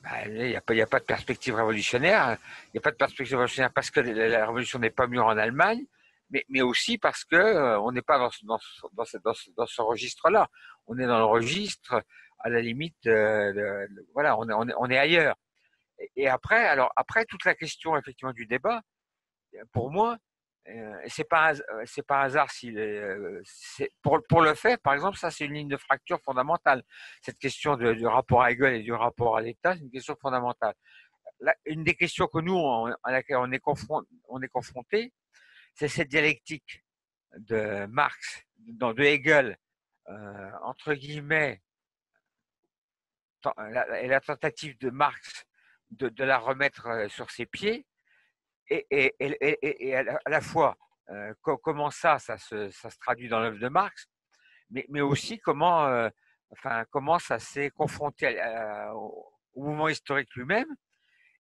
[SPEAKER 5] bah, il n'y a, pas, de perspective révolutionnaire. Il n'y a pas de perspective révolutionnaire parce que la, révolution n'est pas mûre en Allemagne, mais, mais aussi parce que on n'est pas dans, dans, dans, dans, dans ce registre-là on est dans le registre, à la limite, euh, voilà, on est, on est, on est ailleurs. Et, après, alors après toute la question effectivement du débat, pour moi, euh, c'est pas c'est pas hasard si pour pour le fait, par exemple, ça c'est une ligne de fracture fondamentale. Cette question du rapport à Hegel et du rapport à l'État, c'est une question fondamentale. une des questions que nous à laquelle on est confronté, on est confronté, c'est cette dialectique de Marx, de Hegel euh, entre guillemets, et la tentative de Marx de, la remettre euh, sur ses pieds, et, et, et, à la fois euh, comment ça, ça se, ça se, traduit dans l'œuvre de Marx, mais, mais aussi comment, enfin, comment ça s'est confronté au, mouvement historique lui-même.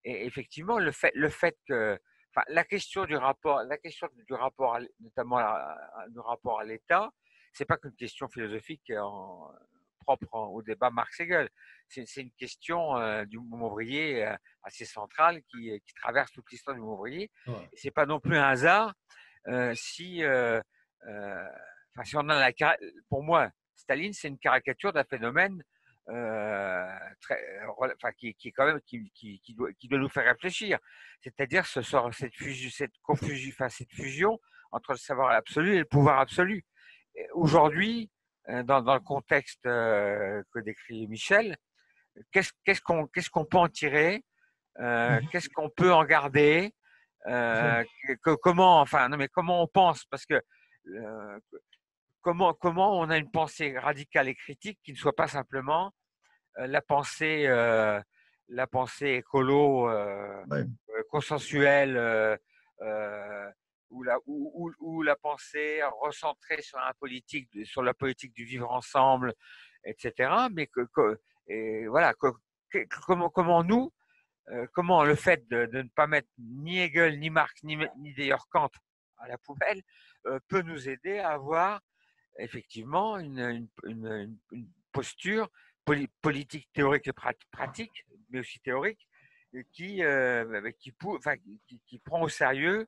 [SPEAKER 5] Et effectivement, le fait, le fait que enfin, la question du rapport, la question du rapport, notamment du rapport à l'État, c'est pas qu'une question philosophique en, propre au débat Marx-Hegel. C'est une question euh, du mouvement ouvrier euh, assez centrale qui, qui, traverse toute l'histoire du mouvement ouvrier. Ouais. C'est pas non plus un hasard euh, si, euh, si on a la, pour moi, Staline, c'est une caricature d'un phénomène très, enfin, qui, qui, est quand même qui, doit, nous faire réfléchir. C'est-à-dire ce sort, cette, fusion, cette confusion, enfin, cette fusion entre le savoir absolu et le pouvoir absolu. Aujourd'hui, dans, dans, le contexte que décrit Michel, qu'est-ce qu'on peut en tirer mmh Qu'est-ce qu'on peut en garder que, Comment, enfin, non mais comment on pense Parce que comment comment on a une pensée radicale et critique qui ne soit pas simplement la pensée la pensée écolo consensuelle ou la, ou, la pensée recentrée sur la politique, sur la politique du vivre ensemble, etc. Mais que, et voilà, comment, nous, euh, comment le fait de, ne pas mettre ni Hegel, ni Marx, ni, ni d'ailleurs Kant à la poubelle euh, peut nous aider à avoir effectivement une, posture politique théorique et pratique, mais aussi théorique, euh, qui, qui, qui, prend au sérieux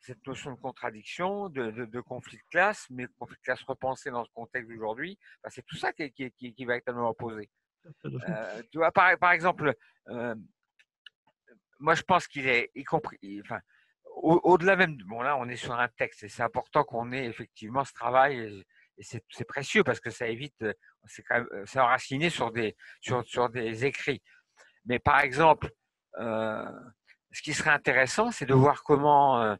[SPEAKER 5] cette notion de contradiction, de, de, conflit de classe, mais conflit de classe repensé dans ce contexte d'aujourd'hui, c'est tout ça qui, qui, qui, va être opposé. Euh, tu vois, par, par exemple, euh, moi je pense qu'il est, y compris, enfin, au-delà même, bon là on est sur un texte et c'est important qu'on ait effectivement ce travail et, c'est précieux parce que ça évite, c'est quand même, c'est enraciné sur des, sur, sur des écrits. Mais par exemple, euh, ce qui serait intéressant, c'est de voir comment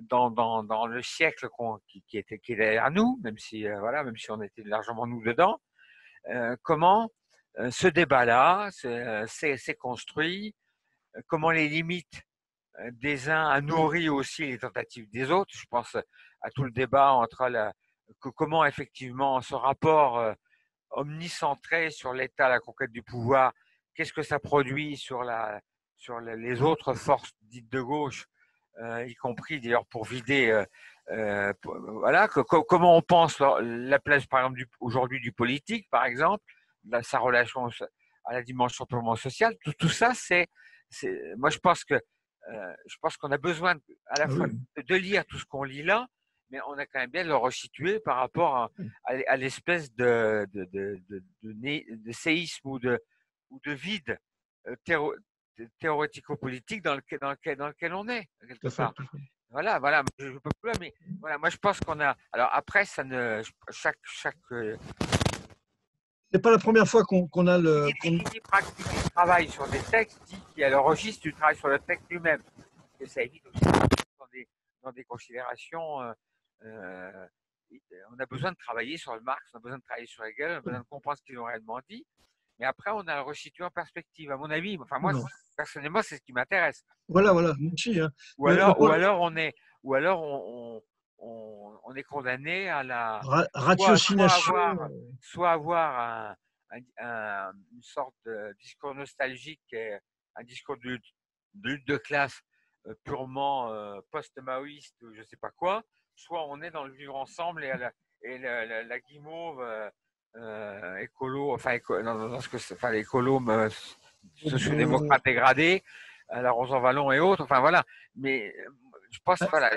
[SPEAKER 5] dans, le siècle qui, était, qui est derrière nous, même si, voilà, même si on était largement nous dedans, comment euh, ce débat-là s'est euh, construit, euh, comment les limites des uns a nourri aussi les tentatives des autres. Je pense à tout le débat entre la, comment effectivement ce rapport omnicentré sur l'État, la conquête du pouvoir, qu'est-ce que ça produit sur les autres forces dites de gauche, y compris d'ailleurs pour vider. voilà, comment on pense la place, par exemple, aujourd'hui du politique, par exemple, sa relation à la dimension purement sociale. Tout, tout ça, c'est, moi je pense que euh, je pense qu'on a besoin à la ah fois de lire tout ce qu'on lit là, mais on a quand même bien de le resituer par rapport à, l'espèce de, de, de, de, séisme ou de, ou de vide euh, théorico-politique dans lequel, dans, lequel, dans lequel on est, quelque part. Voilà, voilà, je peux plus, mais voilà, moi je pense qu'on a. Alors après, ça ne, chaque, chaque euh,
[SPEAKER 1] c'est pas la première fois qu'on a le.
[SPEAKER 5] Qui dit pratique du travail sur des textes dit qu'il y a le registre du travail sur le texte lui-même. Et ça évite aussi dans des, dans des considérations. Euh, euh, on a besoin de travailler sur le Marx, on a besoin de travailler sur Hegel, on a besoin de comprendre ce qu'ils ont réellement dit. Mais après, on a le resitué en perspective. À mon avis, enfin moi, personnellement, c'est ce qui m'intéresse.
[SPEAKER 1] Voilà, voilà,
[SPEAKER 5] hein. Ou alors, ou alors on est, ou alors on, on, est condamné à la
[SPEAKER 1] ratiocination.
[SPEAKER 5] Soit avoir, une sorte de discours nostalgique, un discours de, lutte de classe euh, purement euh, post-maoïste ou je ne sais pas quoi, soit on est dans le vivre ensemble et, la, et la, guimauve euh, écolo, enfin, dans, ce que enfin l'écolo social-démocrate dégradé, la Rosan Vallon et autres, enfin voilà. Mais je pense, voilà,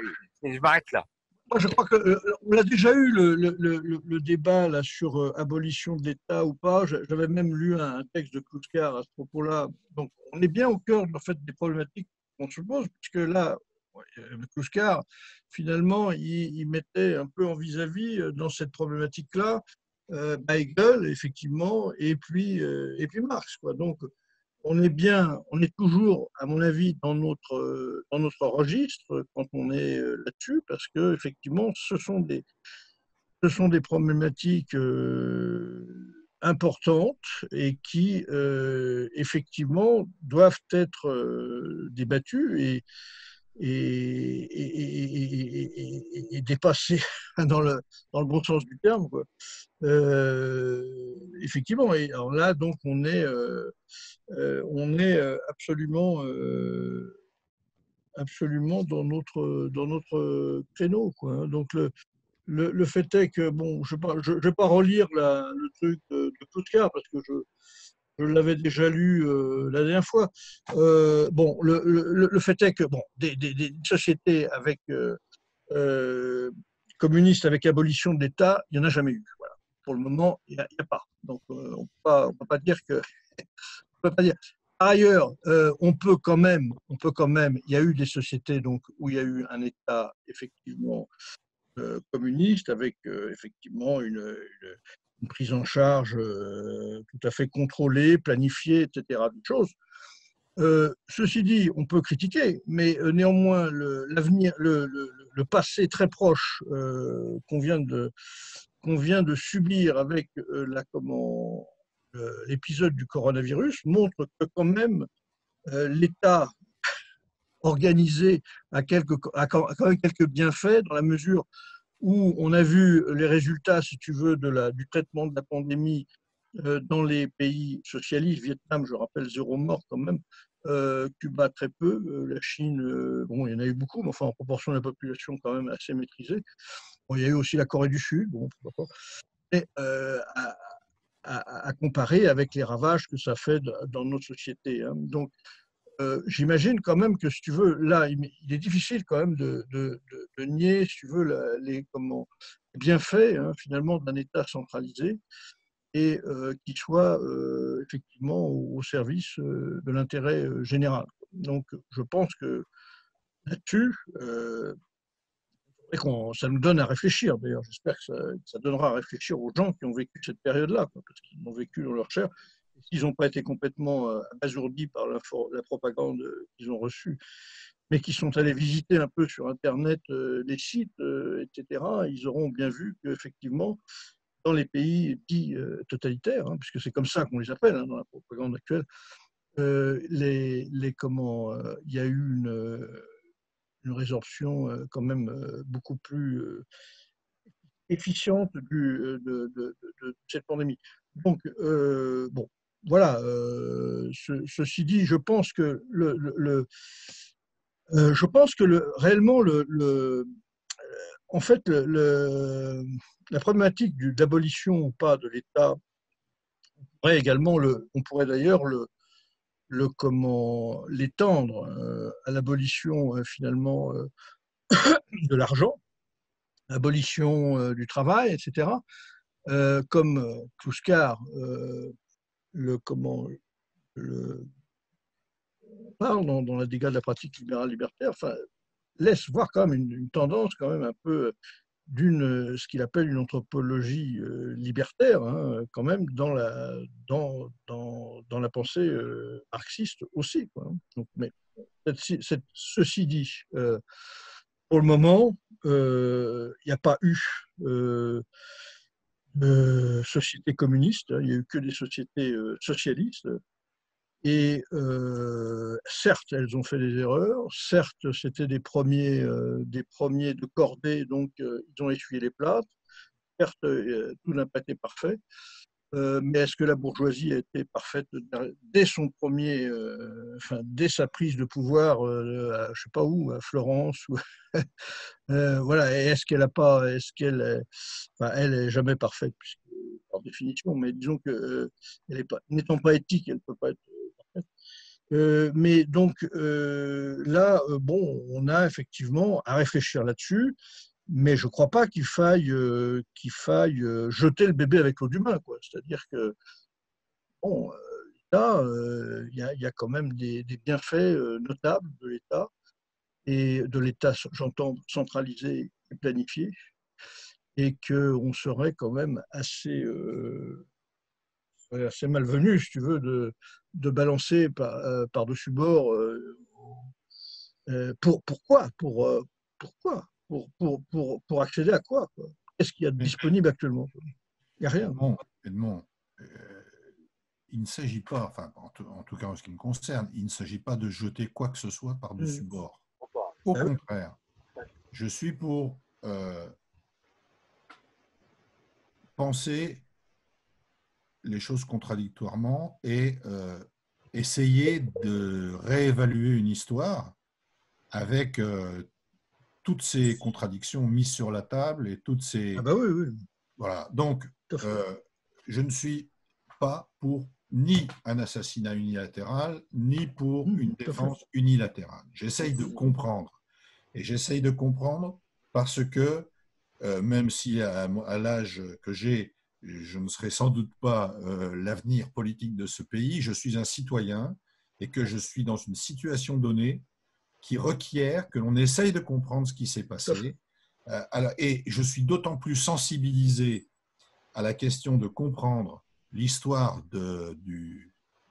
[SPEAKER 5] je m'arrête là.
[SPEAKER 1] Moi, je crois qu'on euh, on a déjà eu le, le, le, débat là, sur euh, abolition de l'État ou pas. J'avais même lu un, texte de Kluskar à ce propos-là. Donc, on est bien au cœur en fait, des problématiques qu'on se pose, puisque là, Kluskar, finalement, il, mettait un peu en vis-à-vis euh, dans cette problématique-là euh, Hegel, effectivement, et puis, et puis Marx. Quoi. Donc, on est bien, on est toujours, à mon avis, dans notre, dans notre registre quand on est euh, là-dessus, parce que effectivement, ce sont des, ce sont des problématiques euh, importantes et qui, euh, effectivement, doivent être débattues et, et, et, dépassées *laughs* dans le, dans le bon sens du terme. effectivement, et alors là, donc, on est euh, on est euh, absolument, euh, absolument dans notre, dans notre créneau. Quoi. Hein. Donc le, le, fait est que, bon, je ne vais pas relire le truc de, de parce que je, je l'avais déjà lu la dernière fois. bon, le, le, fait est que bon, des, des, sociétés avec communistes avec abolition de l'État, il n'y en a jamais eu. Voilà. Pour le moment, il n'y a, a, pas. Donc, on ne peut pas dire que peut pas dire. par ailleurs, euh, on peut quand même, on peut quand même, il y a eu des sociétés donc où il y a eu un État effectivement euh, communiste avec euh, effectivement une, prise en charge tout à fait contrôlée, planifiée, etc. Choses. ceci dit, on peut critiquer, mais néanmoins, l'avenir, le, passé très proche qu'on vient de subir avec l'épisode du coronavirus montre que quand même euh, l'État organisé a, quand même quelques bienfaits dans la mesure où on a vu les résultats, si tu veux, du traitement de la pandémie euh, dans les pays socialistes. Vietnam, je rappelle, zéro mort quand même. Euh, Cuba, très peu. la Chine, bon, il y en a eu beaucoup, mais enfin, en proportion de la population, quand même assez maîtrisée. Il y a eu aussi la Corée du Sud, bon, pourquoi pas. À, comparer avec les ravages que ça fait dans nos sociétés. Hein. Donc, euh, j'imagine quand même que, si tu veux, là, il, est difficile quand même de, de, nier, si tu veux, les, comment, bienfaits hein, finalement d'un État centralisé et euh, qui soit euh, effectivement au, service de l'intérêt général. Donc, je pense que là-dessus, ça nous donne à réfléchir. D'ailleurs, j'espère que ça, donnera à réfléchir aux gens qui ont vécu cette période-là, parce qu'ils l'ont vécu dans leur chair. S'ils n'ont pas été complètement euh, abasourdis par la, propagande qu'ils ont reçue, mais qui sont allés visiter un peu sur Internet euh, les sites, euh, etc., ils auront bien vu qu'effectivement, dans les pays dits totalitaires, hein, puisque c'est comme ça qu'on les appelle hein, dans la propagande actuelle, il y a eu une résorption euh, quand même euh, beaucoup plus euh, efficiente de, cette pandémie. Donc, bon, voilà. ceci dit, je pense que le, je pense que le, réellement le, en fait la problématique d'abolition ou pas de l'État pourrait également le, on pourrait d'ailleurs le, le l'étendre euh, à l'abolition euh, finalement euh, *coughs* de l'argent, l'abolition du travail, etc. comme Kluskar le comment le parle dans, la dégâts de la pratique libérale libertaire, enfin, laisse voir quand même une, tendance quand même un peu d'une ce qu'il appelle une anthropologie euh, libertaire, hein, quand même, dans la, dans, dans, dans la pensée euh, marxiste aussi. Quoi. Hein. Donc, mais ceci dit, euh, pour le moment, il n'y a pas eu de société communiste, hein, il n'y a eu que des sociétés socialistes. Et euh, certes, elles ont fait des erreurs. Certes, c'était des premiers, euh, des premiers de cordée, donc euh, ils ont essuyé les plâtres. Certes, tout n'a pas été parfait. Mais est-ce que la bourgeoisie a été parfaite dès son premier, enfin dès sa prise de pouvoir, à, je sais pas où, à Florence ou *laughs* voilà. est-ce qu'elle a pas, est-ce qu'elle, enfin, elle est jamais parfaite puisque, par définition, mais disons que n'étant pas éthique, elle peut pas être euh, mais donc euh, là, euh, bon, on a effectivement à réfléchir là-dessus, mais je ne crois pas qu'il faille, qu'il faille jeter le bébé avec l'eau du bain. C'est-à-dire que, bon, là, il y, a quand même des, bienfaits notables de l'État, et de l'État, j'entends, centralisé et planifié, et qu'on serait quand même assez assez malvenu, si tu veux, de, de balancer euh, par-dessus bord. Euh, euh, pour, pourquoi pour, Pourquoi? Pour, pour, pour, pour, accéder à quoi, Qu'est-ce qu'il y a de disponible actuellement? Il n'y a rien.
[SPEAKER 4] Edmond, il ne s'agit pas, enfin, en tout, cas en ce qui me concerne, il ne s'agit pas de jeter quoi que ce soit par-dessus mmh. bord. Au ah contraire, je suis pour penser les choses contradictoirement et euh, essayer de réévaluer une histoire avec euh, toutes ces contradictions mises sur la table et toutes ces...
[SPEAKER 1] Ah bah oui, oui.
[SPEAKER 4] Voilà. Donc, euh, je ne suis pas pour ni un assassinat unilatéral, ni pour mmh, une défense unilatérale. J'essaye de comprendre. Et j'essaye de comprendre parce que, même si à l'âge que j'ai, je ne serai sans doute pas euh, l'avenir politique de ce pays. Je suis un citoyen et que je suis dans une situation donnée qui requiert que l'on essaye de comprendre ce qui s'est passé. Euh, et je suis d'autant plus sensibilisé à la question de comprendre l'histoire de,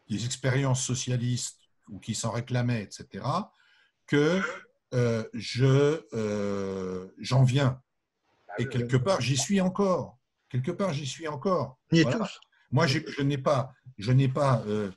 [SPEAKER 4] des expériences socialistes ou qui s'en réclamaient, etc., que euh, je euh, j'en viens. Et quelque part, j'y suis encore. Quelque part, j'y suis encore. Moi, je n'ai pas, je n'ai pas euh,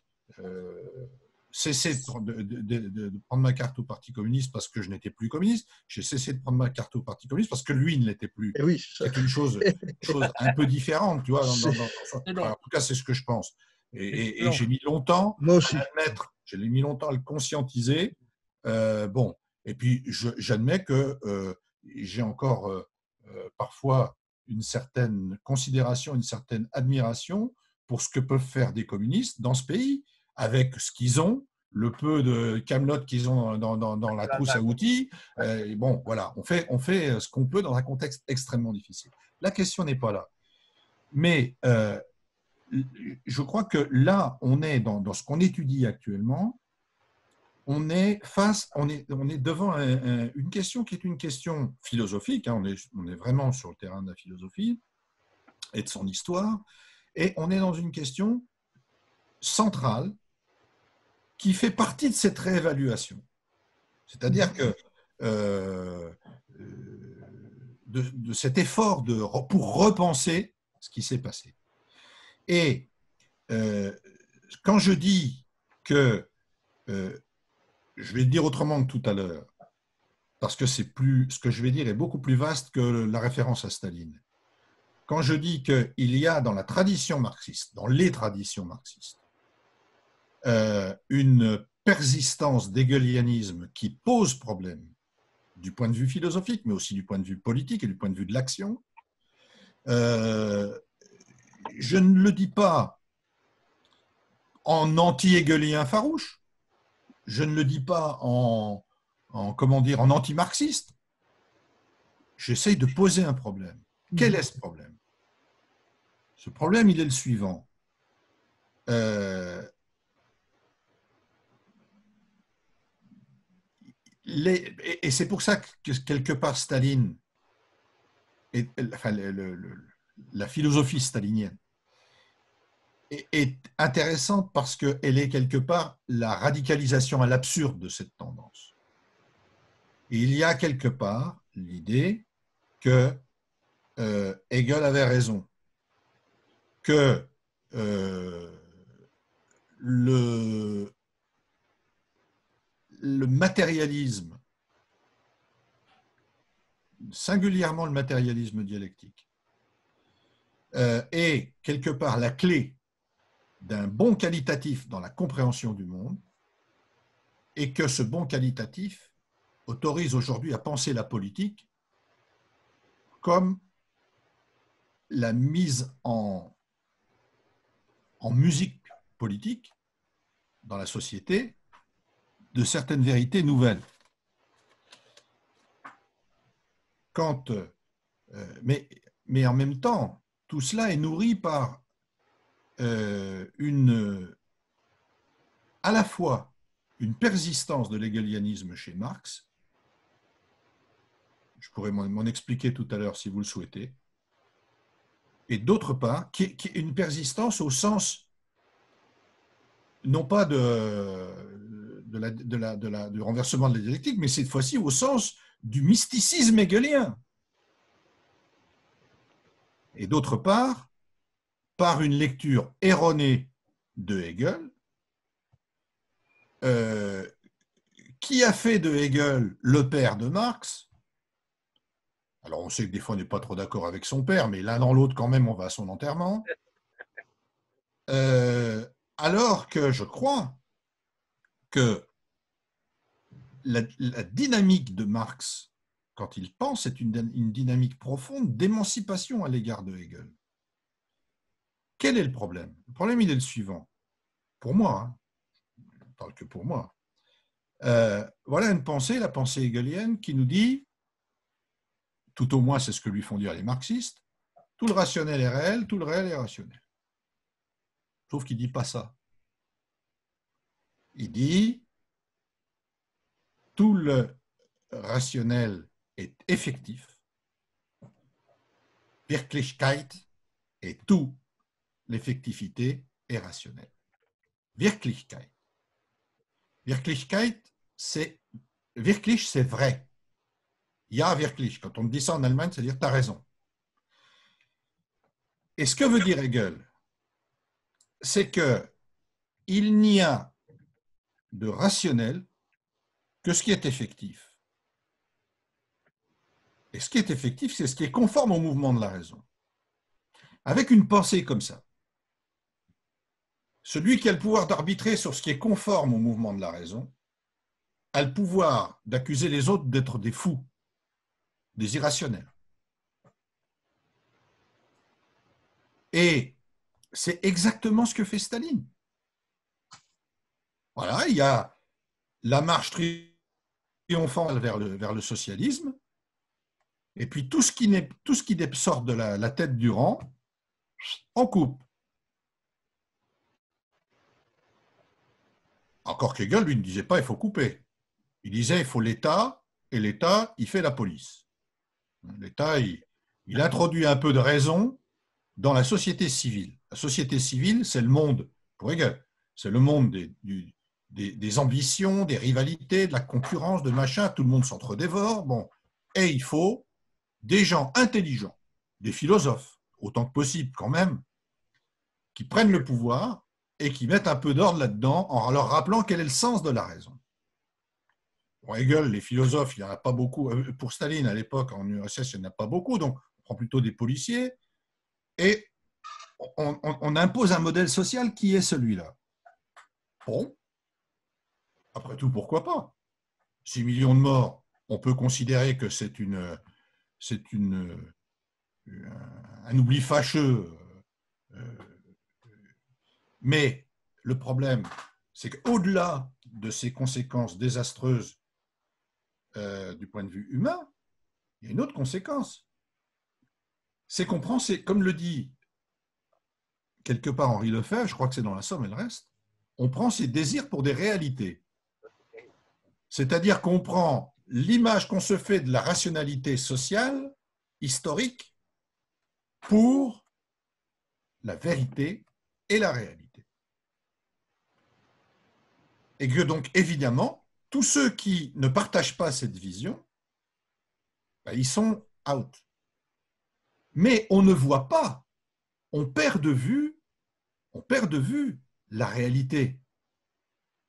[SPEAKER 4] cessé de, prendre ma carte au Parti communiste parce que je n'étais plus communiste. J'ai cessé de prendre ma carte au Parti communiste parce que lui ne l'était plus.
[SPEAKER 1] Eh oui,
[SPEAKER 4] c'est une chose, *laughs* chose, un peu différente, tu vois. en tout cas, c'est ce que je pense. Et, j'ai mis longtemps
[SPEAKER 1] Moi aussi.
[SPEAKER 4] à admettre, j'ai mis longtemps à le conscientiser. bon, et puis, j'admets que euh, j'ai encore euh, euh, parfois une certaine considération, une certaine admiration pour ce que peuvent faire des communistes dans ce pays, avec ce qu'ils ont, le peu de camelote qu'ils ont dans, dans, la trousse à outils. Et bon, voilà, on fait, on fait ce qu'on peut dans un contexte extrêmement difficile. La question n'est pas là. Mais je crois que là, on est dans, dans ce qu'on étudie actuellement, on est face, on est, on est devant une question qui est une question philosophique. Hein. on, est, on est vraiment sur le terrain de la philosophie et de son histoire, et on est dans une question centrale qui fait partie de cette réévaluation. C'est-à-dire que euh, de, cet effort pour repenser ce qui s'est passé. Et euh, quand je dis que euh, je vais le dire autrement que tout à l'heure, parce que c'est plus, ce que je vais dire est beaucoup plus vaste que la référence à Staline. Quand je dis qu'il y a dans la tradition marxiste, dans les traditions marxistes, euh, une persistance d'hegelianisme qui pose problème du point de vue philosophique, mais aussi du point de vue politique et du point de vue de l'action, euh, je ne le dis pas en anti-hegelien farouche, je ne le dis pas en, comment dire, en anti-marxiste. J'essaye de poser un problème. Quel est ce problème? Ce problème, il est le suivant. Euh, et c'est pour ça que quelque part Staline, enfin, la philosophie stalinienne, est intéressante parce qu'elle est quelque part la radicalisation à l'absurde de cette tendance. il y a quelque part l'idée que euh, Hegel avait raison, que euh, le, le matérialisme, singulièrement le matérialisme dialectique, euh, est quelque part la clé d'un bon qualitatif dans la compréhension du monde et que ce bon qualitatif autorise aujourd'hui à penser la politique comme la mise en, en musique politique dans la société certaines vérités nouvelles. Quand, euh, mais, mais en même temps, tout cela est nourri par euh, une, à la fois une persistance de l'hegelianisme chez Marx, je pourrais m'en expliquer tout à l'heure si vous le souhaitez, et d'autre part, qui, est une persistance au sens, non pas de, de la, de la, de la, du renversement de la dialectique, mais cette fois-ci au sens du mysticisme hegelien. Et d'autre part, par une lecture erronée de Hegel, euh, qui a fait de Hegel le père de Marx. Alors on sait que des fois on n'est pas trop d'accord avec son père, mais l'un dans l'autre quand même on va à son enterrement. Euh, alors que je crois que la, dynamique de Marx, quand il pense, est une dynamique profonde d'émancipation à l'égard de Hegel. Quel est le problème? Le problème, il est le suivant. Pour moi, hein, je ne parle que pour moi. Euh, voilà une pensée, la pensée hegelienne, qui nous dit, tout au moins c'est ce que lui font dire les marxistes, tout le rationnel est réel, tout le réel est rationnel. Sauf qu'il ne dit pas ça. Il dit tout le rationnel est effectif, Wirklichkeit, et tout l'effectivité est rationnelle. Wirklichkeit. Wirklichkeit, c'est wirklich, c'est vrai. Ja, wirklich. Quand on dit ça en Allemagne, c'est dire tu as raison. Et ce que veut dire Hegel, c'est que il n'y a de rationnel que ce qui est effectif. Et ce qui est effectif, c'est ce qui est conforme au mouvement de la raison. Avec une pensée comme ça, celui qui a le pouvoir d'arbitrer sur ce qui est conforme au mouvement de la raison a le pouvoir d'accuser les autres d'être des fous, des irrationnels. Et c'est exactement ce que fait Staline. Voilà, il y a la marche triomphante vers le, socialisme, et puis tout ce qui, sort de la, tête du rang, on coupe. Encore qu'Hegel, lui, ne disait pas il faut couper. Il disait il faut l'État, et l'État, il fait la police. L'État, il, introduit un peu de raison dans la société civile. La société civile, c'est le monde, pour Hegel, c'est le monde des, des, ambitions, des rivalités, de la concurrence, de machin, tout le monde s'entre-dévore. Bon. Et il faut des gens intelligents, des philosophes, autant que possible quand même, qui prennent le pouvoir et qui mettent un peu d'ordre là-dedans en leur rappelant quel est le sens de la raison. Pour Hegel, les philosophes, il n'y en a pas beaucoup. Euh, pour Staline, à l'époque, en URSS, il n'y en a pas beaucoup, donc on prend plutôt des policiers. Et on, impose un modèle social qui est celui-là. Bon, après tout, pourquoi pas? 6 millions de morts, on peut considérer que c'est une, c'est une, un oubli fâcheux. Mais le problème, c'est qu'au-delà de ces conséquences désastreuses euh, du point de vue humain, il y a une autre conséquence. C'est qu'on prend, comme le dit quelque part Henri Lefebvre, je crois que c'est dans la Somme et le reste, on prend ses désirs pour des réalités. C'est-à-dire qu'on prend l'image qu'on se fait de la rationalité sociale, historique, pour la vérité et la réalité et que donc, évidemment, tous ceux qui ne partagent pas cette vision, ben, ils sont out. Mais on ne voit pas, on perd de vue, on perd de vue la réalité.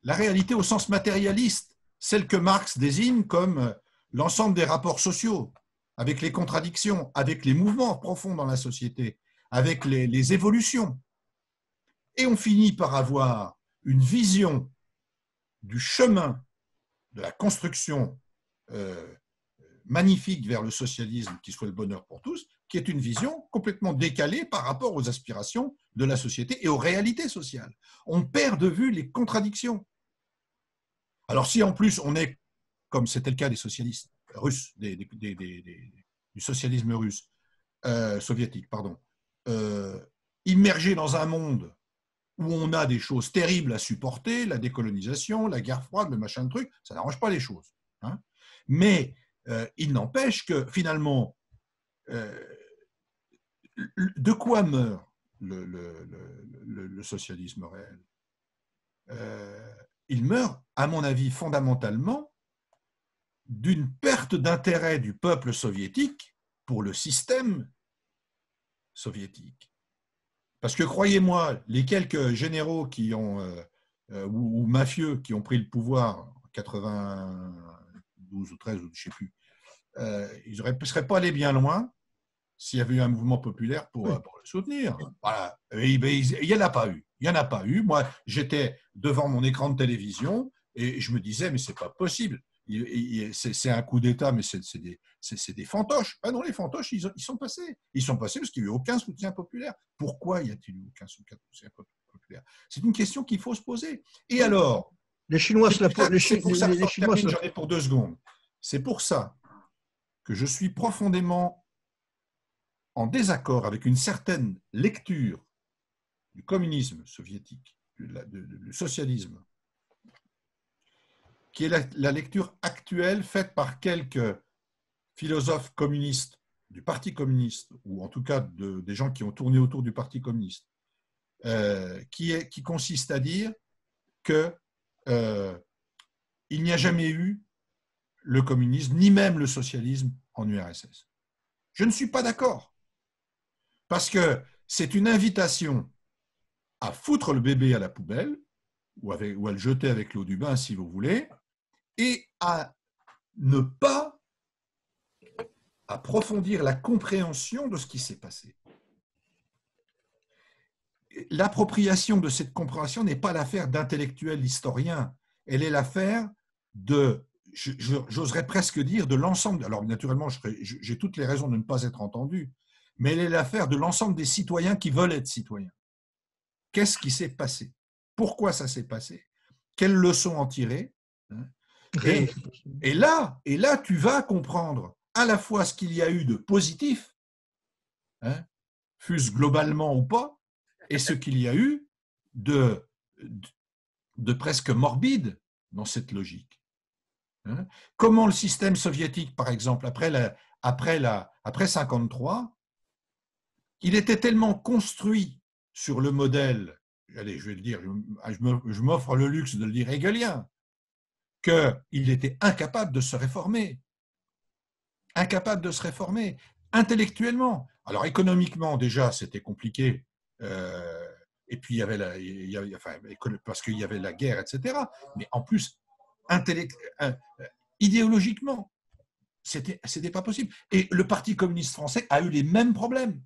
[SPEAKER 4] La réalité au sens matérialiste, celle que Marx désigne comme l'ensemble des rapports sociaux, avec les contradictions, avec les mouvements profonds dans la société, avec les, les évolutions. Et on finit par avoir une vision du chemin de la construction euh, magnifique vers le socialisme qui soit le bonheur pour tous, qui est une vision complètement décalée par rapport aux aspirations de la société et aux réalités sociales. On perd de vue les contradictions. Alors si en plus on est, comme c'était le cas des socialistes russes, du socialisme russe, euh, soviétique, pardon, euh, immergé dans un monde où on a des choses terribles à supporter, la décolonisation, la guerre froide, le machin de truc, ça n'arrange pas les choses. Hein. Mais euh, il n'empêche que finalement, de quoi meurt le, socialisme réel? Il meurt, à mon avis, fondamentalement d'une perte d'intérêt du peuple soviétique pour le système soviétique. Parce que croyez-moi, les quelques généraux qui ont, euh, euh, ou, mafieux qui ont pris le pouvoir en 92 ou 13, je ne sais plus, euh, ils ne seraient pas allés bien loin s'il y avait eu un mouvement populaire pour, le soutenir. Voilà. il n'y en a pas eu. Il n'y en a pas eu. Moi, j'étais devant mon écran de télévision et je me disais, mais c'est pas possible c'est un coup d'État, mais c'est des, des, fantoches. Ah non, les fantoches, ils, sont passés. Ils sont passés parce qu'il n'y a eu aucun soutien populaire. Pourquoi y a-t-il eu aucun soutien populaire? C'est une question qu'il faut se poser. Et alors?
[SPEAKER 1] Les Chinois se la
[SPEAKER 4] posent. Les, Chinois J'en ai pour deux secondes. C'est pour ça que je suis profondément en désaccord avec une certaine lecture du communisme soviétique, du socialisme qui est la, lecture actuelle faite par quelques philosophes communistes du Parti communiste, ou en tout cas des gens qui ont tourné autour du Parti communiste, euh, qui, est, qui consiste à dire que euh, il n'y a jamais eu le communisme, ni même le socialisme en URSS. Je ne suis pas d'accord. Parce que c'est une invitation à foutre le bébé à la poubelle, ou, à le jeter avec l'eau du bain si vous voulez, et à ne pas approfondir la compréhension de ce qui s'est passé. L'appropriation de cette compréhension n'est pas l'affaire d'intellectuels historiens, elle est l'affaire de j'oserais presque dire, de l'ensemble, alors naturellement, j'ai toutes les raisons de ne pas être entendu, mais elle est l'affaire de l'ensemble des citoyens qui veulent être citoyens. Qu'est-ce qui s'est passé? Pourquoi ça s'est passé? Quelles leçons en tirer? Hein? et, là, et là, tu vas comprendre à la fois ce qu'il y a eu de positif, hein, fût-ce globalement ou pas, et ce qu'il y a eu de, de presque morbide dans cette logique. Hein? Comment le système soviétique, par exemple, après, la, après, la, après 53, il était tellement construit sur le modèle, allez, je vais le dire, je m'offre le luxe de le dire hegelien, qu'il était incapable de se réformer. Incapable de se réformer, intellectuellement. Alors économiquement, déjà, c'était compliqué. Euh, et puis, il y avait la, parce qu'il y avait la guerre, etc. Mais en plus, euh, idéologiquement, c'était c'était pas possible. Et le Parti communiste français a eu les mêmes problèmes,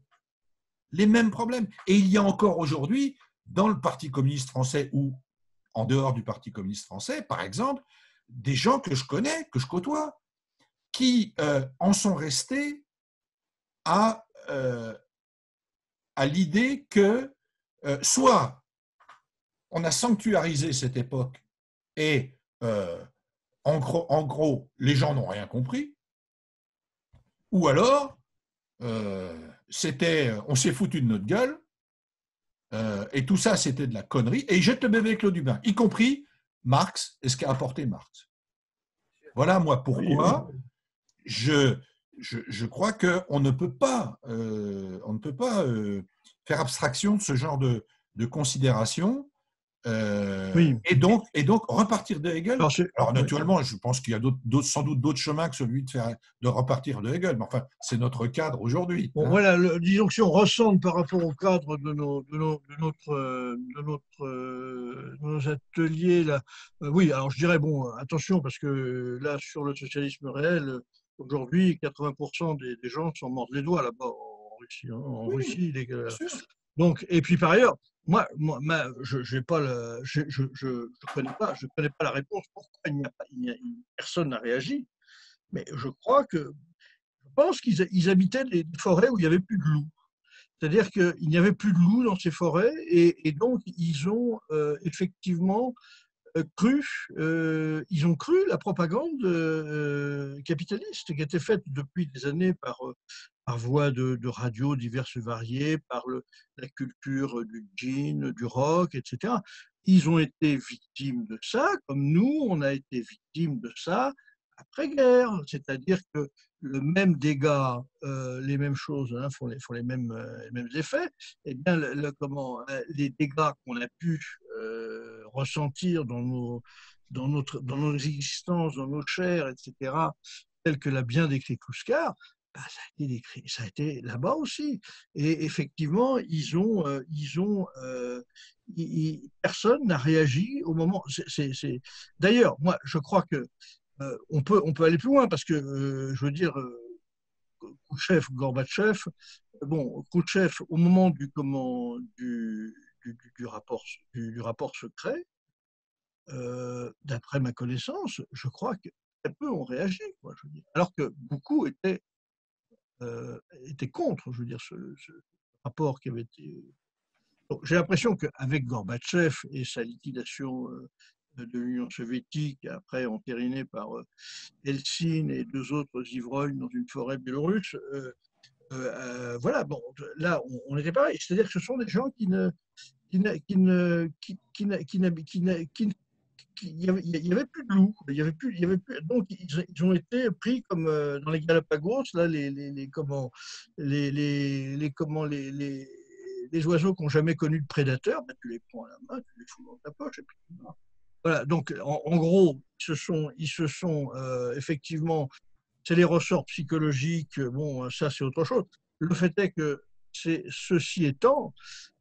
[SPEAKER 4] les mêmes problèmes. Et il y a encore aujourd'hui dans le Parti communiste français ou en dehors du Parti communiste français, par exemple, des gens que je connais, que je côtoie, qui euh, en sont restés à, euh, l'idée que soit on a sanctuarisé cette époque et euh, en, gros, les gens n'ont rien compris, ou alors, euh, c'était, on s'est foutu de notre gueule, euh, et tout ça, c'était de la connerie, et ils jettent le bébé avec l'eau du bain, y compris Marx et ce qu'a apporté Marx. Voilà, moi, pourquoi je, je, je crois qu'on ne peut pas, on ne peut pas faire abstraction de ce genre de considération euh, oui. et, donc, et donc, repartir de Hegel. Alors, naturellement, je pense qu'il y a sans doute d'autres chemins que celui de, faire, de repartir de Hegel, mais enfin, c'est notre cadre aujourd'hui.
[SPEAKER 1] Bon, hein. voilà, disons que si on ressent par rapport au cadre de, nos, de, nos, de notre, de notre, nos ateliers, là, euh, oui, alors je dirais, bon, attention, parce que là, sur le socialisme réel, aujourd'hui, 80% des, des, gens s'en mordent les doigts là-bas en Russie. Hein, en Russie les, donc, et puis par ailleurs, moi, je ne connais pas, la réponse. Pourquoi il a personne n'a réagi? Mais je crois que, je pense qu'ils habitaient des forêts où il n'y avait plus de loups. C'est-à-dire qu'il n'y avait plus de loups dans ces forêts et, donc ils ont euh, effectivement cru, euh, ils ont cru la propagande euh, capitaliste qui était faite depuis des années par par voie de, de radio diverses variées, par la culture du jean, du rock, etc. Ils ont été victimes de ça, comme nous, on a été victimes de ça après-guerre. C'est-à-dire que le même dégât, euh, les mêmes choses hein, font, les, mêmes, euh, effets. Et eh bien, euh, les dégâts qu'on a pu ressentir dans nos, dans, notre, dans nos existences, dans nos chairs, etc., tels que l'a bien décrit Kouskar, bah, ça a été décrit, ça a été là-bas aussi. Et effectivement, ils ont, ils ont, personne n'a réagi au moment. D'ailleurs, moi, je crois que euh, on peut, on peut aller plus loin parce que, je veux dire, Khrouchtchev, Gorbatchev, bon, au moment du comment du, du, rapport, du, rapport secret, d'après ma connaissance, je crois que très peu ont réagi, quoi, je veux dire. alors que beaucoup étaient euh, était contre, je veux dire, ce, rapport qui avait été. J'ai l'impression qu'avec Gorbatchev et sa liquidation euh, de l'Union soviétique, après entérinée par Helsinki euh, et deux autres ivrognes dans une forêt biélorusse, voilà, bon, là, on, était pareil. C'est-à-dire que ce sont des gens qui ne, il n'y avait, plus de loups. Il y avait plus, il y avait plus, donc, ils, ont été pris comme euh, dans les Galapagos, là, les, les, les comment, les, les, comment, les, les, oiseaux qui n'ont jamais connu de prédateur, ben, tu les prends à la main, tu les fous dans ta poche. Et puis, voilà, donc en, gros, ils se sont, euh, effectivement, c'est les ressorts psychologiques, bon, ça c'est autre chose. Le fait est que, ceci étant,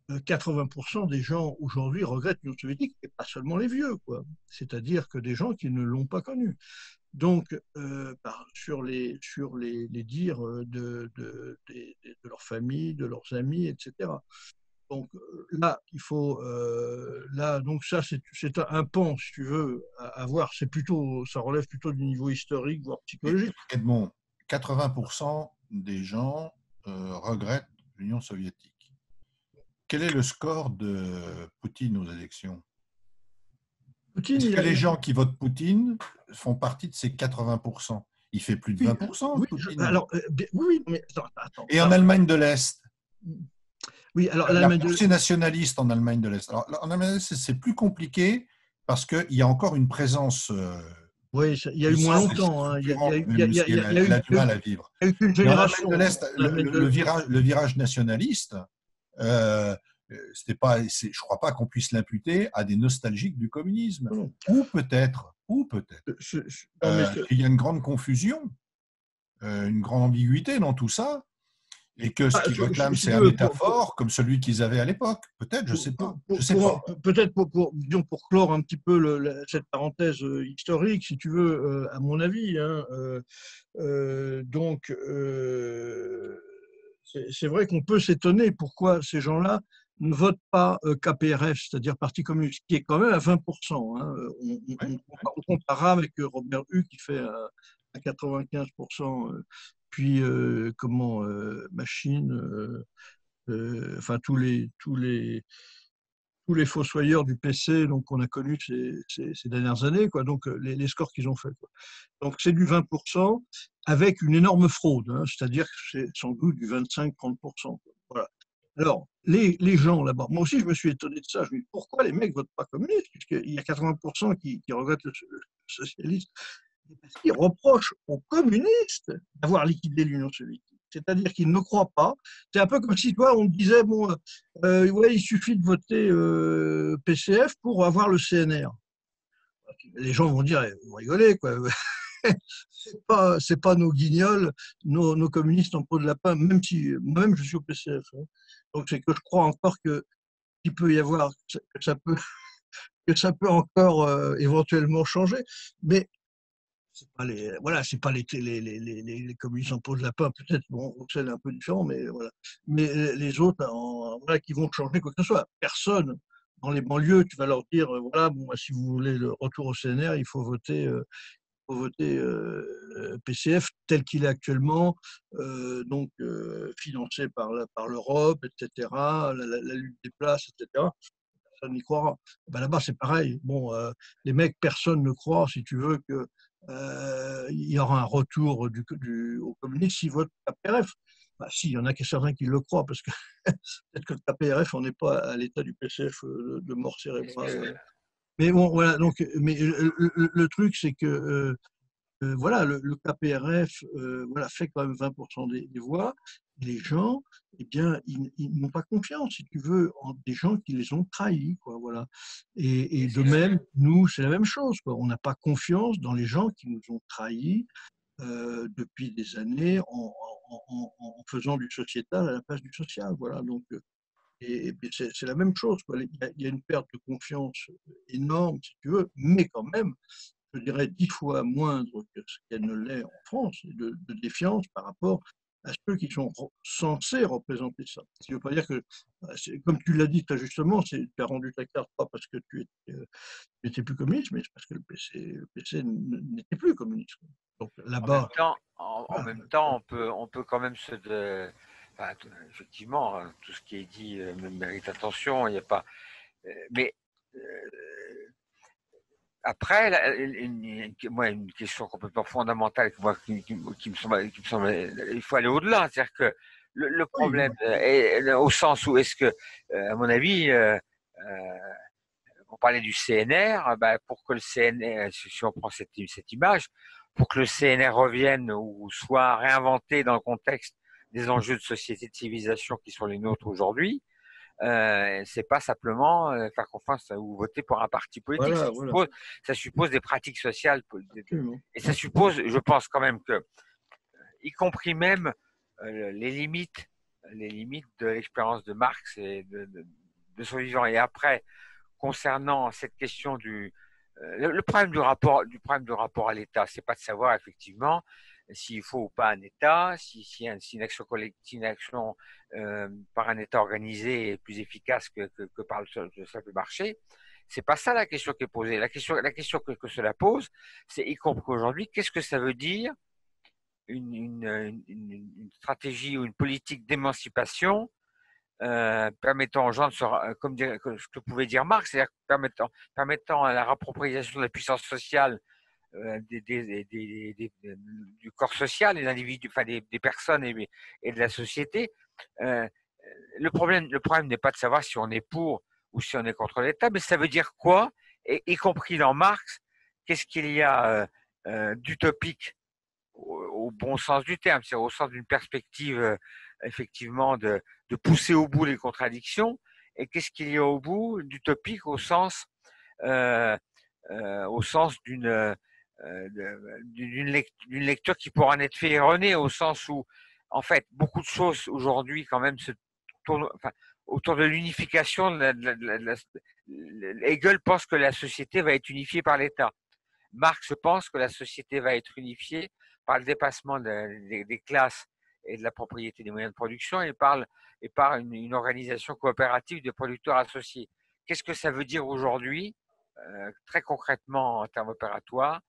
[SPEAKER 1] 80% des gens aujourd'hui regrettent l'Union soviétique, et pas seulement les vieux, quoi. C'est-à-dire que des gens qui ne l'ont pas connue. Donc, euh, sur, les, sur dires de, de, de, de, leur famille, de leurs amis, etc. Donc euh, là, il faut, euh, là, donc ça, c'est un pan, si tu veux, à, voir. C'est plutôt, ça relève plutôt du niveau historique, voire psychologique.
[SPEAKER 4] Edmond, 80% des gens regrettent l'Union soviétique. Quel est le score de Poutine aux élections? Est-ce que les gens qui votent Poutine font partie de ces 80% Il fait plus de 20%.
[SPEAKER 1] Oui, alors, euh, oui mais
[SPEAKER 4] attends, Et en Allemagne de l'Est?
[SPEAKER 1] Oui, alors
[SPEAKER 4] la pensée nationaliste en Allemagne de l'Est. Alors, en Allemagne de l'Est, c'est plus compliqué parce qu'il y a encore une présence. Euh,
[SPEAKER 1] oui, il y a eu moins longtemps. Il y a,
[SPEAKER 4] du mal à vivre. le virage nationaliste, euh, c'était pas, je ne crois pas qu'on puisse l'imputer à des nostalgiques du communisme. Ou peut-être, ou peut-être. Euh, euh, il y a une grande confusion, une grande ambiguïté dans tout ça, et que ce ah, qu'ils réclament, c'est un État fort comme celui qu'ils avaient à l'époque. Peut-être, je ne sais pas.
[SPEAKER 1] Peut-être pour, pour, pour, clore un petit peu cette parenthèse historique, si tu veux, à mon avis. Hein, donc, c'est vrai qu'on peut s'étonner pourquoi ces gens-là ne votent pas euh, KPRF, c'est-à-dire Parti communiste, qui est quand même à 20%. Hein. On, on, comparera avec euh, Robert Hue qui fait à, 95%, euh, puis comment Machine, enfin tous les tous les tous les fossoyeurs du PC donc qu'on a connus ces, ces, dernières années, quoi. Donc les, scores qu'ils ont fait. Donc c'est du 20% avec une énorme fraude, hein, c'est-à-dire que c'est sans doute du 25-30%. Voilà. Alors, les, les gens là-bas, moi aussi je me suis étonné de ça, je me dis pourquoi les mecs votent pas communistes Puisqu'il y a 80% qui, qui regrettent le, socialiste. Parce qu'ils reprochent aux communistes d'avoir liquidé l'Union soviétique. C'est-à-dire qu'ils ne croient pas. C'est un peu comme si toi, on disait, bon, euh, il suffit de voter euh, PCF pour avoir le CNR. Les gens vont dire, vous rigolez, quoi. *laughs* c'est pas pas nos guignols, nos, nos, communistes en peau de lapin, même si moi-même je suis au PCF. Hein. Donc c'est que je crois encore que qu'il peut y avoir que ça peut *laughs* que ça peut encore euh, éventuellement changer, mais c'est pas voilà c'est pas les les, les, les, les communistes en peau de lapin peut-être bon c'est un peu différent mais voilà mais les autres en, voilà qui vont changer quoi que ce soit personne dans les banlieues, tu vas leur dire, voilà, bon, si vous voulez le retour au CNR, il faut voter, euh, faut voter euh, PCF tel qu'il est actuellement, euh, donc euh, financé par, par l'Europe, etc., la, lutte des places, etc. Personne n'y croira. Ben Là-bas, c'est pareil. Bon, les mecs, personne ne croit, si tu veux, que il y aura un retour du, du, au communisme s'ils votent KPRF. Bah, si, il y en a certains qui le croient, parce que *laughs* peut-être que le KPRF, on n'est pas à l'état du PCF de mort cérébrale. Mais bon, voilà, donc, mais le, truc, c'est que euh, euh, voilà, le, KPRF euh, voilà, fait quand même 20% des, voix. Les gens, eh bien, ils, n'ont pas confiance, si tu veux, en des gens qui les ont trahis, quoi, voilà. Et, de même, nous, c'est la même chose, quoi. On n'a pas confiance dans les gens qui nous ont trahis depuis des années en, en, faisant du sociétal à la place du social, voilà. Donc, et, c'est la même chose. Il, y a, une perte de confiance énorme, si tu veux, mais quand même, je dirais dix fois moindre que ce qu'elle ne l'est en France, de, défiance par rapport à ceux qui sont censés représenter ça. Ce qui ne veut pas dire que, bah, comme tu l'as dit très justement, tu as rendu ta carte pas parce que tu étais, euh, plus communiste, mais parce que le PC, PC n'était plus communiste. Donc là-bas.
[SPEAKER 5] En, même temps, on peut, on peut quand même se. De effectivement, hein, tout ce qui est dit euh, mérite attention. Il n'y a pas. Euh, mais euh, après, une, moi, une question complètement fondamentale moi, qui, me semble, qui me semble, il faut aller au-delà. C'est-à-dire que le, problème est au sens où est-ce que, à mon avis, on parlait du CNR, bah, pour que le CNR, si on prend cette, cette image, pour que le CNR revienne ou soit réinventé dans le contexte des enjeux de société, de civilisation qui sont les nôtres aujourd'hui, euh, c'est pas simplement euh, faire confiance ou voter pour un parti politique. ça, Suppose, ça, Suppose, des pratiques sociales. Et ça suppose, je pense quand même que, y compris même euh, les limites, les limites de l'expérience de Marx et de, de, de, son vivant. Et après, concernant cette question du, euh, le, problème du rapport, du problème du rapport à l'État, c'est pas de savoir effectivement s'il faut ou pas un État, si, une action, collective, une action euh, par un État organisé est plus efficace que, que, que par le simple marché. C'est pas ça la question qui est posée. La question, que, cela pose, c'est y compris aujourd'hui, qu'est-ce que ça veut dire une, stratégie ou une politique d'émancipation euh, permettant aux gens de se, comme dire, ce que pouvait dire Marx, c'est-à-dire permettant, permettant à la rappropriation de la puissance sociale des, du corps social, des individus, enfin des, personnes et, de la société. Euh, le problème, le problème n'est pas de savoir si on est pour ou si on est contre l'État, mais ça veut dire quoi, et, y compris dans Marx, qu'est-ce qu'il y a euh, d'utopique au, bon sens du terme, c'est au sens d'une perspective effectivement de, de, pousser au bout les contradictions, et qu'est-ce qu'il y a au bout d'utopique au sens euh, au sens d'une euh, d'une lecture qui pourra en être fait erronée au sens où, en fait, beaucoup de choses aujourd'hui quand même se tournent autour de l'unification. Hegel pense que la société va être unifiée par l'État. Marx pense que la société va être unifiée par le dépassement des, classes et de la propriété des moyens de production et par, une organisation coopérative de producteurs associés. Qu'est-ce que ça veut dire aujourd'hui, euh, très concrètement en termes opératoires?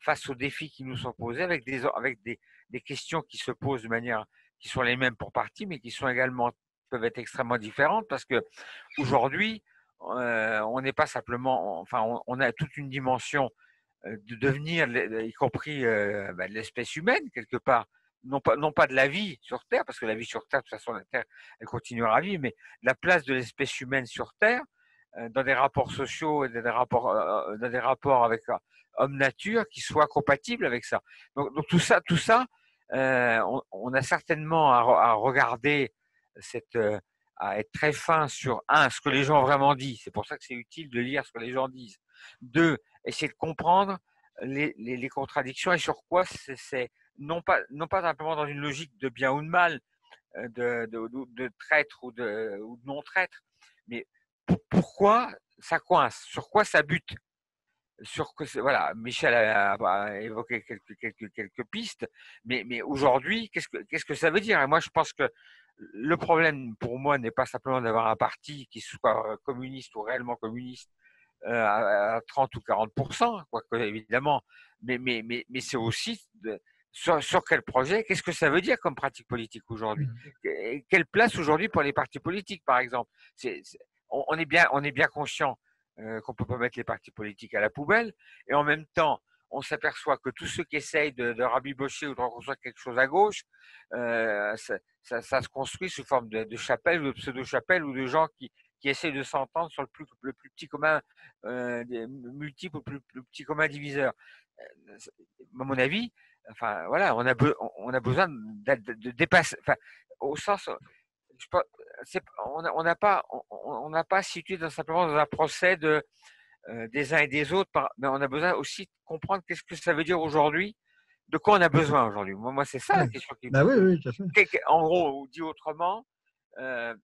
[SPEAKER 5] Face aux défis qui nous sont posés, avec des, avec des, des questions qui se posent de manière qui sont les mêmes pour partie, mais qui sont également peuvent être extrêmement différentes parce que aujourd'hui, euh, on n'est pas simplement, enfin, on, a toute une dimension euh, de devenir, y compris euh, bah, l'espèce humaine quelque part, non pas, non pas de la vie sur Terre, parce que la vie sur Terre, de toute façon, la Terre, elle continuera à vivre, mais la place de l'espèce humaine sur Terre, euh, dans des rapports sociaux et des rapports, dans des rapports avec homme-nature qui soit compatible avec ça. Donc, tout ça, tout ça, euh, on, a certainement à, regarder cette, euh, à être très fin sur un, ce que les gens ont vraiment dit. C'est pour ça que c'est utile de lire ce que les gens disent. Deux, essayer de comprendre les, les, contradictions et sur quoi c'est non pas, non pas simplement dans une logique de bien ou de mal, euh, de, de, de, traître ou de, ou de non-traître, mais pourquoi ça coince, sur quoi ça bute? Sur que voilà, Michel a, a, évoqué quelques, quelques, quelques pistes, mais, mais aujourd'hui, qu'est-ce que, qu'est-ce que ça veut dire? Et moi, je pense que le problème pour moi n'est pas simplement d'avoir un parti qui soit communiste ou réellement communiste euh, à 30 ou 40% quoique évidemment, mais, mais, mais, mais c'est aussi de, sur, sur, quel projet Qu'est-ce que ça veut dire comme pratique politique aujourd'hui? Mmh. Quelle place aujourd'hui pour les partis politiques, par exemple? On, on, est bien, on est bien conscient euh, qu'on peut pas mettre les partis politiques à la poubelle, et en même temps, on s'aperçoit que tous ceux qui essayent de, rabibocher ou de reconstruire quelque chose à gauche, euh, ça, se construit sous forme de, de chapelle ou de pseudo-chapelle ou de gens qui, qui essayent de s'entendre sur le plus, le plus petit commun euh, multiple ou plus, plus, petit commun diviseur. Euh, à mon avis, enfin voilà, on a, on a besoin de, de, de dépasser, enfin, au sens, on n'a pas, on n'a pas situé dans, simplement dans un procès de, euh, des uns et des autres, par, mais on a besoin aussi de comprendre qu'est-ce que ça veut dire aujourd'hui, de quoi on a besoin aujourd'hui. Moi, moi c'est ça la question qui
[SPEAKER 1] bah oui, oui, tout à
[SPEAKER 5] fait. En gros, ou dit autrement, euh,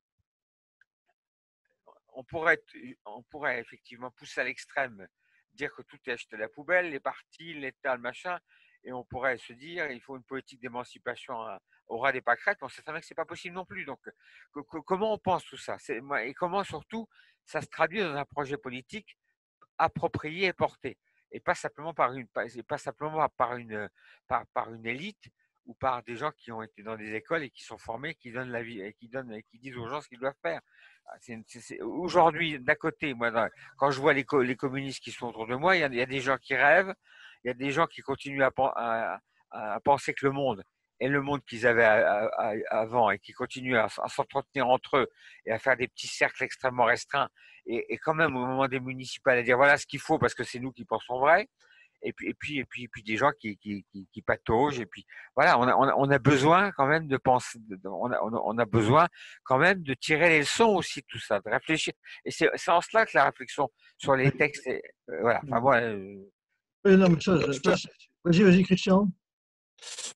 [SPEAKER 5] on, pourrait, on pourrait effectivement pousser à l'extrême, dire que tout est acheté à la poubelle, les partis, l'État, le machin, et on pourrait se dire il faut une politique d'émancipation au ras des pâquerettes. On sait très que c'est pas possible non plus. Donc, comment on pense tout ça? Et comment surtout ça se traduit dans un projet politique approprié et porté? Et pas simplement par une pas simplement par une par, par une élite ou par des gens qui ont été dans des écoles et qui sont formés, qui donnent la vie qui donnent et qui disent aux gens ce qu'ils doivent faire. Ah, aujourd'hui, d'un côté, moi, quand je vois les, les, communistes qui sont autour de moi, il y, a, des gens qui rêvent, il y a des gens qui continuent à penser que le monde est le monde qu'ils avaient avant et qui continuent à, s'entretenir entre eux et à faire des petits cercles extrêmement restreints et, quand même au moment des municipales à dire voilà ce qu'il faut parce que c'est nous qui pensons vrai. Et puis, et puis, et puis, et puis des gens qui, qui, qui, qui pataugent. Et puis, voilà, on a, on a, besoin quand même de penser, on a, on a besoin quand même de tirer les leçons aussi de tout ça, de réfléchir. Et c'est en cela que la réflexion sur les textes, euh, voilà. Enfin, moi, euh,
[SPEAKER 1] vas-y, vas-y, Christian.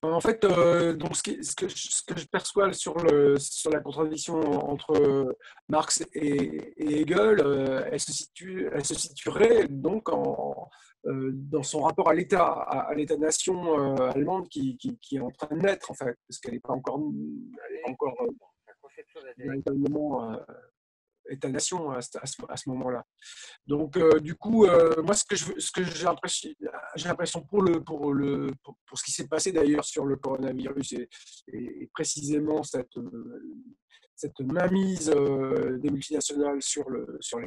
[SPEAKER 6] En fait, euh, donc ce, que, je perçois sur, le, sur la contradiction entre Marx et, Hegel, euh, elle, se situe, elle se situerait donc en, euh, dans son rapport à l'État, à, l'État-nation allemande qui, qui, est en train de naître, en fait, parce qu'elle n'est pas encore, elle est encore véritablement État-nation à, ce, moment-là. Donc, euh, du coup, euh, moi, ce que, j'ai l'impression pour, le, pour, le, pour, ce qui s'est passé d'ailleurs sur le coronavirus et, précisément cette, cette mainmise euh, des multinationales sur l'État, sur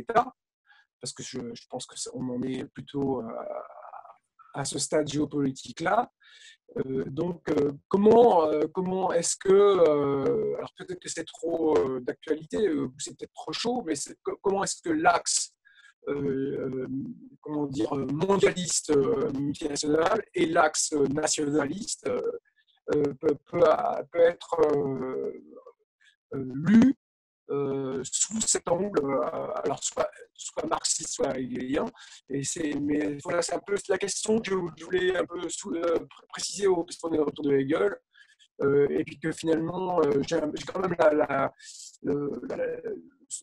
[SPEAKER 6] parce que je, je pense qu'on en est plutôt à ce stade géopolitique-là. Euh, donc, euh, comment, euh, comment est-ce que, alors peut-être que c'est trop d'actualité, c'est peut-être trop chaud, mais comment est-ce que l'axe comment dire, mondialiste multinational et l'axe nationaliste peut, peut, être lu euh, sous cet angle, euh, alors soit, soit marxiste, soit hegelien. C'est, mais c'est un peu la question que je voulais un peu euh, préciser au, parce de Hegel. et puis que finalement, j'ai, quand même la,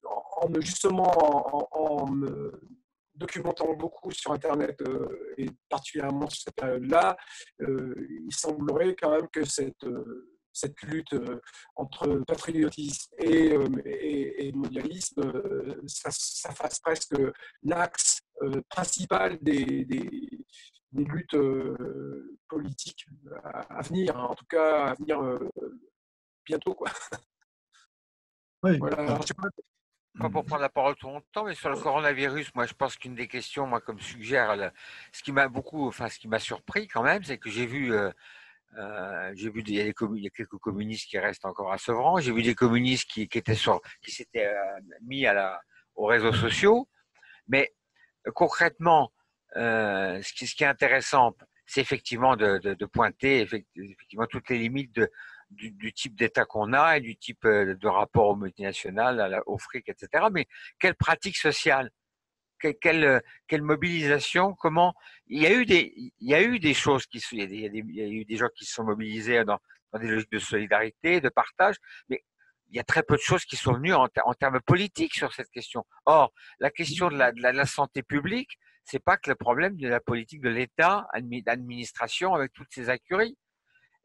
[SPEAKER 6] en, justement en, me documentant beaucoup sur Internet et particulièrement sur cette période-là, il semblerait quand même que cette cette lutte euh, entre patriotisme et, euh, mondialisme, euh, ça, fasse presque l'axe principal des, luttes politiques à, venir, hein. en tout cas à venir bientôt. Quoi. *laughs*
[SPEAKER 5] Oui. Voilà. pas pour prendre la parole tout longtemps, mais sur le coronavirus, moi, je pense qu'une des questions, moi, comme suggère, ce qui m'a beaucoup, enfin, ce qui m'a surpris quand même, c'est que j'ai vu euh, j'ai vu il y, a quelques communistes qui restent encore à Sevran. J'ai vu des communistes qui, étaient sur, qui s'étaient euh, mis à la, aux réseaux sociaux. Mais euh, concrètement, euh, ce, qui, est intéressant, c'est effectivement de, pointer effectivement toutes les limites du, type d'État qu'on a et du type de rapport aux multinationales, au fric, etc. Mais quelle pratique sociale? Quelle, quelle, mobilisation, comment il y a eu des il y a eu des choses qui il y a, des, il y a eu des gens qui se sont mobilisés dans, des logiques de solidarité, de partage, mais il y a très peu de choses qui sont venues en, termes politiques sur cette question. Or, la question de la, santé publique, c'est pas que le problème de la politique de l'État, d'administration avec toutes ces accuries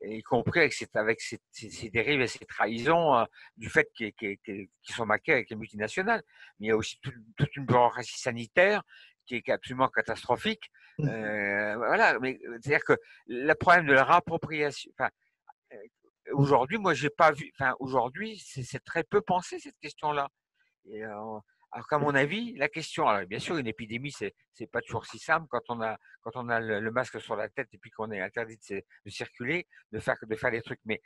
[SPEAKER 5] y compris avec, ces, avec ces, ces, dérives et ces trahisons euh, du fait qu'ils sont maqués avec les multinationales. Mais il y a aussi toute une bureaucratie sanitaire qui est absolument catastrophique. Mmh. Euh, voilà, mais c'est-à-dire que le problème de la réappropriation, enfin, euh, aujourd'hui, moi, j'ai pas vu, enfin, aujourd'hui, c'est très peu pensé cette question-là. Et, euh, alors qu'à mon avis, la question, alors bien sûr, une épidémie, c'est c'est pas toujours si simple quand on a quand on a le, masque sur la tête et puis qu'on est interdit de, circuler, de faire de faire des trucs. Mais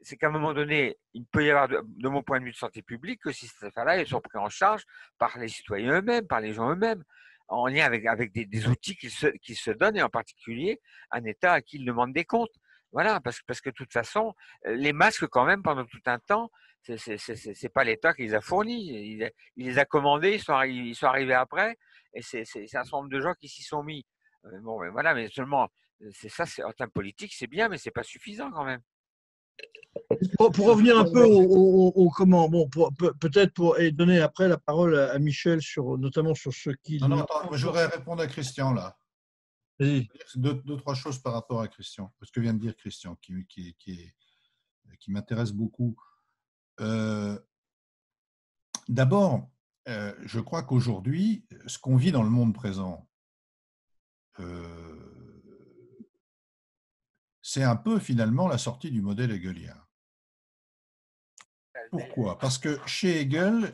[SPEAKER 5] c'est qu'à un moment donné, il peut y avoir, de, mon point de vue de santé publique, que si ces affaires-là, sont prises en charge par les citoyens eux-mêmes, par les gens eux-mêmes, en lien avec avec des, outils qu'ils se qu'ils se donnent et en particulier un État à qui ils demandent des comptes. Voilà, parce, parce que de toute façon, les masques, quand même, pendant tout un temps, c'est pas l'État qui les a fournis. Il, les a commandés, ils sont, ils sont arrivés après, et c'est un certain nombre de gens qui s'y sont mis. Euh, bon, mais voilà, mais seulement, c'est ça, en termes politiques, c'est bien, mais c'est pas suffisant quand même.
[SPEAKER 1] Pour, revenir un peu au, comment, bon, peut-être pour donner après la parole à, Michel sur notamment sur ce qui.
[SPEAKER 4] Non, non, attends, je voudrais répondre à Christian là. Deux, deux, trois choses par rapport à Christian, ce que vient de dire Christian, qui, qui, qui, qui m'intéresse beaucoup. Euh, d'abord, euh, je crois qu'aujourd'hui, ce qu'on vit dans le monde présent, euh, c'est un peu finalement la sortie du modèle hegelien. Pourquoi? Parce que chez Hegel,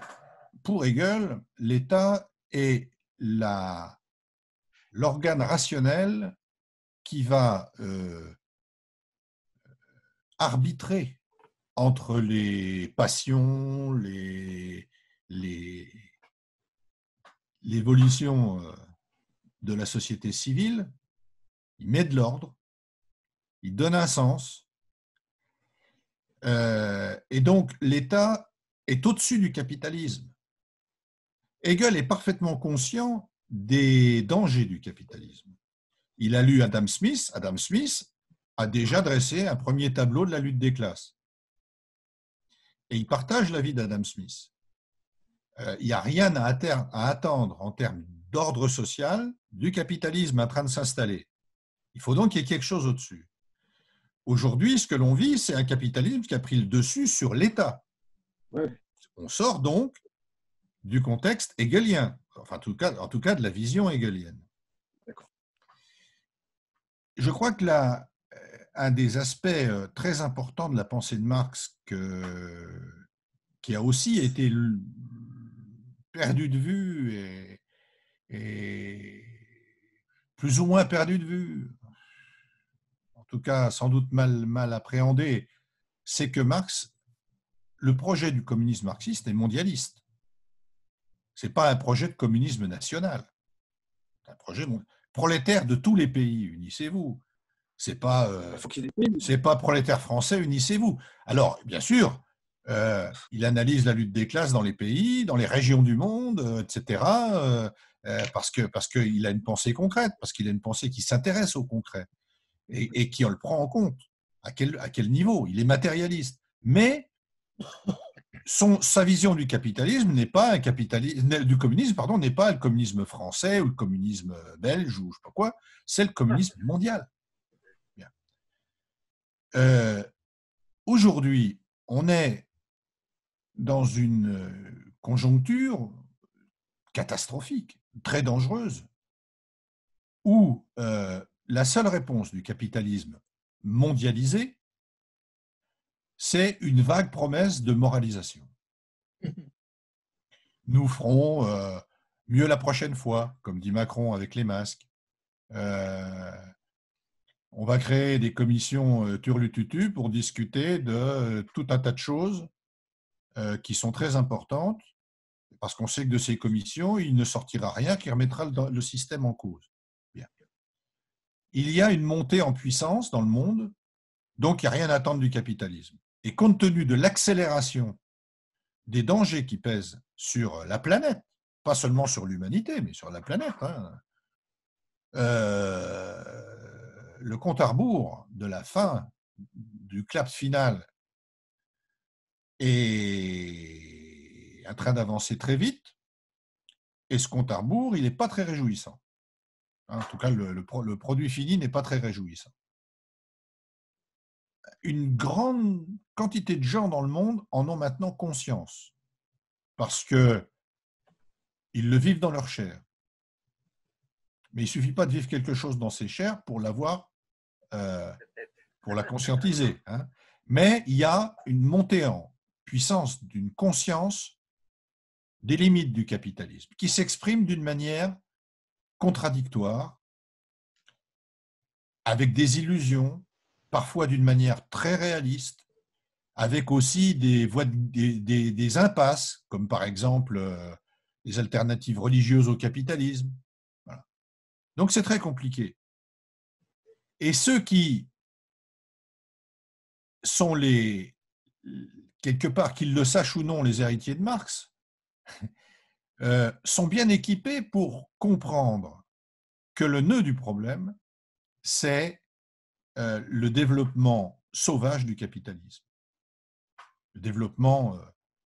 [SPEAKER 4] pour Hegel, l'État est l'organe rationnel qui va arbitrer entre les passions, l'évolution euh, de la société civile, il met de l'ordre, il donne un sens, euh, et donc l'État est au-dessus du capitalisme. Hegel est parfaitement conscient des dangers du capitalisme. Il a lu Adam Smith. Adam Smith a déjà dressé un premier tableau de la lutte des classes. Et il partage l'avis d'Adam Smith. Euh, il n'y a rien à, à attendre en termes d'ordre social du capitalisme en train de s'installer. Il faut donc qu'il y ait quelque chose au-dessus. Aujourd'hui, ce que l'on vit, c'est un capitalisme qui a pris le dessus sur l'État. On sort donc du contexte hegelien, enfin en tout cas, en tout cas de la vision hegelienne. Je crois que euh, un des aspects euh, très importants de la pensée de Marx qui a aussi été perdu de vue et, et, plus ou moins perdu de vue, en tout cas sans doute mal, mal appréhendé, c'est que Marx, le projet du communisme marxiste est mondialiste. Ce n'est pas un projet de communisme national. C'est un projet prolétaire de tous les pays, unissez-vous. C'est pas, euh, c'est pas prolétaire français, unissez-vous. Alors, bien sûr, euh, il analyse la lutte des classes dans les pays, dans les régions du monde, euh, etc. parce que parce qu'il a une pensée concrète, parce qu'il a une pensée qui s'intéresse au concret et, et, qui en le prend en compte. À quel à quel niveau? Il est matérialiste, mais son, sa vision du capitalisme n'est pas un capitalisme du communisme pardon n'est pas le communisme français ou le communisme belge ou je sais pas quoi c'est le communisme mondial euh, aujourd'hui on est dans une conjoncture catastrophique très dangereuse où euh, la seule réponse du capitalisme mondialisé c'est une vague promesse de moralisation. *laughs* Nous ferons euh, mieux la prochaine fois, comme dit Macron avec les masques. Euh, on va créer des commissions euh, turlututu pour discuter de tout un tas de choses qui sont très importantes, parce qu'on sait que de ces commissions, il ne sortira rien qui remettra le système en cause. Il y a une montée en puissance dans le monde, donc il n'y a rien à attendre du capitalisme. Et compte tenu de l'accélération des dangers qui pèsent sur la planète, pas seulement sur l'humanité, mais sur la planète, hein, euh, le compte à rebours de la fin du clap final est en train d'avancer très vite, et ce compte à rebours, il n'est pas très réjouissant. En tout cas, le produit fini n'est pas très réjouissant une grande quantité de gens dans le monde en ont maintenant conscience, parce que ils le vivent dans leur chair. Mais il ne suffit pas de vivre quelque chose dans ses chairs pour l'avoir, euh, pour la conscientiser. Hein. Mais il y a une montée en puissance d'une conscience des limites du capitalisme, qui s'exprime d'une manière contradictoire, avec des illusions, parfois d'une manière très réaliste, avec aussi des, des, impasses, comme par exemple euh, les alternatives religieuses au capitalisme. Donc c'est très compliqué. Et ceux qui sont les, quelque part, qu'ils le sachent ou non, les héritiers de Marx, *laughs* euh, sont bien équipés pour comprendre que le nœud du problème, c'est euh, le développement sauvage du capitalisme. Le développement. Euh,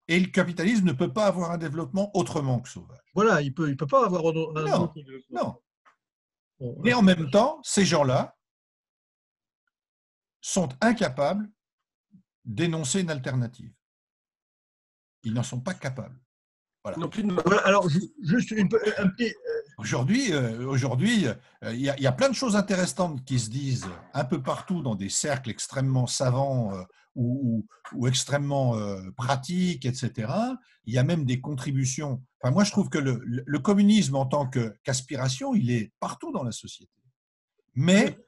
[SPEAKER 4] et le capitalisme ne peut pas avoir un développement autrement que sauvage.
[SPEAKER 1] Voilà, il ne peut, il peut pas avoir un
[SPEAKER 4] non, Non. Mais en même temps, ces gens-là sont incapables d'énoncer une alternative. Ils n'en sont pas capables.
[SPEAKER 1] Voilà. alors, juste un petit,
[SPEAKER 4] Aujourd'hui, euh, aujourd'hui, euh, il y, a plein de choses intéressantes qui se disent un peu partout dans des cercles extrêmement savants euh, ou, extrêmement pratiques, etc. Il y a même des contributions. Enfin, moi, je trouve que le, communisme en tant qu'aspiration, il est partout dans la société. Mais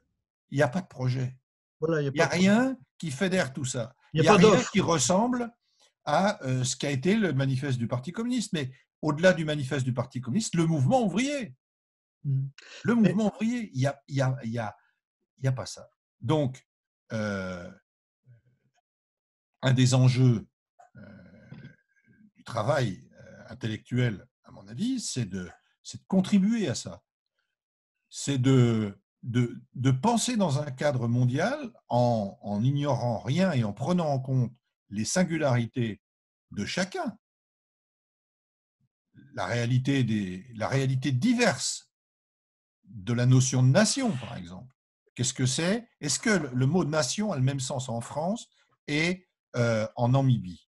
[SPEAKER 4] il n'y a pas de projet. Il n'y a, rien qui fédère tout ça. Il n'y a, a, rien qui ressemble à ce qu'a été le manifeste du Parti communiste. Mais au-delà du manifeste du Parti communiste, le mouvement ouvrier. Mmh. Le mouvement ouvrier, il n'y a, y a, y a, y a, pas ça. Donc, euh, un des enjeux euh, du travail euh, intellectuel, à mon avis, c'est de, de, contribuer à ça. C'est de, de, penser dans un cadre mondial en, ignorant rien et en prenant en compte les singularités de chacun, la réalité, la réalité diverse de la notion de nation, par exemple. Qu'est-ce que c'est? Est-ce que le mot nation a le même sens en France et euh, en Namibie?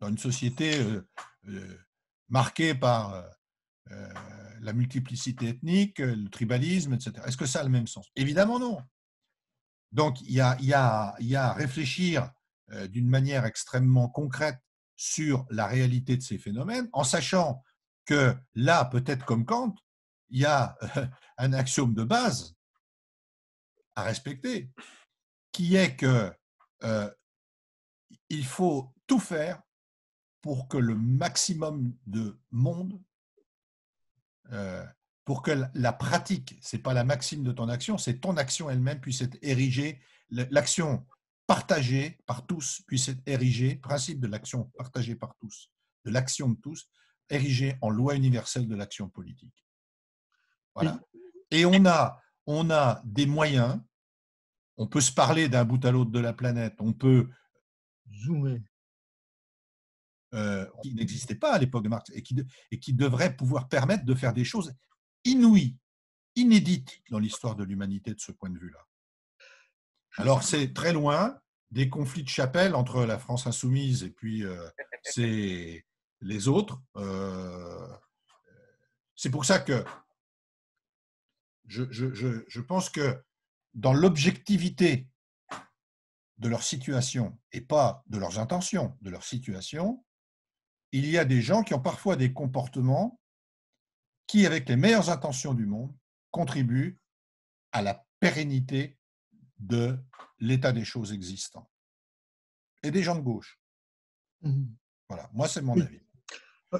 [SPEAKER 4] Dans une société euh, euh, marquée par la multiplicité ethnique, le tribalisme, etc. Est-ce que ça a le même sens? Évidemment non. Donc il y a, y a, y a à réfléchir d'une manière extrêmement concrète sur la réalité de ces phénomènes, en sachant que là, peut-être comme Kant, il y a un axiome de base à respecter, qui est que euh, il faut tout faire pour que le maximum de monde, euh, pour que la pratique, c'est pas la maxime de ton action, c'est ton action elle-même puisse être érigée, l'action partagée par tous puisse être érigée, principe de l'action partagée par tous, de l'action de tous, érigée en loi universelle de l'action politique. Voilà. Et on a, on a des moyens, on peut se parler d'un bout à l'autre de la planète, on peut zoomer, euh, qui n'existait pas à l'époque de Marx et qui, et qui devrait pouvoir permettre de faire des choses inouïes, inédites dans l'histoire de l'humanité de ce point de vue-là. Alors c'est très loin des conflits de chapelle entre la France insoumise et puis euh, *laughs* les autres. Euh, c'est pour ça que je, pense que dans l'objectivité de leur situation et pas de leurs intentions, de leur situation, il y a des gens qui ont parfois des comportements qui, avec les meilleures intentions du monde, contribuent à la pérennité de l'état des choses existants. Et des gens de gauche. Mmh voilà, moi c'est mon avis. Ah,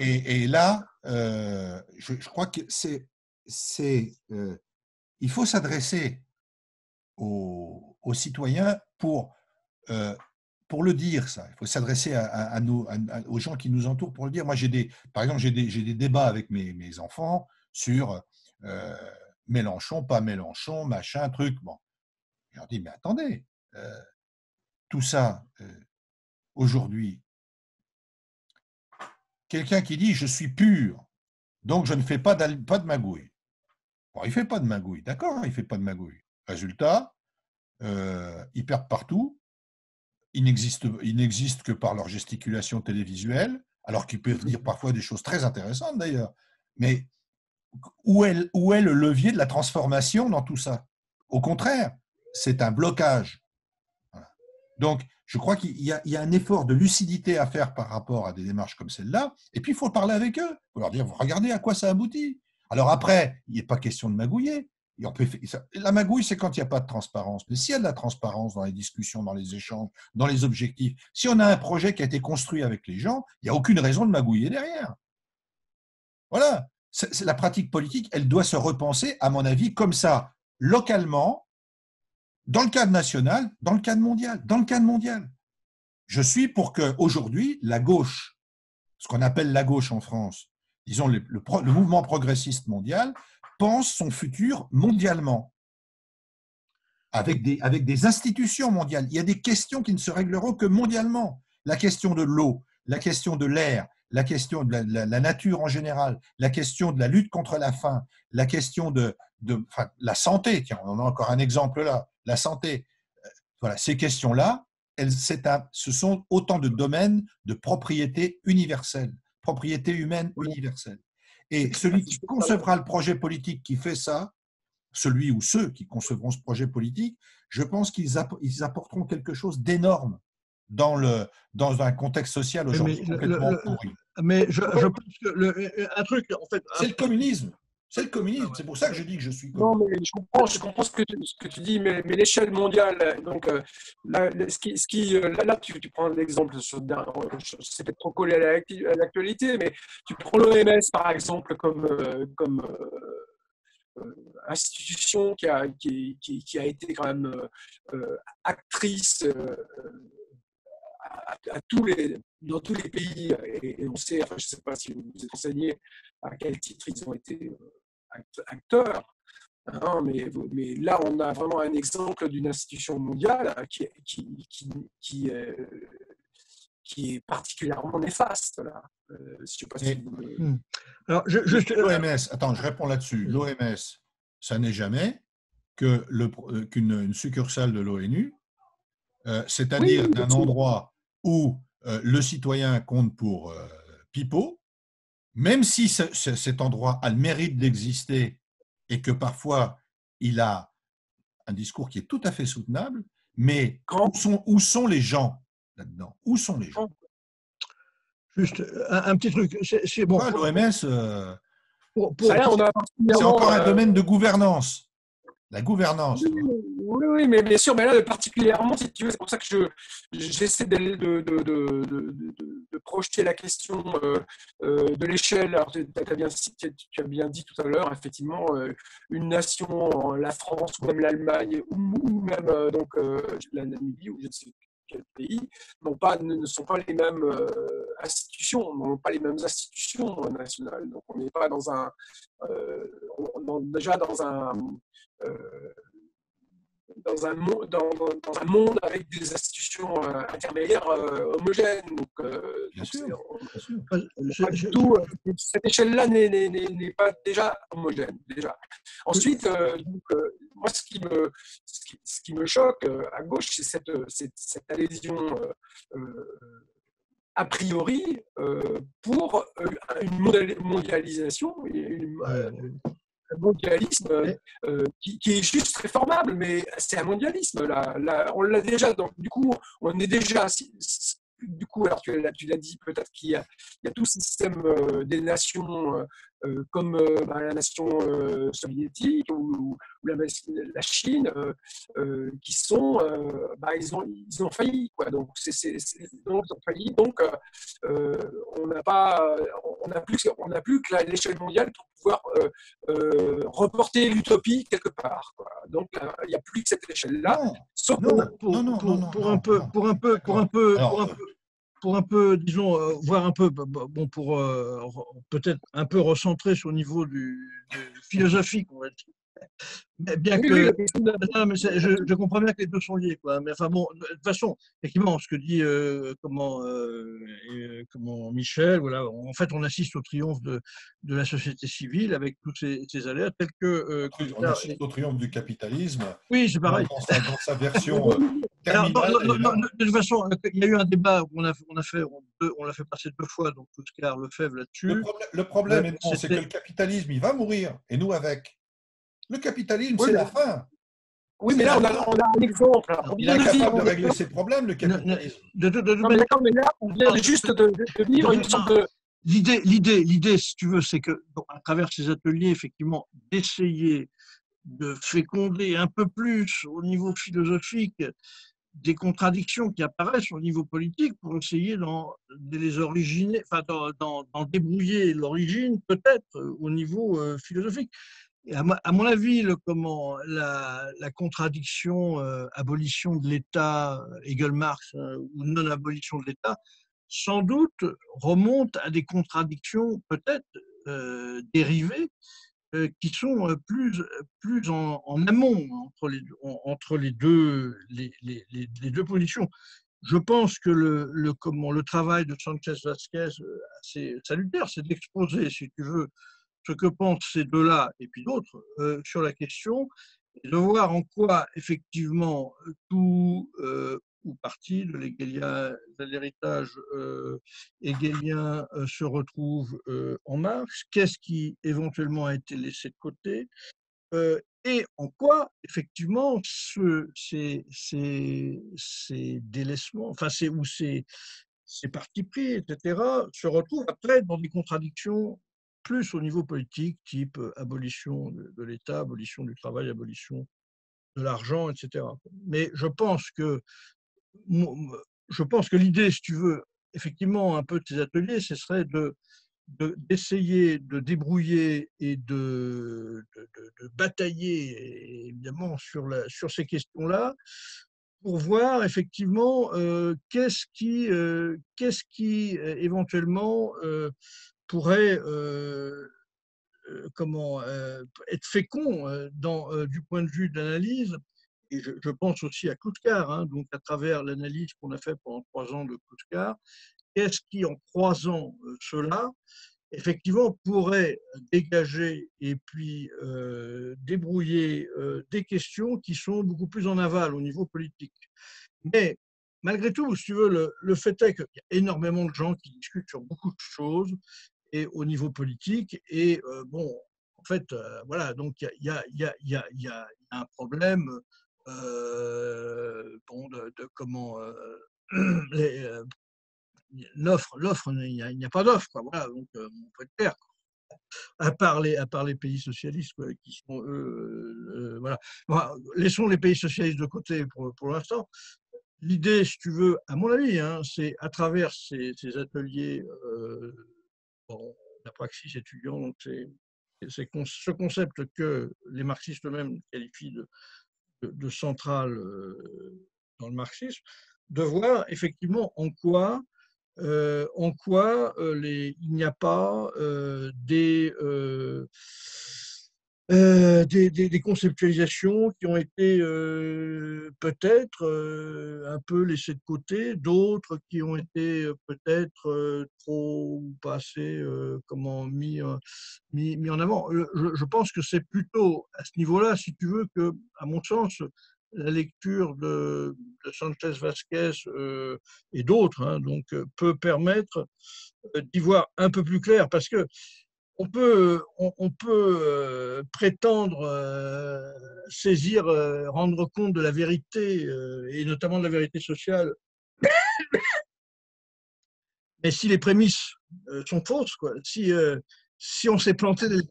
[SPEAKER 4] et, là, euh, je, crois que c'est c'est euh, il faut s'adresser aux, citoyens pour, euh, pour le dire, ça. Il faut s'adresser à, à, aux gens qui nous entourent pour le dire. Moi, j'ai des, par exemple, j'ai des, des, débats avec mes, mes enfants sur euh, Mélenchon, pas Mélenchon, machin, truc. Bon. Je leur dis, mais attendez, tout ça, aujourd'hui, quelqu'un qui dit je suis pur, donc je ne fais pas, pas de magouille il ne fait pas de magouille, d'accord, il ne fait pas de magouille. Résultat, euh, ils perdent partout, ils n'existent que par leur gesticulation télévisuelle, alors qu'ils peuvent dire parfois des choses très intéressantes d'ailleurs. Mais où est, le levier de la transformation dans tout ça? Au contraire, c'est un blocage. Donc, je crois qu'il y, y, a un effort de lucidité à faire par rapport à des démarches comme celle-là, et puis il faut parler avec eux, il faut leur dire, regardez à quoi ça aboutit. Alors après, il n'est pas question de magouiller. La magouille, c'est quand il n'y a pas de transparence. Mais s'il y a de la transparence dans les discussions, dans les échanges, dans les objectifs, si on a un projet qui a été construit avec les gens, il n'y a aucune raison de magouiller derrière. Voilà. La pratique politique, elle doit se repenser, à mon avis, comme ça, localement, dans le cadre national, dans le cadre mondial. Dans le cadre mondial. Je suis pour que aujourd'hui, la gauche, ce qu'on appelle la gauche en France, disons, le, mouvement progressiste mondial pense son futur mondialement, avec des, avec des institutions mondiales. Il y a des questions qui ne se régleront que mondialement. La question de l'eau, la question de l'air, la question de la, nature en général, la question de la lutte contre la faim, la question de, de la santé, tiens, on en a encore un exemple là, la santé. Euh, voilà, ces questions-là, ce sont autant de domaines de propriété universelle propriété humaine universelle. Et celui qui concevra le projet politique qui fait ça, celui ou ceux qui concevront ce projet politique, je pense qu'ils apporteront quelque chose d'énorme dans, le, dans un contexte social aujourd'hui complètement pourri.
[SPEAKER 1] Mais je, pense que le, un truc, en fait.
[SPEAKER 4] C'est le communisme. C'est le communisme. C'est pour ça que je dis que je suis
[SPEAKER 6] communiste. Non, mais je comprends, je comprends ce, que tu, ce que tu dis, mais, mais l'échelle mondiale, donc euh, là, ce qui, ce qui, euh, là, tu, tu, prends un exemple, c'est peut-être trop collé à l'actualité, mais tu prends l'OMS par exemple comme, euh, comme institution qui a, qui, qui, qui, a été quand même actrice à, tous les, dans tous les pays, et, on sait, enfin, je ne sais pas si vous vous êtes renseigné à quel titre ils ont été euh, acteurs, hein, mais, mais, là, on a vraiment un exemple d'une institution mondiale qui, qui, qui, qui, euh, qui est particulièrement néfaste. Là. Euh, je sais pas si.
[SPEAKER 4] Alors, je, l'OMS, attends, je réponds là-dessus. L'OMS, ça n'est jamais qu'une succursale de l'ONU, c'est-à-dire d'un endroit où euh, le citoyen compte pour euh, pipeau, même si cet endroit a le mérite d'exister et que parfois il a un discours qui est tout à fait soutenable, mais où, sont, où sont les gens là-dedans? Où sont les gens?
[SPEAKER 1] Juste un, petit truc. C'est bon.
[SPEAKER 4] L'OMS, euh, c'est encore un domaine de gouvernance. La gouvernance.
[SPEAKER 6] Oui, oui, mais bien sûr, mais là, particulièrement, si tu veux, c'est pour ça que je, j'essaie de, de, de, de, projeter la question euh, euh, de l'échelle. Alors, tu as, bien, tu as bien dit tout à l'heure, effectivement, euh, une nation, la France ou même l'Allemagne ou, même donc, la Namibie ou je ne sais quel pays, n'ont pas, ne sont pas les mêmes institutions, n'ont pas les mêmes institutions nationales. Donc, on n'est pas dans un. Déjà dans un dans un, monde, dans, dans, un monde avec des institutions euh, intermédiaires euh, homogènes. Donc, euh, bien sûr, tout, cette échelle-là n'est pas déjà homogène. Déjà. Ensuite, donc, moi, ce qui me, ce qui, me choque à gauche, c'est cette, cette, cette, adhésion a priori pour une mondialisation, une, mondialisme euh, qui, est juste réformable, mais c'est un mondialisme. Là, on l'a déjà, donc du coup, on est déjà du coup, alors tu, l'as dit, peut-être qu'il y, a tout ce système euh, des nations euh, comme bah, la nation soviétique ou, la, Chine, qui sont, bah, ils, ont, ils ont failli. Quoi. Donc, c'est, donc, ils ont failli. Donc, on n'a pas, on n'a plus, on n'a plus que l'échelle mondiale pour pouvoir reporter l'utopie quelque part. Quoi. Donc, il n'y a plus que cette échelle-là.
[SPEAKER 1] pour, un peu, pour un peu, pour un peu, pour un peu pour un peu, disons, euh, voir un peu, bon, pour euh, peut-être un peu recentrer sur le niveau du, philosophique, on va dire. Bien que, je, comprends bien que les deux sont liés, quoi. Mais enfin bon, de toute façon, effectivement, ce que dit euh, comment, comment Michel, voilà, en fait, on assiste au triomphe de, de la société civile avec tous ces, ces aléas tels que.
[SPEAKER 4] on assiste au triomphe du capitalisme.
[SPEAKER 1] Oui, c'est pareil.
[SPEAKER 4] Dans sa, version.
[SPEAKER 1] de toute façon, il y a eu un débat où on a, on a fait, on, l'a fait passer deux fois, donc Oscar Lefebvre là-dessus.
[SPEAKER 4] Le, problème, c'est que le capitalisme, il va mourir, et nous avec. Le capitalisme, c'est la fin.
[SPEAKER 6] Oui, mais là, on a, un exemple.
[SPEAKER 4] Il est capable de régler ses problèmes, le capitalisme. De,
[SPEAKER 6] non, mais là, on vient juste de, de vivre une sorte de.
[SPEAKER 1] L'idée, l'idée, l'idée, si tu veux, c'est que à travers ces ateliers, effectivement, d'essayer de féconder un peu plus au niveau philosophique des contradictions qui apparaissent au niveau politique pour essayer d'en, de les originer, enfin, d'en, débrouiller l'origine peut-être au niveau euh, philosophique à, mon avis, comment, la, contradiction euh, abolition de l'État, Hegel-Marx, euh, ou non-abolition de l'État, sans doute remonte à des contradictions peut-être euh, dérivées qui sont plus, plus en, amont entre les, deux, les, deux positions. Je pense que le, le, comment, le travail de Sanchez Vasquez, c'est salutaire, c'est d'exposer, si tu veux, ce que pensent ces deux-là et puis d'autres euh, sur la question, de voir en quoi effectivement tout euh, ou partie de l'héritage euh, hegelien se retrouve en Marx, qu'est-ce qui éventuellement a été laissé de côté, et en quoi effectivement ce, ces, ces, ces délaissements, enfin c'est, ou ces, ces partis pris, etc., se retrouvent après dans des contradictions plus au niveau politique, type abolition de, l'État, abolition du travail, abolition de l'argent, etc. Mais je pense que je pense que l'idée, si tu veux, effectivement, un peu de ces ateliers, ce serait de d'essayer de, débrouiller et de, de, batailler évidemment sur, la, sur ces questions-là pour voir effectivement qu'est-ce qui, qu'est-ce qui éventuellement pourrait comment être fécond dans, du point de vue de l'analyse. Et je, pense aussi à Klutkar, hein, donc à travers l'analyse qu'on a fait pendant trois ans de Klutkar, qu'est-ce qui, en croisant cela, effectivement, pourrait dégager et puis euh, débrouiller euh, des questions qui sont beaucoup plus en aval au niveau politique. Mais malgré tout, si tu veux, le, fait est qu'il y a énormément de gens qui discutent sur beaucoup de choses et au niveau politique. Et euh, bon, en fait, voilà, donc il y a, y, y, y a, un problème bon, de, de, comment *clears throat* les, l'offre, l'offre, il n'y a, pas d'offre, Voilà, donc euh, on peut être clair. À part les, à part les pays socialistes, qui sont eux, euh, voilà. laissons les pays socialistes de côté pour, pour l'instant. L'idée, si tu veux, à mon avis, hein, c'est à travers ces, ces ateliers, euh, bon, la praxis étudiant, donc c'est, ce concept que les marxistes eux-mêmes qualifient de, central dans le marxisme, de voir effectivement en quoi euh, en quoi euh, les, il n'y a pas euh, des, des, des, conceptualisations qui ont été peut-être un peu laissées de côté, d'autres qui ont été peut-être trop ou pas assez comment, mis, mis, mis, en avant. Je, pense que c'est plutôt à ce niveau-là, si tu veux, que, à mon sens, la lecture de, Sanchez Vasquez euh, et d'autres hein, donc, euh, peut permettre euh, d'y voir un peu plus clair parce que on peut, on, peut prétendre saisir, rendre compte de la vérité et notamment de la vérité sociale. *coughs* Mais si les prémices sont fausses, quoi, si, si on s'est planté dès le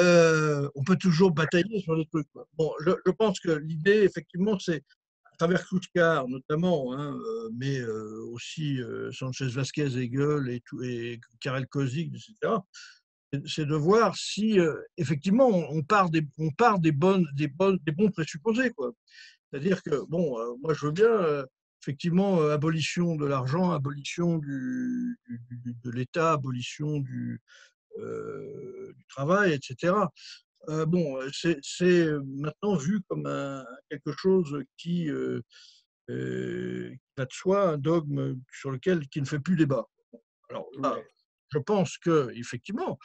[SPEAKER 1] euh, on peut toujours batailler sur les trucs. Bon, je, pense que l'idée, effectivement, c'est travers Kluskar notamment, hein, euh, mais euh, aussi Sanchez Vasquez, Hegel et, tout, et Karel Kozik, etc., c'est de voir si effectivement on part des, on part des, bonnes, des, bonnes, des bons présupposés. C'est-à-dire que, bon, moi je veux bien, effectivement, abolition de l'argent, abolition du, de l'État, abolition du, euh, du travail, etc. Euh, bon, c'est maintenant vu comme un, quelque chose qui, euh, va de soi, un dogme sur lequel qui ne fait plus débat. Alors je pense que effectivement,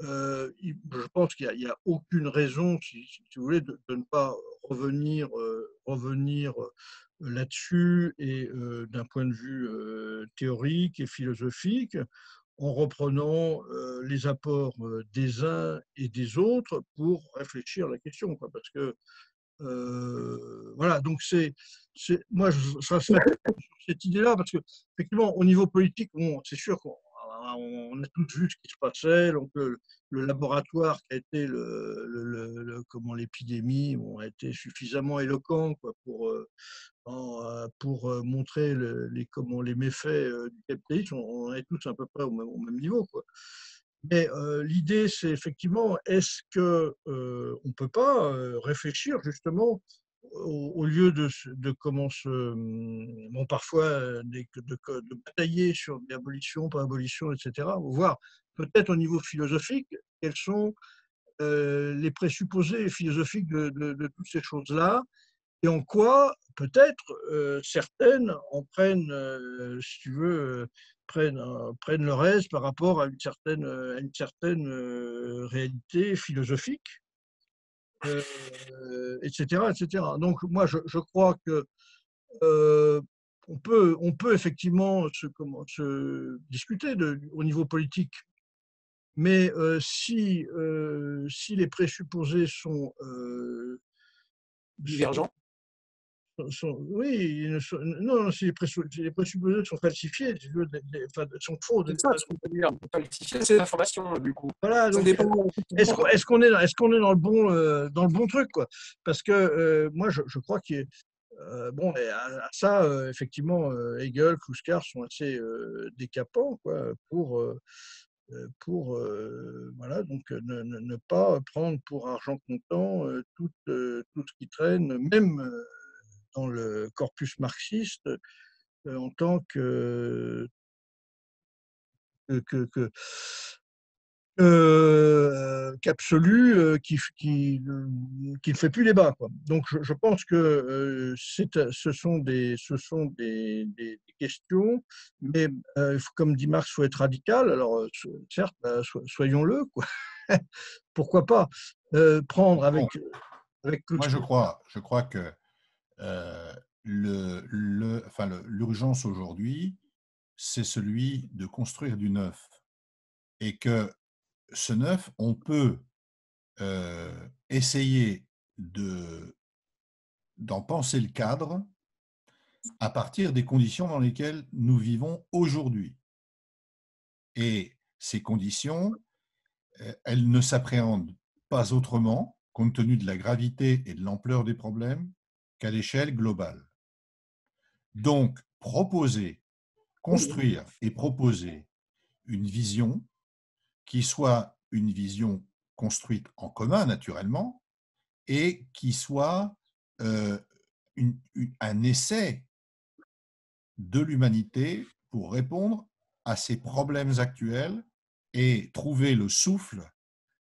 [SPEAKER 1] je pense qu'il n'y a, aucune raison, si, vous voulez, de, ne pas revenir, revenir là-dessus et d'un point de vue théorique et philosophique en reprenant les apports des uns et des autres pour réfléchir à la question. Quoi, parce que, voilà, donc c'est, moi, je serais sur cette idée-là, parce que, effectivement, au niveau politique, bon, c'est sûr qu'on on a tous vu ce qui se passait. Donc, le, laboratoire qui a été le, comment l'épidémie a été suffisamment éloquent quoi, pour, euh, euh, pour euh, montrer les, méfaits du capitalisme. On, est tous à peu près au même, niveau. Mais l'idée, c'est effectivement, est-ce qu'on ne peut pas réfléchir justement au, lieu de, comment se, bon, parfois euh, de, batailler sur des abolitions, pas abolitions, etc., voir peut-être au niveau philosophique quels sont euh, les présupposés philosophiques de toutes ces choses-là et en quoi peut-être euh, certaines en prennent, si tu veux, prennent, prennent leur aise par rapport à une certaine, réalité philosophique etc., euh, etc. Donc moi, je, crois que euh, on, peut, effectivement se, discuter au niveau politique, mais euh, si, si les présupposés sont
[SPEAKER 6] divergents,
[SPEAKER 1] oui, non, si les, présupposés sont falsifiés, sont faux.
[SPEAKER 6] C'est ça ce qu'on peut dire. Falsifier, c'est l'information, du coup.
[SPEAKER 1] Voilà, est-ce qu'on est, est, qu'on est dans, le bon, euh, dans le bon truc quoi? Parce que euh, moi, je, je crois qu'il euh, bon, à, ça, effectivement, Hegel, Kluskar sont assez décapants quoi, pour, pour voilà, donc, ne, ne, pas prendre pour argent comptant tout, tout ce qui traîne, même dans le corpus marxiste en tant que, que, que qu'absolu qui, qui, qui, ne fait plus débat. Quoi. Donc je, pense que ce sont des, ce sont des, des, questions, mais comme dit Marx, il faut être radical. Alors certes, bah, soyons-le. Quoi. *laughs* Pourquoi pas prendre avec, avec...
[SPEAKER 4] Moi je crois, je crois que euh, l'urgence aujourd'hui, c'est celui de construire du neuf. Et que ce neuf, on peut euh, essayer de, d'en penser le cadre à partir des conditions dans lesquelles nous vivons aujourd'hui. Et ces conditions, euh, elles ne s'appréhendent pas autrement, compte tenu de la gravité et de l'ampleur des problèmes, qu'à l'échelle globale. Donc, proposer, construire et proposer une vision qui soit une vision construite en commun, naturellement, et qui soit euh, un essai de l'humanité pour répondre à ces problèmes actuels et trouver le souffle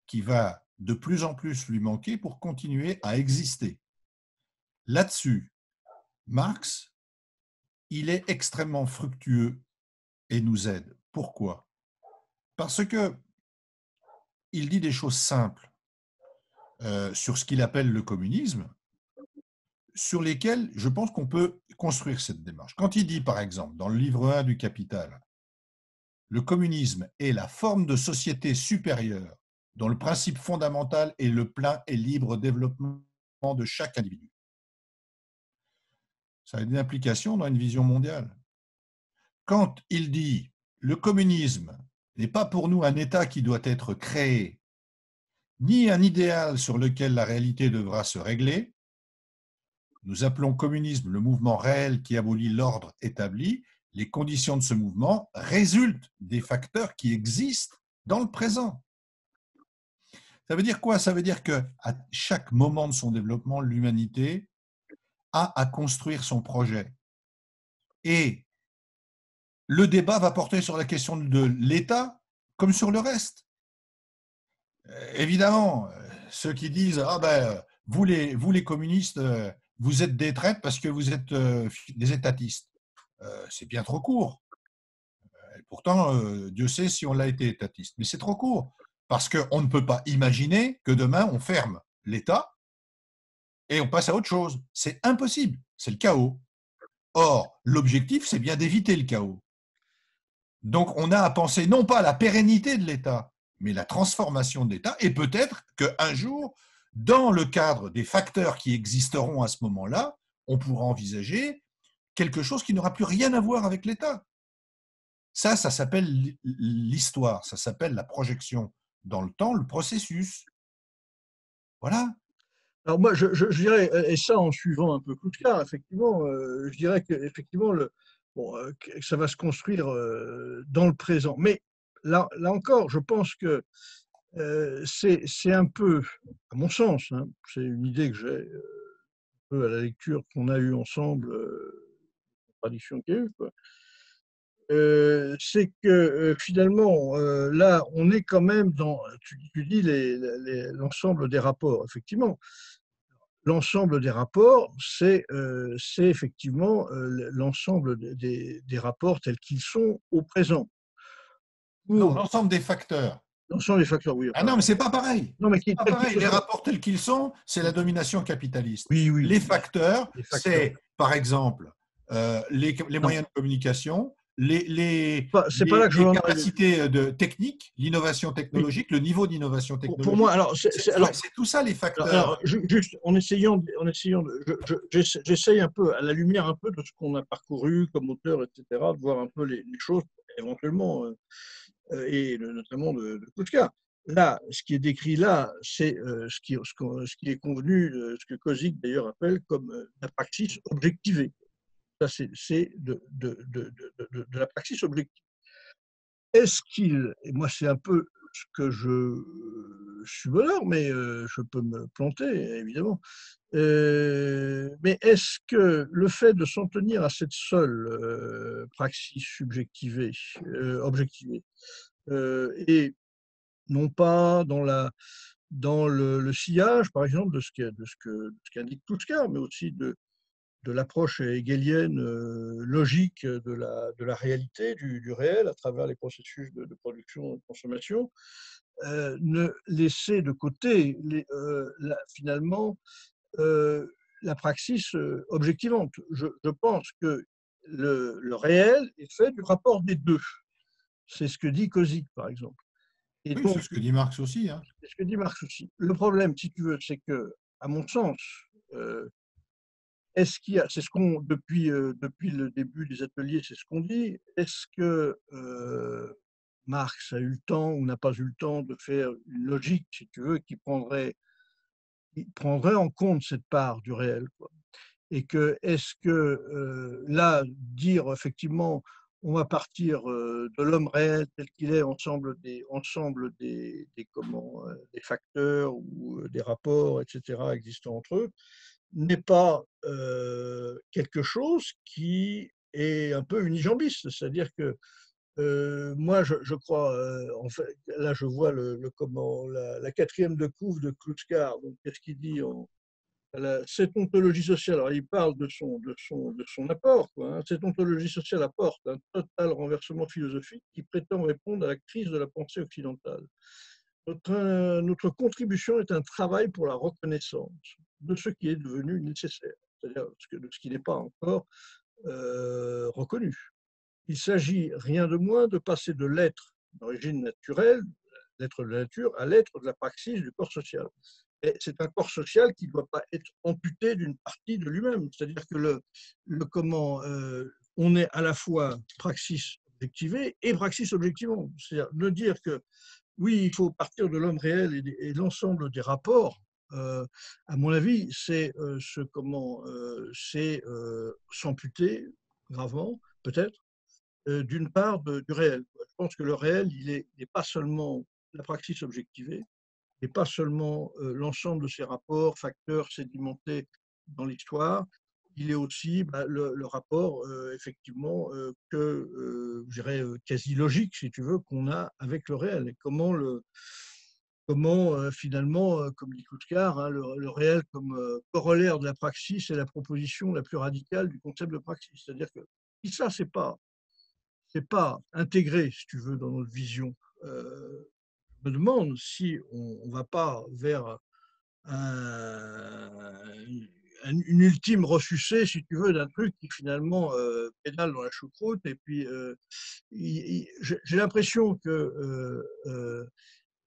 [SPEAKER 4] qui va de plus en plus lui manquer pour continuer à exister. Là-dessus, Marx, il est extrêmement fructueux et nous aide. Pourquoi? Parce que il dit des choses simples euh, sur ce qu'il appelle le communisme, sur lesquelles je pense qu'on peut construire cette démarche. Quand il dit, par exemple, dans le livre 1 du Capital, le communisme est la forme de société supérieure dont le principe fondamental est le plein et libre développement de chaque individu ça a une implication dans une vision mondiale. Quand il dit le communisme n'est pas pour nous un État qui doit être créé, ni un idéal sur lequel la réalité devra se régler, nous appelons communisme le mouvement réel qui abolit l'ordre établi, les conditions de ce mouvement résultent des facteurs qui existent dans le présent. Ça veut dire quoi? Ça veut dire que à chaque moment de son développement, l'humanité a à construire son projet. Et le débat va porter sur la question de l'État comme sur le reste. Euh, évidemment, euh, ceux qui disent Ah ben, vous les, vous les communistes, euh, vous êtes des traites parce que vous êtes des étatistes. C'est bien trop court. pourtant, Dieu sait si on l'a été étatiste. Mais c'est trop court. Parce qu'on ne peut pas imaginer que demain, on ferme l'État et on passe à autre chose. C'est impossible, c'est le chaos. Or, l'objectif, c'est bien d'éviter le chaos. Donc, on a à penser non pas à la pérennité de l'État, mais la transformation de l'État, et peut-être qu'un jour, dans le cadre des facteurs qui existeront à ce moment-là, on pourra envisager quelque chose qui n'aura plus rien à voir avec l'État. Ça, ça s'appelle l'histoire, ça s'appelle la projection dans le temps, le processus. Voilà.
[SPEAKER 1] Alors moi, je, dirais, et ça en suivant un peu Klutkar, effectivement, euh, je dirais que effectivement, le, bon, euh, ça va se construire euh, dans le présent. Mais là, là encore, je pense que c'est un peu, à mon sens, hein, c'est une idée que j'ai à la lecture qu'on a eue ensemble, la tradition qu'il y a eu, c'est que finalement, là, on est quand même dans, tu, dis l'ensemble des rapports, effectivement. L'ensemble des rapports, c'est effectivement l'ensemble des, rapports tels qu'ils sont au présent.
[SPEAKER 4] Non, l'ensemble des facteurs.
[SPEAKER 1] L'ensemble des facteurs, oui.
[SPEAKER 4] Ah non, mais c'est pas pareil. Non, mais pas pareil. Les rapports tels qu'ils sont, c'est la domination capitaliste.
[SPEAKER 1] Oui, oui.
[SPEAKER 4] Les facteurs, c'est par exemple les, moyens de communication, les, les,
[SPEAKER 1] pas là que je
[SPEAKER 4] capacités de technique, l'innovation technologique, le niveau d'innovation technologique.
[SPEAKER 1] Pour moi, alors c'est
[SPEAKER 4] tout ça les facteurs.
[SPEAKER 1] Alors, juste en essayant, en essayant, j'essaye un peu à la lumière un peu de ce qu'on a parcouru comme auteur, etc., de voir un peu les, choses éventuellement euh, euh, et notamment de, de Là, ce qui est décrit là, c'est euh, ce, qui, ce, qui est convenu, ce que Kozik d'ailleurs appelle comme la praxis objectivée c'est de, la praxis objective. Est-ce qu'il, et moi c'est un peu ce que je, suis bonheur, mais euh, je peux me planter, évidemment, euh, mais est-ce que le fait de s'en tenir à cette seule euh, praxis subjectivée, objectivée, et non pas dans, la, dans le, sillage, par exemple, de ce qu'indique ce mais aussi de, de l'approche hegelienne euh, logique de la, de la réalité, du, réel, à travers les processus de, production et de consommation, euh, ne laisser de côté les, euh, finalement la praxis objectivante. Je, pense que le, le, réel est fait du rapport des deux. C'est ce que dit Kozik, par exemple.
[SPEAKER 4] Et oui, c'est ce que dit Marx aussi. Hein.
[SPEAKER 1] C'est ce que dit Marx aussi. Le problème, si tu veux, c'est que, à mon sens, est-ce qu'il c'est ce qu'on depuis euh, depuis le début des ateliers, c'est ce qu'on dit. Est-ce que euh, Marx a eu le temps ou n'a pas eu le temps de faire une logique, si tu veux, qui prendrait prendrait en compte cette part du réel Et que est-ce que euh, là dire effectivement on va partir de l'homme réel tel qu'il est, ensemble des, ensemble des, des, comment, des facteurs ou des rapports, etc., existants entre eux, n'est pas quelque chose qui est un peu unijambiste. C'est-à-dire que moi, je, crois, en fait, là, je vois le, comment, la, quatrième de couve de Kluskar. Donc, qu'est-ce qu'il dit en, cette ontologie sociale, alors il parle de son, de son, de son apport. Quoi, hein. Cette ontologie sociale apporte un total renversement philosophique qui prétend répondre à la crise de la pensée occidentale. Notre, notre contribution est un travail pour la reconnaissance de ce qui est devenu nécessaire, c'est-à-dire de ce qui n'est pas encore euh, reconnu. Il s'agit rien de moins de passer de l'être d'origine naturelle, l'être de la nature, à l'être de la praxis du corps social. Et c'est un corps social qui ne doit pas être amputé d'une partie de lui-même. C'est-à-dire que le, comment euh, on est à la fois praxis objectivé et praxis objectivement. C'est-à-dire ne dire que oui, il faut partir de l'homme réel et, l'ensemble des rapports à mon avis, c'est euh, ce comment, euh, c'est s'amputer gravement, peut-être, d'une part du réel. Je pense que le réel, il n'est pas seulement la praxis objectivée, et pas seulement l'ensemble de ces rapports, facteurs sédimentés dans l'histoire, il est aussi bah, le, rapport, effectivement, que, je dirais, quasi logique, si tu veux, qu'on a avec le réel. Et comment le, comment euh, finalement, euh, comme dit Koutskar, hein, le, réel comme euh, corollaire de la praxis est la proposition la plus radicale du concept de praxis. C'est-à-dire que si ça, c'est pas, c'est pas intégré, si tu veux, dans notre vision, je me demande si on ne va pas vers une ultime refusée, si tu veux, d'un truc qui finalement pédale dans la choucroute. Et puis, j'ai l'impression que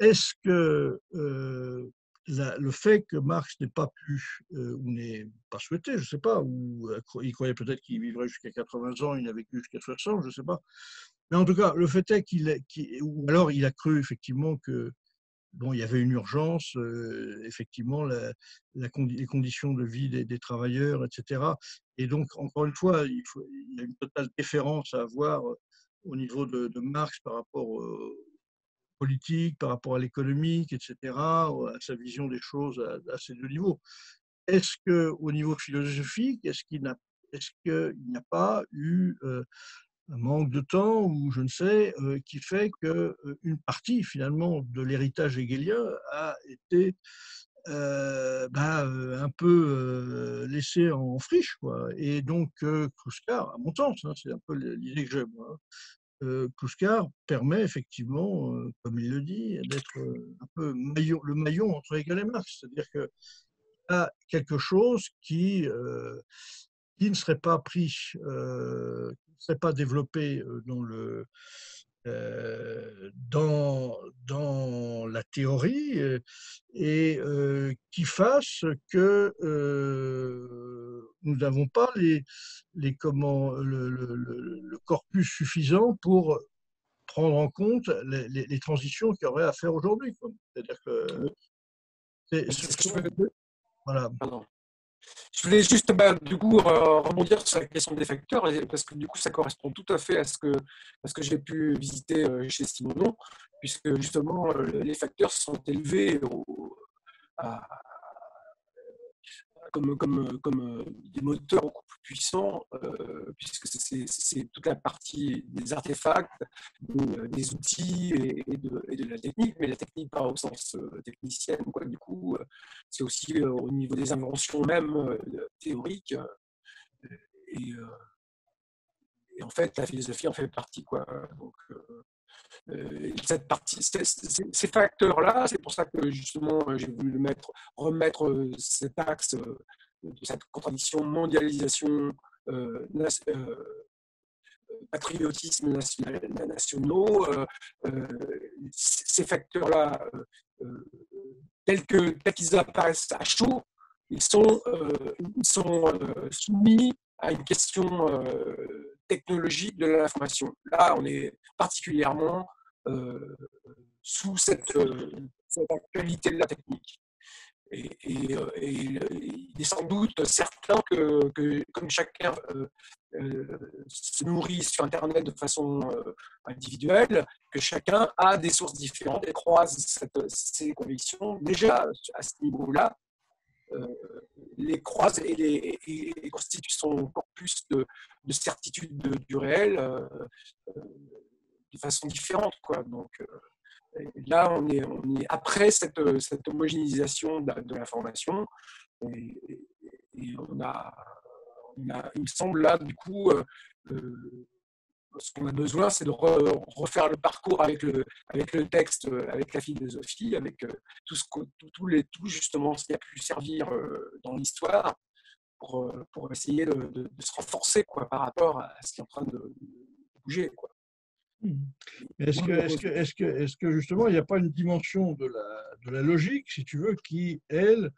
[SPEAKER 1] est-ce que le fait que Marx n'ait pas pu, ou n'est pas souhaité, je ne sais pas, ou il croyait peut-être qu'il vivrait jusqu'à 80 ans, il n'a vécu jusqu'à 60, je ne sais pas. Mais en tout cas, le fait est qu'il, ou alors il a cru effectivement que bon, il y avait une urgence, effectivement, les conditions de vie des, travailleurs, etc. Et donc, encore une fois, il, y a une totale différence à avoir au niveau de, de Marx par rapport au politique, par rapport à l'économique, etc., à sa vision des choses à, ces deux niveaux. Est-ce qu'au niveau philosophique, est-ce qu'il n'a est n'y a pas eu euh, un manque de temps ou je ne sais, euh, qui fait qu'une euh, partie finalement de l'héritage hegelien a été bah, un peu laissé en friche. Quoi. Et donc, Kruskar, à mon sens, hein, c'est un peu l'idée que j'ai, moi, euh, permet effectivement, comme il le dit, d'être un peu le maillon entre Hegel et Marx. C'est-à-dire qu'il y a quelque chose qui, qui ne serait pas pris, euh, ne serait pas développé dans le, dans, dans la théorie et qui fasse que nous n'avons pas les, les comment, le, le, corpus suffisant pour prendre en compte les, les, transitions qu'il y aurait à faire aujourd'hui. C'est-à-dire que.
[SPEAKER 6] voilà. Je voulais juste bah, du coup euh, rebondir sur la question des facteurs, parce que du coup ça correspond tout à fait à ce que, ce que j'ai pu visiter euh, chez Simonon, puisque justement euh, les facteurs sont élevés à, comme, comme, comme euh, des moteurs beaucoup plus puissants, euh, puisque c'est toute la partie des artefacts, des outils et, de, la technique, mais la technique pas au sens euh, technicienne. Quoi. Du coup, c'est aussi au niveau des inventions même théoriques. Et, en fait, la philosophie en fait partie. Quoi. Euh, cette partie, ces facteurs-là, c'est pour ça que justement j'ai voulu mettre, remettre euh, cet axe euh, de cette contradiction mondialisation, patriotisme national, nationaux, ces facteurs-là, tels qu'ils tels apparaissent à chaud, ils sont, ils sont soumis à une question technologique de l'information. Là, on est particulièrement euh, sous cette, euh, cette, actualité de la technique. Et, euh, il est sans doute certain que, comme chacun se nourrit sur Internet de façon individuelle, que chacun a des sources différentes et croise ces convictions déjà à ce niveau-là les croise et, les, et son corpus de, de certitude du réel euh, euh, de façon différente. Quoi. Donc, euh, là, on est, après cette, homogénéisation de, l'information. Et, on, a, il me semble là, du coup, ce qu'on a besoin, c'est de refaire le parcours avec le, texte, avec la philosophie, avec tout, ce, tout, les, tout justement ce qui a pu servir dans l'histoire pour, pour, essayer de, de, se renforcer quoi, par rapport à ce qui est en train de, bouger. Quoi.
[SPEAKER 1] Mmh. Est-ce que, est que, est que, est que, justement, il n'y a pas une dimension de la, de la logique, si tu veux, qui, elle,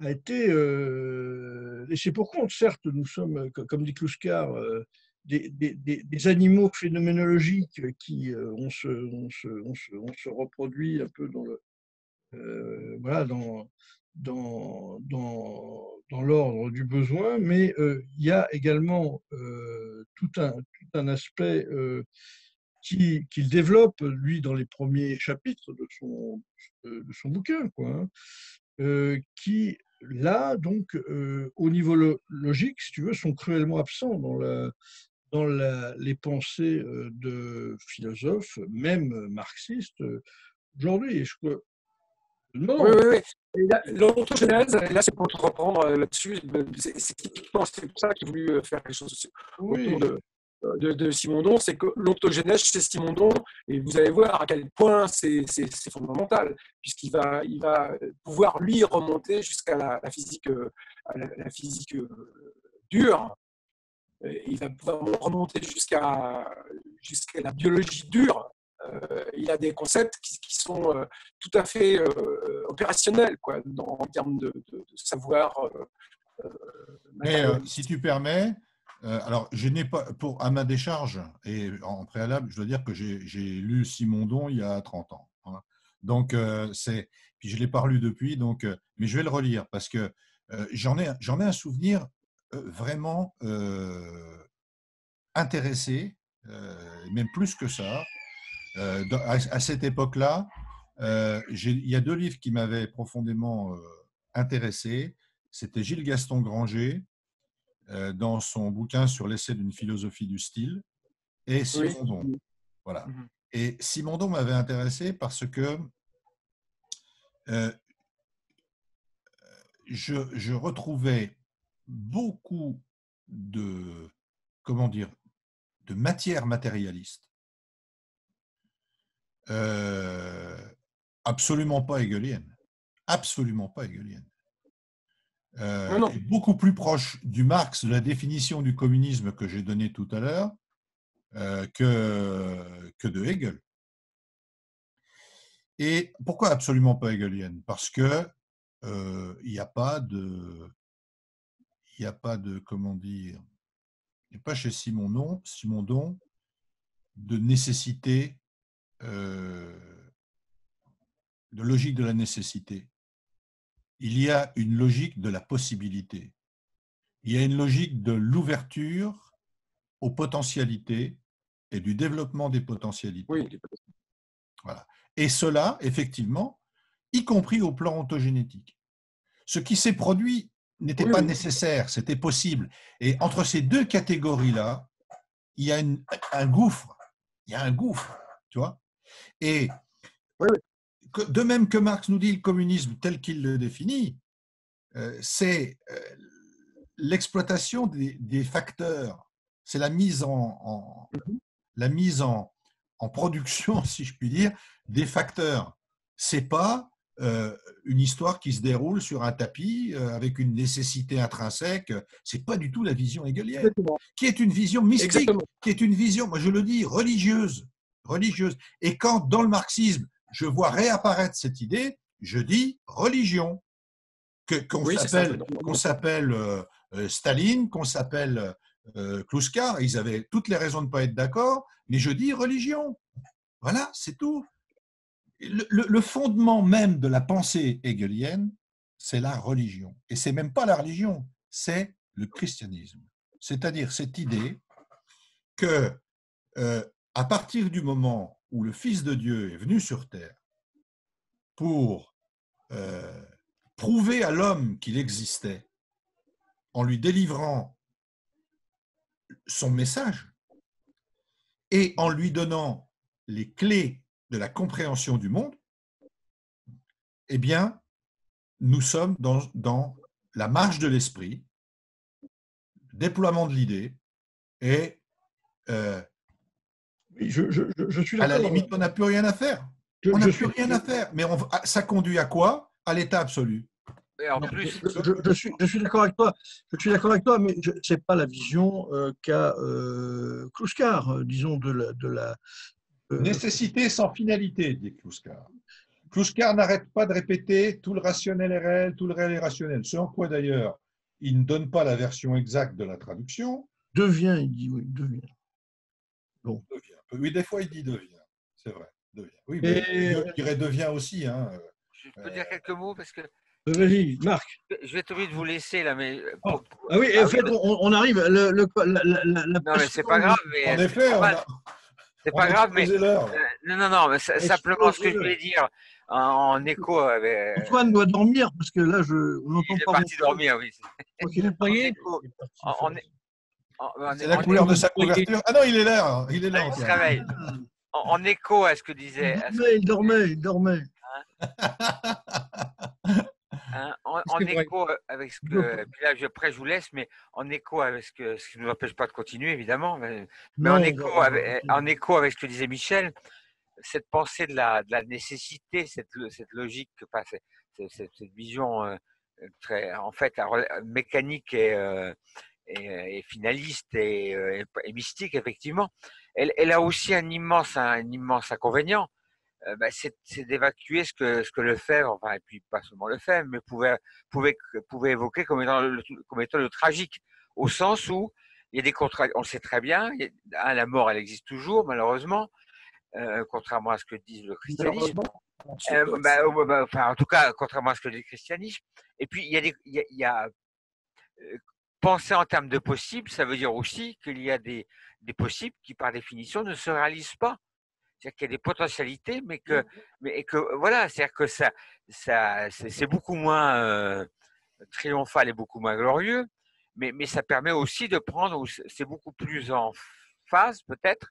[SPEAKER 1] a été euh, laissée pour compte Certes, nous sommes, comme dit Kluskar, des, animaux phénoménologiques qui euh, on, se, reproduit un peu euh, dans l'ordre du besoin, mais euh, il y a également tout, un, tout un aspect qu'il qui développe, lui, dans les premiers chapitres de son, de son bouquin, quoi, hein, qui, là, donc, au niveau logique, si tu veux, sont cruellement absents dans la, dans les pensées euh, de philosophes, même marxistes, euh, aujourd'hui. Je...
[SPEAKER 6] Non. Oui, oui, oui. L'orthogenèse, là, c'est pour te reprendre euh, là-dessus, c'est typiquement, c'est pour ça a voulu faire quelque chose autour de, de, de Simondon, c'est que l'ontogénèse chez Simondon, et vous allez voir à quel point c'est fondamental, puisqu'il va, il va pouvoir, lui, remonter jusqu'à la, physique, la physique dure, euh, il va pouvoir remonter jusqu'à jusqu'à la biologie dure. Euh, il y a des concepts qui, sont euh, tout à fait opérationnels quoi, en termes de, savoir.
[SPEAKER 4] Mais si tu permets, alors je n'ai pas, pour, à ma décharge et en préalable, je dois dire que j'ai lu Simondon il y a 30 ans. Hein. Donc, c'est, puis je ne l'ai pas lu depuis, donc, mais je vais le relire parce que j'en ai, ai un souvenir vraiment intéressé, même plus que ça. à, cette époque-là, il y a deux livres qui m'avaient profondément intéressé. C'était Gilles Gaston Granger, dans son bouquin sur l'essai d'une philosophie du style, et Simondon. Voilà. Mmh et Simondon m'avait intéressé parce que je, je, retrouvais beaucoup de, comment dire, de matière matérialiste, euh, absolument pas hegelienne, absolument pas hegelienne. euh, est beaucoup plus proche du Marx, de la définition du communisme que j'ai donnée tout à l'heure, euh, que, que de Hegel. Et pourquoi absolument pas hegelienne? Parce que il n'y a pas de, il n'y a pas de, comment dire, il n'y a pas chez Simondon, Simondon de nécessité, euh, de logique de la nécessité. Il y a une logique de la possibilité. Il y a une logique de l'ouverture aux potentialités et du développement des potentialités.
[SPEAKER 6] Oui.
[SPEAKER 4] Voilà. Et cela, effectivement, y compris au plan ontogénétique. Ce qui s'est produit n'était pas nécessaire, c'était possible. Et entre ces deux catégories-là, il y a un gouffre. Il y a un gouffre, tu vois. Et de même que Marx nous dit le communisme tel qu'il le définit, euh, c'est euh, l'exploitation des, facteurs, c'est la mise en, mhm. la mise en, en, production, *laughs* si je puis dire, des facteurs. C'est pas euh, une histoire qui se déroule sur un tapis euh, avec une nécessité intrinsèque. C'est pas du tout la vision hegelienne, qui est une vision mystique, qui est une vision, moi je le dis, religieuse, religieuse. Et quand dans le marxisme je vois réapparaître cette idée, je dis religion, qu'on s'appelle qu'on s'appelle euh, Staline, qu'on s'appelle Kluskar, ils avaient toutes les raisons de ne pas être d'accord, mais je dis religion. Voilà, c'est tout le, fondement même de la pensée hegelienne, c'est la religion. Et c'est même pas la religion, c'est le christianisme. C'est-à-dire cette idée que, euh, à partir du moment où le Fils de Dieu est venu sur terre pour euh, prouver à l'homme qu'il existait, en lui délivrant son message et en lui donnant les clés de la compréhension du monde, eh bien, nous sommes dans, dans la marche de l'esprit, déploiement de l'idée, et euh,
[SPEAKER 1] je, je, suis
[SPEAKER 4] à la limite, on n'a plus rien à faire. on n'a plus rien à faire. Mais on, ça conduit à quoi? À l'état absolu.
[SPEAKER 1] en plus, je, suis, je suis d'accord avec toi. Je suis d'accord avec toi, mais ce n'est pas la vision euh, qu'a euh, Kluskar, euh, disons, de la, de la,
[SPEAKER 4] Nécessité sans finalité, dit Kluskar. Kluskar n'arrête pas de répéter tout le rationnel est réel, tout le réel est rationnel. Ce en quoi d'ailleurs il ne donne pas la version exacte de la traduction.
[SPEAKER 1] Devient, il dit oui, devient.
[SPEAKER 4] Bon. Devient. Oui, des fois il dit devient, c'est vrai. Devient. Oui, mais il dirait devient aussi. Hein.
[SPEAKER 5] Je peux dire quelques mots parce que.
[SPEAKER 1] Euh, vas-y, Marc.
[SPEAKER 5] Je vais être obligé de vous laisser là, mais.
[SPEAKER 1] Oh. Ah oui, en fait, on, arrive. Le, le, la,
[SPEAKER 5] la, non, mais c'est pas grave.
[SPEAKER 4] Mais en effet, on a,
[SPEAKER 5] c'est pas grave, mais. Euh, non, non, non, mais simplement ce que je voulais dire en, écho avec.
[SPEAKER 1] Antoine doit dormir parce que là, je.
[SPEAKER 5] On il est parti dormir, oui.
[SPEAKER 1] il est
[SPEAKER 5] payé.
[SPEAKER 4] C'est la couleur de sa couverture. Ah non, il est là. Il est là.
[SPEAKER 5] Il se réveille. En, écho à ce que disait.
[SPEAKER 1] Il dormait, il dormait. Il
[SPEAKER 5] dormait. *laughs* Hein, en, écho avec ce que. *laughs* Puis là, après, je vous laisse, mais en écho avec ce, que, ce qui ne nous empêche pas de continuer, évidemment. Mais, en, écho avec, en écho avec ce que disait Michel, cette pensée de la, de la nécessité, cette, cette logique, cette, cette, vision euh, très, en fait, mécanique et, euh, et, finaliste et, et, mystique, effectivement, elle, elle, a aussi un immense, un immense inconvénient euh, bah, c'est d'évacuer ce que, ce que Lefebvre, enfin, et puis pas seulement Lefebvre, mais pouvait, pouvait, pouvait évoquer comme étant, le, comme étant le tragique, au sens où il y a des contradictions, on le sait très bien, la mort, elle existe toujours, malheureusement, euh, contrairement à ce que dit le christianisme. Euh, bah, bah, enfin, en tout cas, contrairement à ce que dit le christianisme. Et puis, il y a, des, il y a, penser en termes de possibles, ça veut dire aussi qu'il y a des, des possibles qui, par définition, ne se réalisent pas c'est-à-dire qu'il y a des potentialités, mais que, mmh. mais que voilà, c'est-à-dire que ça, ça, c'est beaucoup moins euh, triomphal et beaucoup moins glorieux, mais, mais ça permet aussi de prendre, c'est beaucoup plus en phase peut-être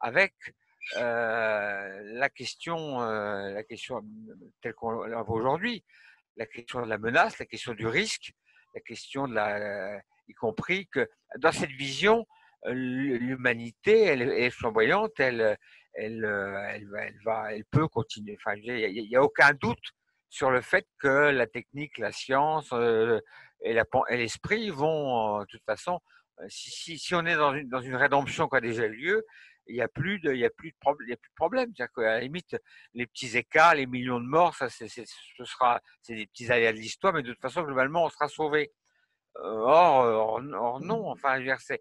[SPEAKER 5] avec euh, la question, euh, la question telle qu'on la voit aujourd'hui, la question de la menace, la question du risque, la question de la, y compris que dans cette vision, l'humanité, elle est flamboyante, elle, elle, euh, elle, elle, va, elle peut continuer. Enfin, il n'y a, aucun doute sur le fait que la technique, la science euh, et l'esprit vont, de toute façon, si, si, on est dans une, dans une rédemption qui a déjà eu lieu, il n'y a plus de, il y a plus de problème, il y a plus de problème. C'est-à-dire qu'à la limite, les petits écarts, les millions de morts, ça, c'est, ce sera, c'est des petits aléas de l'histoire, mais de toute façon, globalement, on sera sauvé. Or, or, non. Enfin, c'est,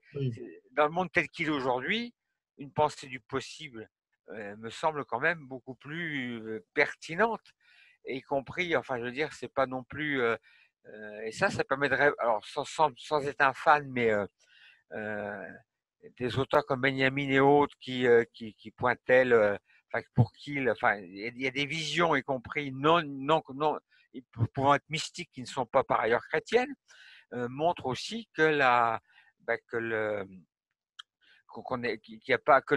[SPEAKER 5] dans le monde tel qu'il est aujourd'hui, une pensée du possible me semble quand même beaucoup plus pertinente, y compris, enfin, je veux dire, c'est pas non plus, et ça, ça permettrait, alors sans, sans, être un fan, mais des auteurs comme Benjamin et autres qui, qui, qui pointaient enfin, pour qui, enfin, il y a des visions, y compris non, non, non, pouvant être mystiques, qui ne sont pas par ailleurs chrétiennes, montrent aussi que la, bah, que le, qu'on est, qu'il y a pas que,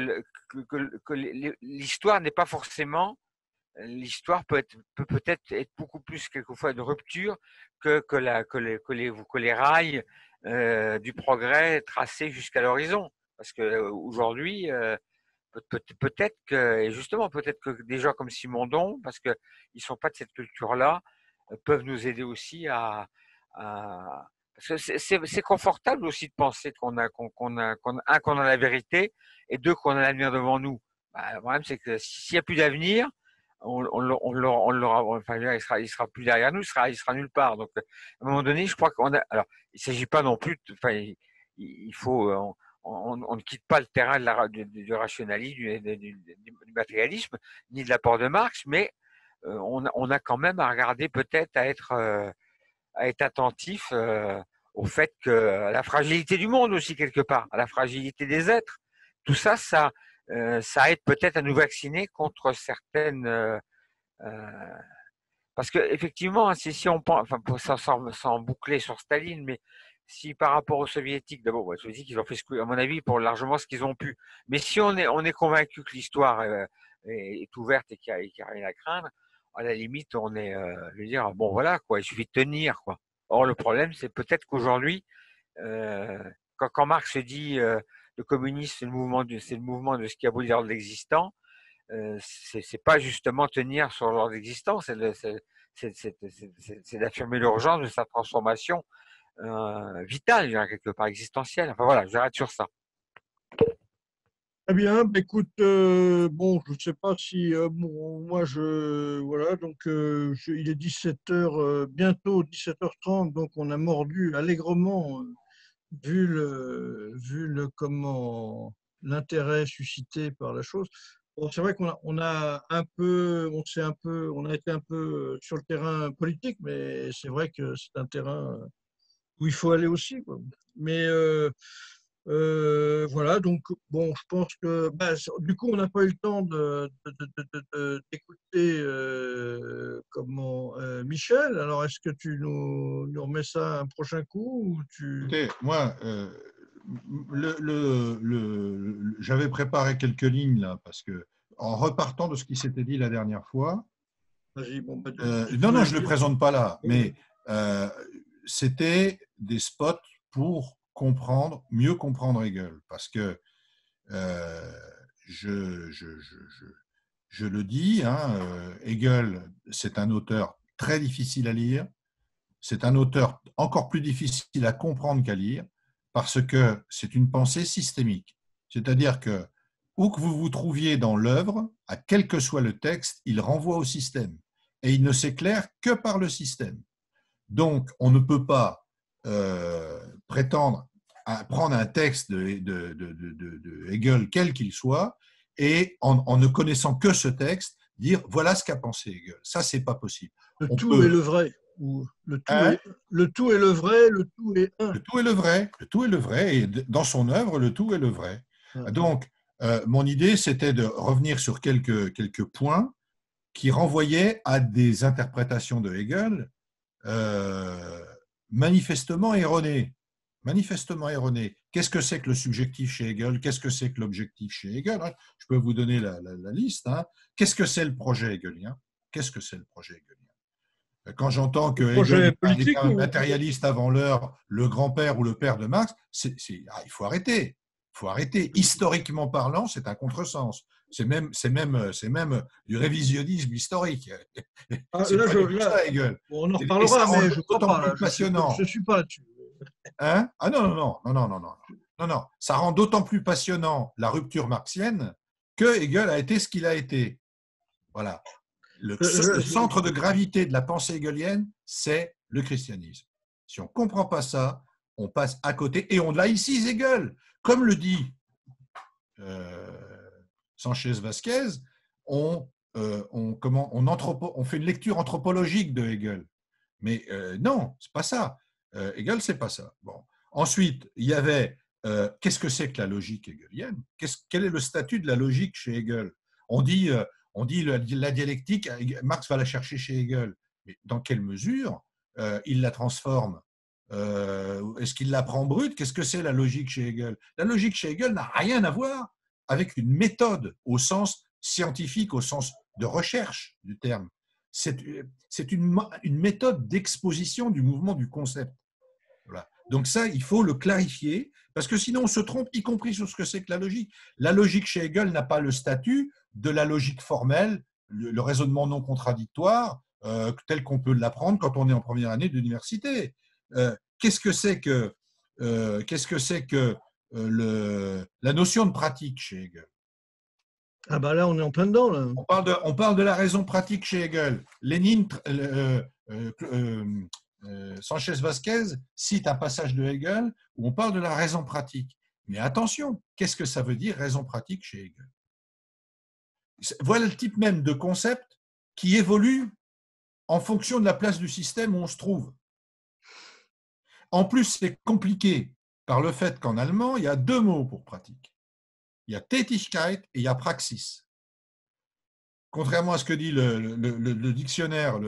[SPEAKER 5] l'histoire n'est pas forcément l'histoire peut être peut peut-être être beaucoup plus quelquefois de rupture que que la que les que les, que les rails euh, du progrès tracés jusqu'à l'horizon. Parce que euh, aujourd'hui euh, peut-être que et justement peut-être que des gens comme Simondon parce que ils sont pas de cette culture là peuvent nous aider aussi à c'est confortable aussi de penser qu'on a, qu'on a, qu'on a, qu'on a la vérité et deux, qu'on a l'avenir devant nous. Bah, le problème, c'est que s'il n'y a plus d'avenir, on, on, on, l'aura, enfin, il sera, sera plus derrière nous, il sera, sera nulle part. Donc, à un moment donné, je crois qu'on a, alors, il s'agit pas non plus, de, enfin, il, faut, on, on, ne quitte pas le terrain du, rationalisme, du, matérialisme, ni de l'apport de Marx, mais euh, on, on, a quand même à regarder peut-être à être, euh, à être attentif euh, au fait que la fragilité du monde aussi quelque part, à la fragilité des êtres. Tout ça, ça, euh, ça aide peut-être à nous vacciner contre certaines. Euh, parce que effectivement, si, si on pense, enfin, sans, sans, boucler sur Staline, mais si par rapport aux soviétiques, d'abord, les qu'ils ont fait, à mon avis, pour largement ce qu'ils ont pu. Mais si on est, on est convaincu que l'histoire est, ouverte et qu'il n'y a, rien à craindre, à la limite, on est, euh, veux dire, bon voilà, quoi, il suffit de tenir, quoi. Or, le problème, c'est peut-être qu'aujourd'hui, euh, quand, quand, Marx dit euh, le communisme, c'est le mouvement, c'est le mouvement de ce qui abolit l'ordre existant, euh, c'est pas justement tenir sur l'ordre existant, c'est d'affirmer l'urgence de sa transformation euh, vitale, quelque part existentielle. Enfin voilà, j'arrête sur ça.
[SPEAKER 1] Très bien, bah, écoute, euh, bon, je ne sais pas si euh, moi je voilà, donc euh, il est 17h, euh, bientôt 17h30, donc on a mordu allègrement vu le vu le comment l'intérêt suscité par la chose. Bon, c'est vrai qu'on a, un peu, on s'est un peu, on a été un peu sur le terrain politique, mais c'est vrai que c'est un terrain où il faut aller aussi. Mais euh, voilà, donc bon, je pense que bah, du coup, on n'a pas eu le temps d'écouter euh, comment euh, Michel. Alors, est-ce que tu nous, nous, remets ça un prochain coup ou tu...
[SPEAKER 4] Écoutez, moi, le, le, le, j'avais préparé quelques lignes là parce que en repartant de ce qui s'était dit la dernière fois. Bon, bah, non, non, je ne le présente pas là, mais c'était des spots pour comprendre, mieux comprendre Hegel, parce que euh, je, je, je, je, le dis, hein, euh, Hegel, c'est un auteur très difficile à lire, c'est un auteur encore plus difficile à comprendre qu'à lire, parce que c'est une pensée systémique. C'est-à-dire que, où que vous vous trouviez dans l'œuvre, à quel que soit le texte, il renvoie au système. Et il ne s'éclaire que par le système. Donc, on ne peut pas euh, prétendre à prendre un texte de, de, de, de Hegel, quel qu'il soit, et en, en, ne connaissant que ce texte, dire voilà ce qu'a pensé Hegel. Ça, c'est pas possible.
[SPEAKER 1] Le on tout peut... est le vrai. Ou le, tout hein? est, le tout est le vrai, le tout est un.
[SPEAKER 4] Le tout est le vrai, le tout est le vrai, et dans son œuvre, le tout est le vrai. Ah. Donc, euh, mon idée, c'était de revenir sur quelques, quelques points qui renvoyaient à des interprétations de Hegel euh, manifestement erronées. Manifestement erronées. Qu'est-ce que c'est que le subjectif chez Hegel? Qu'est-ce que c'est que l'objectif chez Hegel? Hein? Je peux vous donner la, la, la liste. Hein. Qu'est-ce que c'est le projet hegelien Qu'est-ce que c'est le projet hegelien Quand j'entends que Hegel est un matérialiste avant l'heure, le grand-père ou le père de Marx, ah, il faut arrêter. Il faut arrêter. Historiquement parlant, c'est un contresens. c'est même, c'est même, c'est même du révisionnisme historique.
[SPEAKER 1] Ah, *laughs* là, je, ça, Hegel. on en reparlera, mais je ne pas. Passionnant. Je ne suis pas là-dessus.
[SPEAKER 4] Hein? Ah non, non, non, non, non, non, non, non. Ça rend d'autant plus passionnant la rupture marxienne que Hegel a été ce qu'il a été. Voilà. Le, le centre de gravité de la pensée hegelienne, c'est le christianisme. Si on ne comprend pas ça, on passe à côté et on laïcise Hegel. Comme le dit euh, Sanchez Vasquez, on, euh, on, comment, on, on, fait une lecture anthropologique de Hegel. Mais euh, non, c'est pas ça. Euh, Hegel, c'est pas ça. Bon. Ensuite, il y avait qu'est-ce que c'est que la logique hegelienne? Quel est le statut de la logique chez Hegel? On dit, on dit la, la, dialectique, Marx va la chercher chez Hegel. Mais dans quelle mesure il la transforme? Euh, est-ce qu'il l'apprend brute? Qu'est-ce que c'est la logique chez Hegel? La logique chez Hegel n'a rien à voir avec une méthode au sens scientifique, au sens de recherche du terme. C'est une méthode d'exposition du mouvement du concept. Voilà. Donc ça, il faut le clarifier, parce que sinon on se trompe, y compris sur ce que c'est que la logique. La logique chez Hegel n'a pas le statut de la logique formelle, le, raisonnement non contradictoire, euh, tel qu'on peut l'apprendre quand on est en première année d'université. Euh, qu'est-ce que c'est que, euh, qu'est-ce que, c'est que le, la notion de pratique chez Hegel?
[SPEAKER 1] Ah bah là, on est en plein dedans. Là.
[SPEAKER 4] On, parle de, on parle de la raison pratique chez Hegel. Lénine, Vasquez cite un passage de Hegel où on parle de la raison pratique. Mais attention, qu'est-ce que ça veut dire raison pratique chez Hegel? Voilà le type même de concept qui évolue en fonction de la place du système où on se trouve. En plus, c'est compliqué par le fait qu'en allemand, il y a deux mots pour pratique. Il y a Tätigkeit et il y a Praxis. Contrairement à ce que dit le, dictionnaire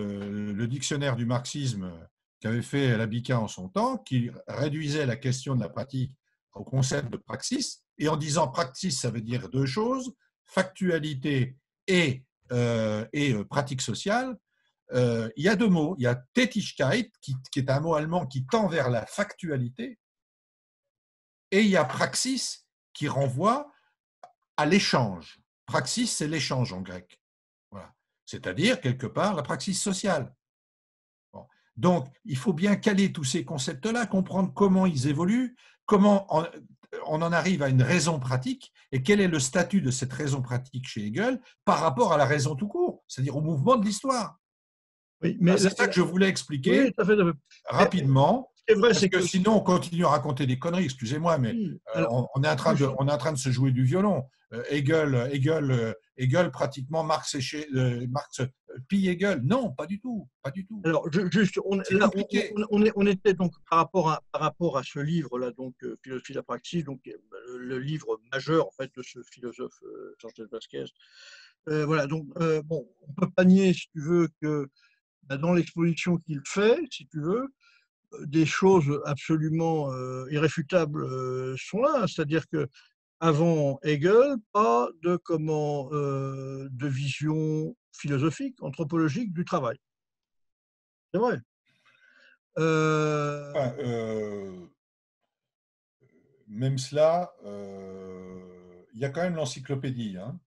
[SPEAKER 4] du marxisme qu'avait fait Labica en son temps, qui réduisait la question de la pratique au concept de praxis, et en disant praxis, ça veut dire deux choses, factualité et, euh, et euh, pratique sociale, euh, il y a deux mots. Il y a Tätigkeit, qui, est un mot allemand qui tend vers la factualité, et il y a Praxis, qui renvoie à l'échange. Praxis, c'est l'échange en grec. C'est-à-dire, quelque part, la praxis sociale. Donc, il faut bien caler tous ces concepts-là, comprendre comment ils évoluent, comment on, en arrive à une raison pratique, et quel est le statut de cette raison pratique chez Hegel par rapport à la raison tout court, c'est-à-dire au mouvement de l'histoire.
[SPEAKER 1] Oui, mais
[SPEAKER 4] ah, c'est ça que je voulais expliquer rapidement. C'est vrai, c'est que, sinon on continue à raconter des conneries. Excusez-moi, mais on, est en train de, on est en train de se jouer du violon. Euh, Hegel, Hegel, euh, Hegel, pratiquement Marx, et chez, Marx pille Hegel. Non, pas du tout, pas du tout.
[SPEAKER 1] Alors juste, on, on, était donc par rapport à par rapport à ce livre là, donc Philosophie de la praxis, donc le livre majeur en fait de ce philosophe Sanchez Vasquez. voilà, donc bon, on peut pas nier si tu veux que bah, dans l'exposition qu'il fait, si tu veux, euh, des choses absolument euh, irréfutables euh, sont là. C'est-à-dire que avant Hegel, pas de comment de vision philosophique, anthropologique du travail. C'est vrai.
[SPEAKER 4] même cela, il y a quand même l'encyclopédie. Hein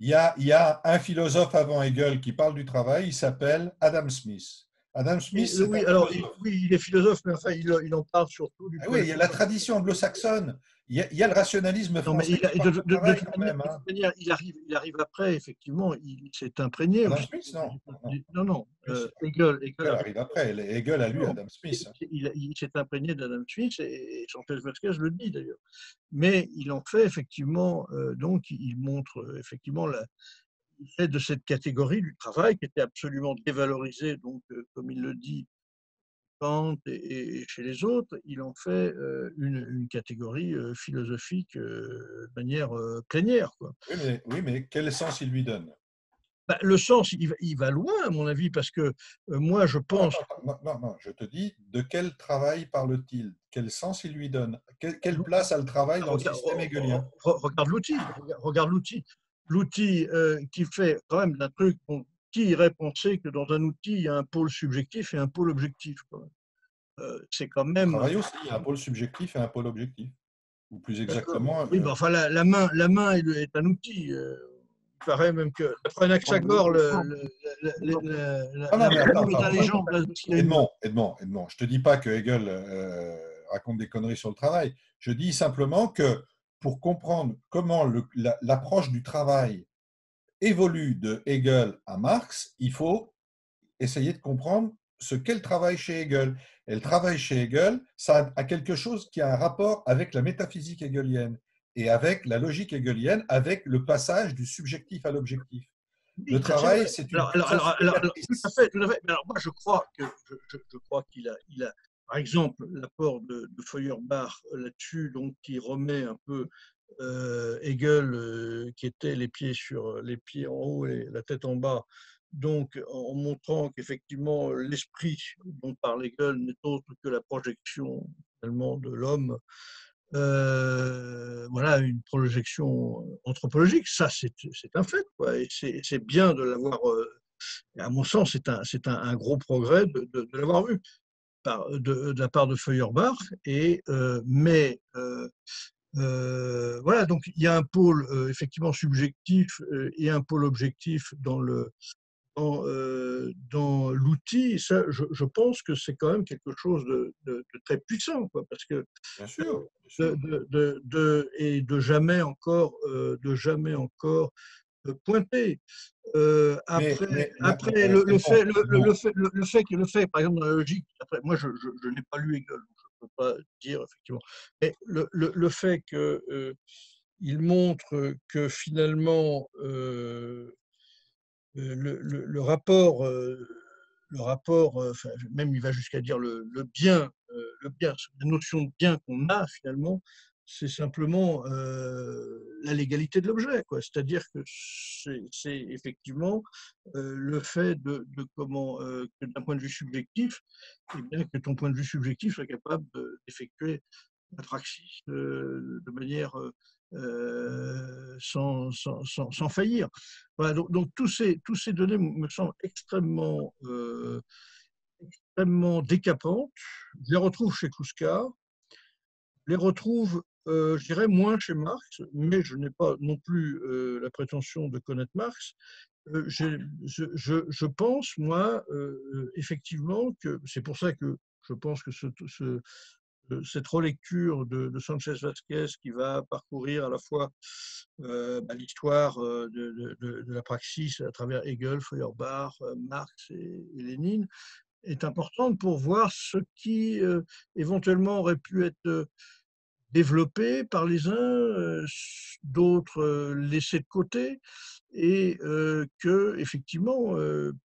[SPEAKER 4] il y, a, un philosophe avant Hegel qui parle du travail, il s'appelle Adam Smith. Adam Smith.
[SPEAKER 1] Oui, alors, oui, il est philosophe, mais enfin, il, en parle surtout du.
[SPEAKER 4] Ah oui, il y a la tradition anglo-saxonne. Il, y a le rationalisme français.
[SPEAKER 1] Non, mais il, il, arrive, il arrive après, effectivement, il s'est imprégné.
[SPEAKER 4] Adam Smith, non.
[SPEAKER 1] Non, non. Euh, Hegel,
[SPEAKER 4] Hegel, arrive après. Hegel a lu Adam Smith.
[SPEAKER 1] Il, s'est imprégné d'Adam Smith, et Chantal Vasquez le dit d'ailleurs. Mais il en fait, effectivement, euh, donc, il montre euh, effectivement la, il fait de cette catégorie du travail qui était absolument dévalorisée, donc, comme il le dit, et, chez les autres, il en fait euh, une, catégorie euh, philosophique euh, de manière plénière. Quoi.
[SPEAKER 4] Oui, mais, quel sens il lui donne?
[SPEAKER 1] Bah, le sens, il va, loin, à mon avis, parce que moi, je pense.
[SPEAKER 4] Non non, non, je te dis, de quel travail parle-t-il? Quel sens il lui donne? Quelle place a le travail dans le système hegelien
[SPEAKER 1] Regarde l'outil, regarde l'outil. L'outil qui fait quand même d'un truc qui irait penser que dans un outil, il y a un pôle subjectif et un pôle objectif euh, C'est quand même.
[SPEAKER 4] Travail aussi, il y a un pôle subjectif et un pôle objectif. Ou plus exactement.
[SPEAKER 1] Oui, enfin, la, main, la main est, un outil. il paraît même que, d'après Anaxagore, le,
[SPEAKER 4] Edmond, Edmond, Edmond, je ne te dis pas que Hegel raconte des conneries sur le travail. Je dis simplement que pour comprendre comment l'approche du travail évolue de Hegel à Marx, il faut essayer de comprendre ce qu'est le travail chez Hegel. Et le travail chez Hegel, ça a quelque chose qui a un rapport avec la métaphysique hegelienne et avec la logique hegelienne, avec le passage du subjectif à l'objectif. Le travail, c'est une.
[SPEAKER 1] Alors, alors, alors, tout à fait, tout à fait. Mais alors, moi, je crois que je, je, crois qu'il a, il a, par exemple, l'apport de, de Feuerbach là-dessus, donc qui remet un peu euh, Hegel, euh, qui était les pieds sur les pieds en haut et la tête en bas, donc en montrant qu'effectivement l'esprit dont parle Hegel n'est autre que la projection finalement de l'homme. Euh, voilà, une projection anthropologique, ça c'est un fait, quoi, et c'est bien de l'avoir, à mon sens, c'est un, un, un, gros progrès de, de, l'avoir vu par, de, de, la part de Feuerbach, et, mais euh, voilà, donc il y a un pôle euh, effectivement subjectif euh, et un pôle objectif dans le dans, dans l'outil. Ça, je, je, pense que c'est quand même quelque chose de, de, très puissant, quoi, parce que
[SPEAKER 4] bien sûr,
[SPEAKER 1] De, de, et de jamais encore de jamais encore pointer. après, après le, le, fait, le, le, fait, le, fait que le fait, par exemple, dans la logique, après, moi je, je, je n'ai pas lu Hegel, pas dire effectivement. Mais le, le, le fait qu'il euh, montre que finalement euh, euh, le, le, rapport, le rapport enfin, même il va jusqu'à dire le, bien, le bien, la notion de bien qu'on a finalement, c'est simplement euh, la légalité de l'objet. C'est-à-dire que c'est effectivement euh, le fait de, comment, euh, d'un point de vue subjectif, eh que ton point de vue subjectif soit capable d'effectuer la praxis de manière sans, sans, sans, sans, faillir. Voilà, donc, donc, tous, ces, tous ces données me semblent extrêmement, extrêmement décapantes. Je les retrouve chez Kouska, les retrouve euh, je dirais moins chez Marx, mais je n'ai pas non plus euh, la prétention de connaître Marx. Euh, je, pense, moi, effectivement, que c'est pour ça que je pense que ce, ce, cette relecture de, Sanchez Vasquez qui va parcourir à la fois bah, l'histoire de, la praxis à travers Hegel, Feuerbach, Marx et Lénine est importante pour voir ce qui éventuellement aurait pu être développés par les uns, euh, d'autres euh, laissés de côté, et euh, que effectivement,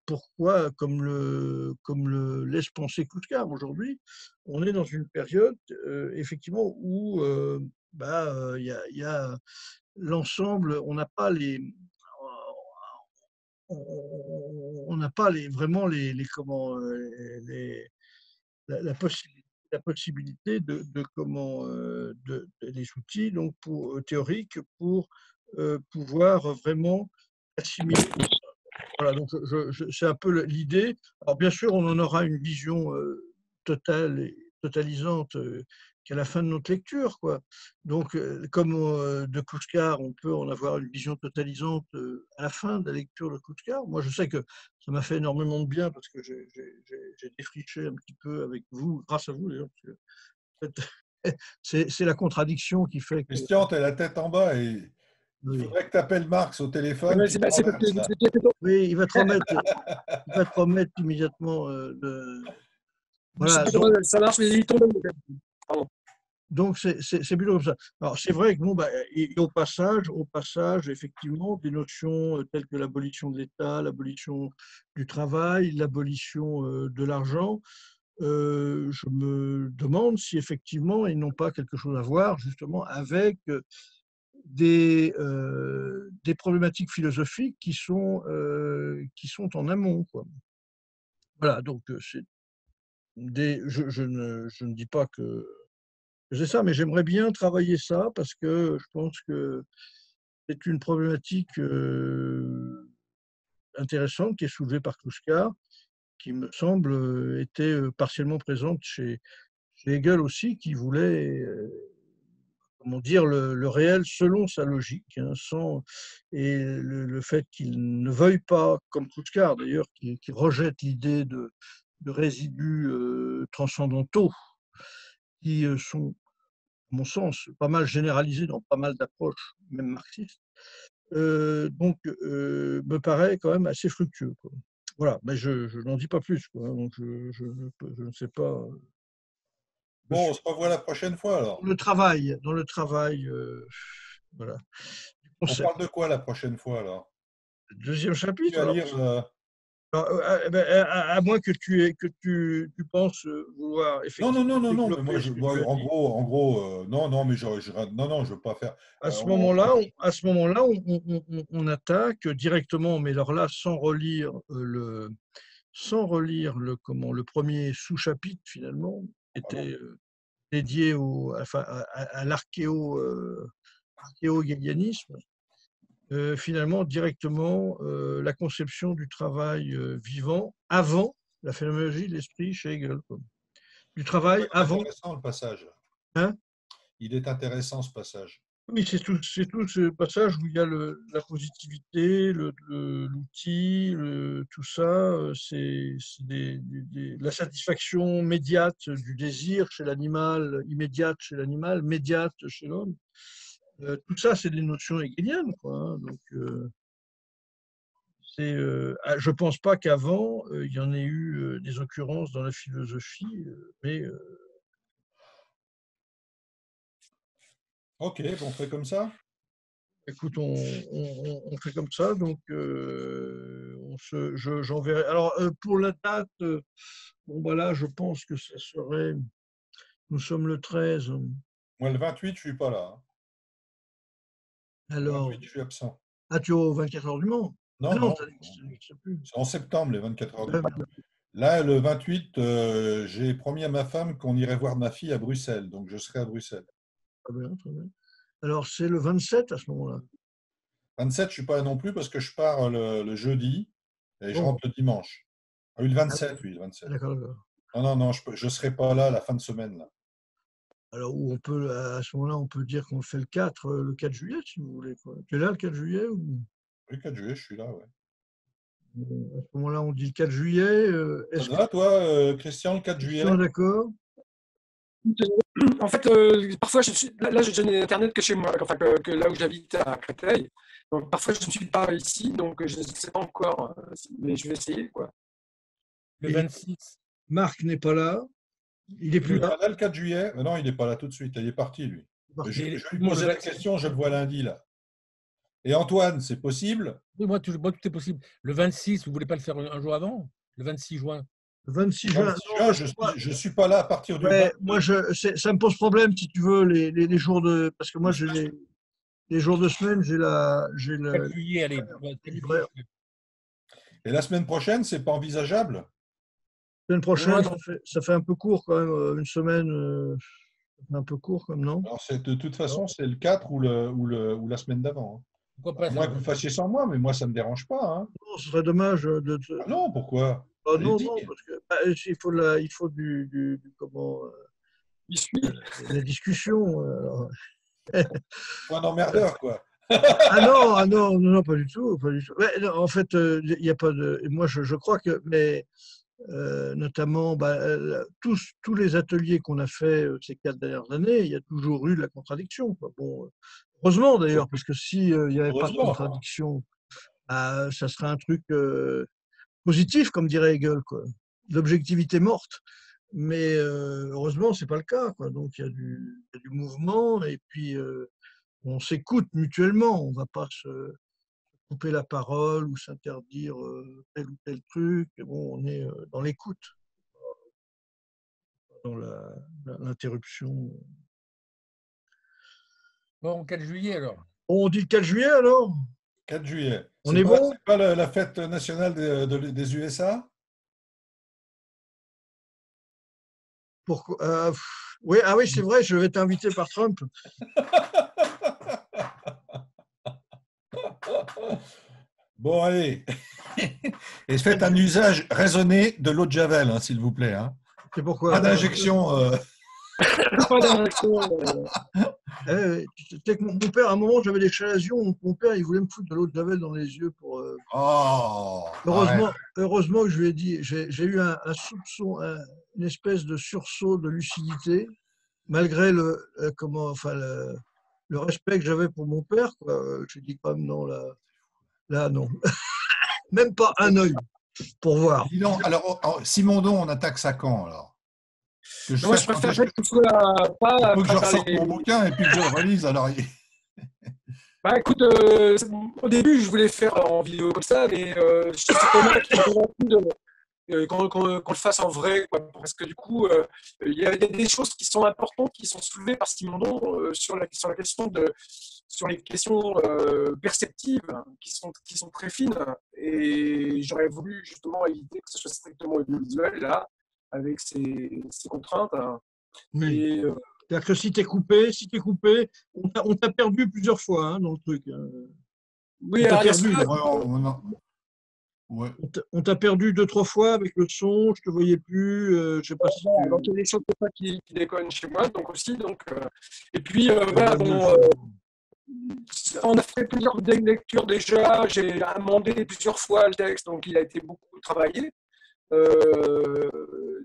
[SPEAKER 1] pourquoi, comme le, comme le laisse penser Kouskar aujourd'hui, on est dans une période effectivement où bah, il y a, a l'ensemble, on n'a pas les on n'a pas les, vraiment les, comment les, la, possibilité la possibilité de, comment euh, de, des outils donc pour euh, théoriques pour euh, pouvoir vraiment assimiler. Voilà, donc c'est un peu l'idée. Alors bien sûr, on en aura une vision totale et totalisante qu'à la fin de notre lecture. Quoi. Donc, comme de Kouskar, on peut en avoir une vision totalisante à la fin de la lecture de Kouskar. Moi, je sais que ça m'a fait énormément de bien parce que j'ai défriché un petit peu avec vous, grâce à vous d'ailleurs. *laughs* C'est la contradiction qui fait que.
[SPEAKER 4] Christian, tu as la tête en bas et. Il faudrait que tu appelles Marx au téléphone.
[SPEAKER 1] oui, il va te remettre, il va te remettre immédiatement euh,
[SPEAKER 6] Voilà, ça marche, mais il tombe. Pardon.
[SPEAKER 1] Donc, c'est plutôt comme ça. Alors, c'est vrai que, bon, bah, et au passage, au passage, effectivement, des notions euh, telles que l'abolition de l'État, l'abolition du travail, l'abolition euh, de l'argent, euh, je me demande si effectivement ils n'ont pas quelque chose à voir justement avec des, des problématiques philosophiques qui sont, qui sont en amont. Quoi. Voilà, donc c'est des, je, je, ne, je ne dis pas que c'est ça, mais j'aimerais bien travailler ça parce que je pense que c'est une problématique euh, intéressante qui est soulevée par Kouska, qui me semble euh, était euh, partiellement présente chez, Hegel aussi, qui voulait comment dire, le, réel selon sa logique, hein, sans, et le, fait qu'il ne veuille pas, comme Kouskar d'ailleurs, qui, rejette l'idée de, résidus transcendantaux, qui sont, à mon sens, pas mal généralisés dans pas mal d'approches, même marxistes, euh, donc me paraît quand même assez fructueux. Voilà, mais je, n'en dis pas plus, quoi, hein, donc je, je, ne sais pas.
[SPEAKER 4] Bon, on se revoit la prochaine fois alors.
[SPEAKER 1] le travail, dans le travail, euh, voilà.
[SPEAKER 4] On parle de quoi la prochaine fois alors?
[SPEAKER 1] Deuxième chapitre. Ben, à, moins que tu, que tu, tu penses vouloir
[SPEAKER 4] effectivement. Non, non, non, non, non. Moi, je, en gros, en gros, non, non, mais je, non, non, je veux pas faire.
[SPEAKER 1] À ce moment-là, on, à ce moment-là, on, on, attaque directement, mais alors là, sans relire le, sans relire le comment le premier sous-chapitre finalement, était dédié au, enfin, à, l'archéo, archéo-galianisme, finalement directement la conception du travail vivant avant la phénoménologie de l'esprit chez Hegel. Du travail avant.
[SPEAKER 4] Intéressant le passage.
[SPEAKER 1] Hein?
[SPEAKER 4] Il est intéressant ce passage.
[SPEAKER 1] Oui, c'est tout, tout, ce passage où il y a le, la positivité, l'outil, tout ça. Euh, c'est la satisfaction médiate du désir chez l'animal, immédiate chez l'animal, médiate chez l'homme. Euh, tout ça, c'est des notions hegeliennes. Quoi, hein, donc, euh, ah, je ne pense pas qu'avant, il y en ait eu des occurrences dans la philosophie, mais
[SPEAKER 4] Ok, on fait comme ça
[SPEAKER 1] Écoute, on, fait comme ça, donc euh, on se, j'enverrai. Alors, euh, pour la date, euh, bon, voilà, je pense que ça serait. Nous sommes le 13.
[SPEAKER 4] Moi, le 28, je ne suis pas là.
[SPEAKER 1] Alors.
[SPEAKER 4] Le 28, je suis absent.
[SPEAKER 1] Ah, tu es au 24 heures du Mans?
[SPEAKER 4] Non, ah non, c'est en septembre, les 24 heures du Mans. Là, le 28, j'ai promis à ma femme qu'on irait voir ma fille à Bruxelles, donc je serai à Bruxelles.
[SPEAKER 1] Alors, c'est le 27 à ce moment-là?
[SPEAKER 4] 27, je ne suis pas là non plus parce que je pars le, jeudi et je rentre le dimanche. Ah oui, le 27, ah oui, le 27. D'accord, Non, non, non, je ne serai pas là la fin de semaine. Là.
[SPEAKER 1] Alors, on peut, à ce moment-là, on peut dire qu'on fait le 4, euh, le 4 juillet, si vous voulez. Tu es là le 4 juillet ou...
[SPEAKER 4] Oui, le 4 juillet, je suis là, oui.
[SPEAKER 1] À ce moment-là, on dit le 4 juillet. Euh,
[SPEAKER 4] est-ce que... toi, euh, Christian, le 4 juillet?
[SPEAKER 1] D'accord.
[SPEAKER 6] En fait, euh, parfois, je suis, là, je n'ai Internet que chez moi, enfin, que, là où j'habite à Créteil. Donc, parfois, je ne suis pas ici, donc je ne sais pas encore, euh, mais je vais essayer. Quoi.
[SPEAKER 2] Le 26.
[SPEAKER 1] Marc n'est pas là. Il est plus
[SPEAKER 4] là. le 4 juillet. non, il n'est pas là tout de suite. Il est parti, lui. Je, je, lui poser la question, je le vois lundi, là. Et Antoine, c'est possible?
[SPEAKER 2] Oui, moi tout, moi, tout est possible. Le 26, vous ne voulez pas le faire un jour avant? Le 26 juin
[SPEAKER 1] 26 juin.
[SPEAKER 4] je ne suis pas là à partir du.
[SPEAKER 1] moi, je, ça me pose problème, si tu veux, les, les, jours de. Parce que moi, j'ai les, les, jours de semaine, j'ai la. J'ai le,
[SPEAKER 2] allez.
[SPEAKER 4] Et la semaine prochaine, c'est pas envisageable?
[SPEAKER 1] Semaine prochaine, ça fait, ça fait, un peu court quand même. Euh, une semaine, euh, un peu court comme non?
[SPEAKER 4] Alors, de toute façon, c'est le 4 ou, le, ou, le, ou la semaine d'avant. Hein. Pourquoi pas Moi, que vous fassiez sans moi, mais moi, ça ne me dérange pas. Hein.
[SPEAKER 1] Non, ce serait dommage de.
[SPEAKER 4] Ah non, pourquoi?
[SPEAKER 1] Ah non, non, parce que, bah, il, faut la, il faut du, du, comment, euh, la discussion.
[SPEAKER 4] Euh, un emmerdeur, quoi. *laughs*
[SPEAKER 1] ah non, ah non, non, pas du tout. Pas du tout. en fait, euh, il n'y a pas de. Moi, je, je crois que. Mais, euh, notamment, bah, tous, tous les ateliers qu'on a fait ces quatre dernières années, il y a toujours eu de la contradiction. Quoi. Bon, heureusement d'ailleurs, parce que s'il n'y avait pas de contradiction, bah, ça serait un truc positif, comme dirait Hegel, quoi. L'objectivité morte. Mais euh, heureusement, c'est pas le cas. Quoi. Donc il y, a du, mouvement et puis euh, on s'écoute mutuellement. On va pas se couper la parole ou s'interdire euh, tel ou tel truc. Bon, on est dans l'écoute, dans l'interruption.
[SPEAKER 2] Bon, 4 juillet alors.
[SPEAKER 1] On dit le 4 juillet alors?
[SPEAKER 4] 4 juillet.
[SPEAKER 1] On est, bon?
[SPEAKER 4] C'est pas la, fête nationale des USA
[SPEAKER 1] Pourquoi euh, Oui, ah oui, c'est vrai, je vais t'inviter par Trump. *laughs*
[SPEAKER 4] bon, allez. Et faites un usage raisonné de l'eau de Javel, hein, s'il vous plaît. Hein.
[SPEAKER 1] C'est pourquoi
[SPEAKER 4] Pas d'injection. Euh. *laughs*
[SPEAKER 6] Pas d'injection. Euh.
[SPEAKER 1] Eh, mon, père, à un moment, j'avais des chalazions. Mon père, il voulait me foutre de l'eau de Javel dans les yeux pour. Euh,
[SPEAKER 4] oh,
[SPEAKER 1] heureusement, heureusement que je lui ai dit, j'ai eu un, soupçon, une espèce de sursaut de lucidité, malgré le, euh, comment, enfin, le, respect que j'avais pour mon père. Je dis quand même non, là, là non. *laughs* même pas un œil pour voir.
[SPEAKER 4] Dis alors, oh, oh, Simondon, on attaque ça quand alors?
[SPEAKER 6] Que je, je préfère que soit pas.
[SPEAKER 4] Il faut que je ressorte mon bouquin et puis que je le relise. Alors, *laughs*
[SPEAKER 6] bah écoute, euh, au début, je voulais faire en vidéo comme ça, mais euh, je sais euh, qu'on le fasse en vrai, parce que du coup, euh, il y a des, choses qui sont importantes, qui sont soulevées par Simondon sur, la, sur la question de, sur les questions perceptives, qui sont, qui sont très fines, et j'aurais voulu justement éviter que ce soit strictement audiovisuel là, avec ces, contraintes. Hein.
[SPEAKER 1] Oui. Euh, C'est-à-dire que si tu es coupé, si es coupé, on t'a perdu plusieurs fois hein, dans le truc. Hein.
[SPEAKER 6] Oui, on t'a perdu.
[SPEAKER 1] On t'a perdu deux, trois fois avec le son, je te voyais plus, euh, je sais pas si.
[SPEAKER 6] Donc il y a des choses qui, qui déconnent chez moi, donc aussi. Donc, euh, et puis, voilà, bon, on a fait plusieurs lectures déjà, j'ai amendé plusieurs fois le texte, donc il a été beaucoup travaillé. Euh,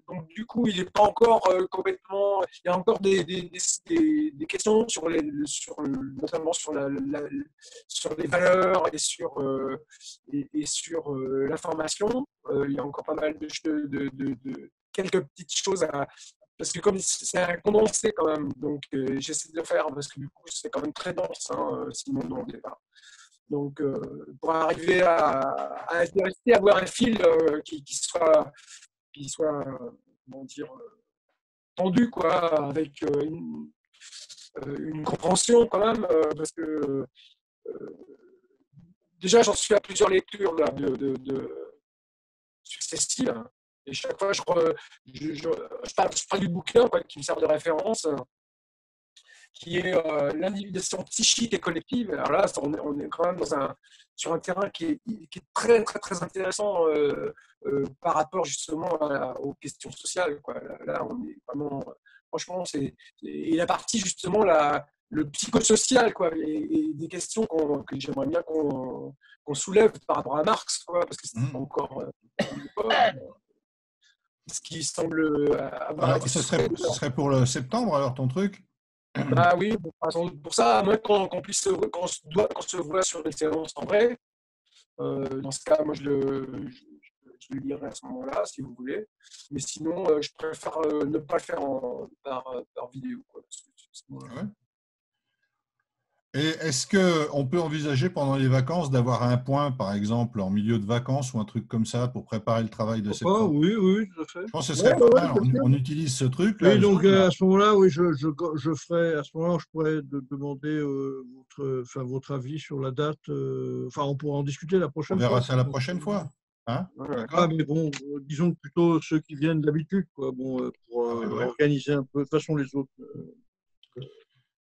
[SPEAKER 6] donc du coup, il n'est pas encore euh, complètement. Il y a encore des, questions sur les, notamment sur, les valeurs et sur euh, l'information. il y a encore pas mal de, de, de, quelques petites choses à, parce que comme c'est un condensé quand même, donc j'essaie de le faire parce que du coup c'est quand même très dense, hein, sinon dans le départ. Donc, euh, pour arriver à, à, à, avoir un fil euh, qui, soit, qui soit comment dire, tendu, quoi, avec une, compréhension quand même, parce que déjà j'en suis à plusieurs lectures de, de, successives. Et chaque fois, je, je, je, parle, je parle, du bouquin qui me sert de référence qui est euh, l'individuation psychique et collective. Alors là, on est, on est quand même dans un, sur un terrain qui est, qui est très, très, très intéressant euh, euh, par rapport justement aux questions sociales. Quoi. Là, on est vraiment, franchement, c'est et la partie justement la, le psychosocial, quoi, et, des questions que j'aimerais bien qu'on soulève par rapport à Marx, quoi, parce que c'est mmh. encore ce qui semble
[SPEAKER 4] avoir. ce, serait, ce serait pour le septembre alors ton truc?
[SPEAKER 6] Bah oui, pour ça, moins qu'on puisse qu'on se, doit, se voit sur une séance en vrai, euh, dans ce cas, moi je le, je, le lirai à ce moment-là, si vous voulez. Mais sinon, euh, je préfère euh, ne pas le faire par, par, vidéo.
[SPEAKER 4] Et est-ce qu'on peut envisager pendant les vacances d'avoir un point, par exemple, en milieu de vacances ou un truc comme ça pour préparer le travail de cette
[SPEAKER 1] oh, Oui, oui, tout à fait.
[SPEAKER 4] Je pense que ce serait pas mal. On, utilise ce truc.
[SPEAKER 1] Là, oui, donc à ce moment-là, oui, je, je, je, ferai, à ce moment-là, je pourrais demander euh, votre, enfin, votre avis sur la date. Euh, enfin, on pourra en discuter la prochaine fois.
[SPEAKER 4] On verra ça la prochaine fois. Hein?
[SPEAKER 1] Ah, mais bon, euh, disons plutôt ceux qui viennent d'habitude, quoi, bon, pour ah, organiser un peu. De toute façon, les autres.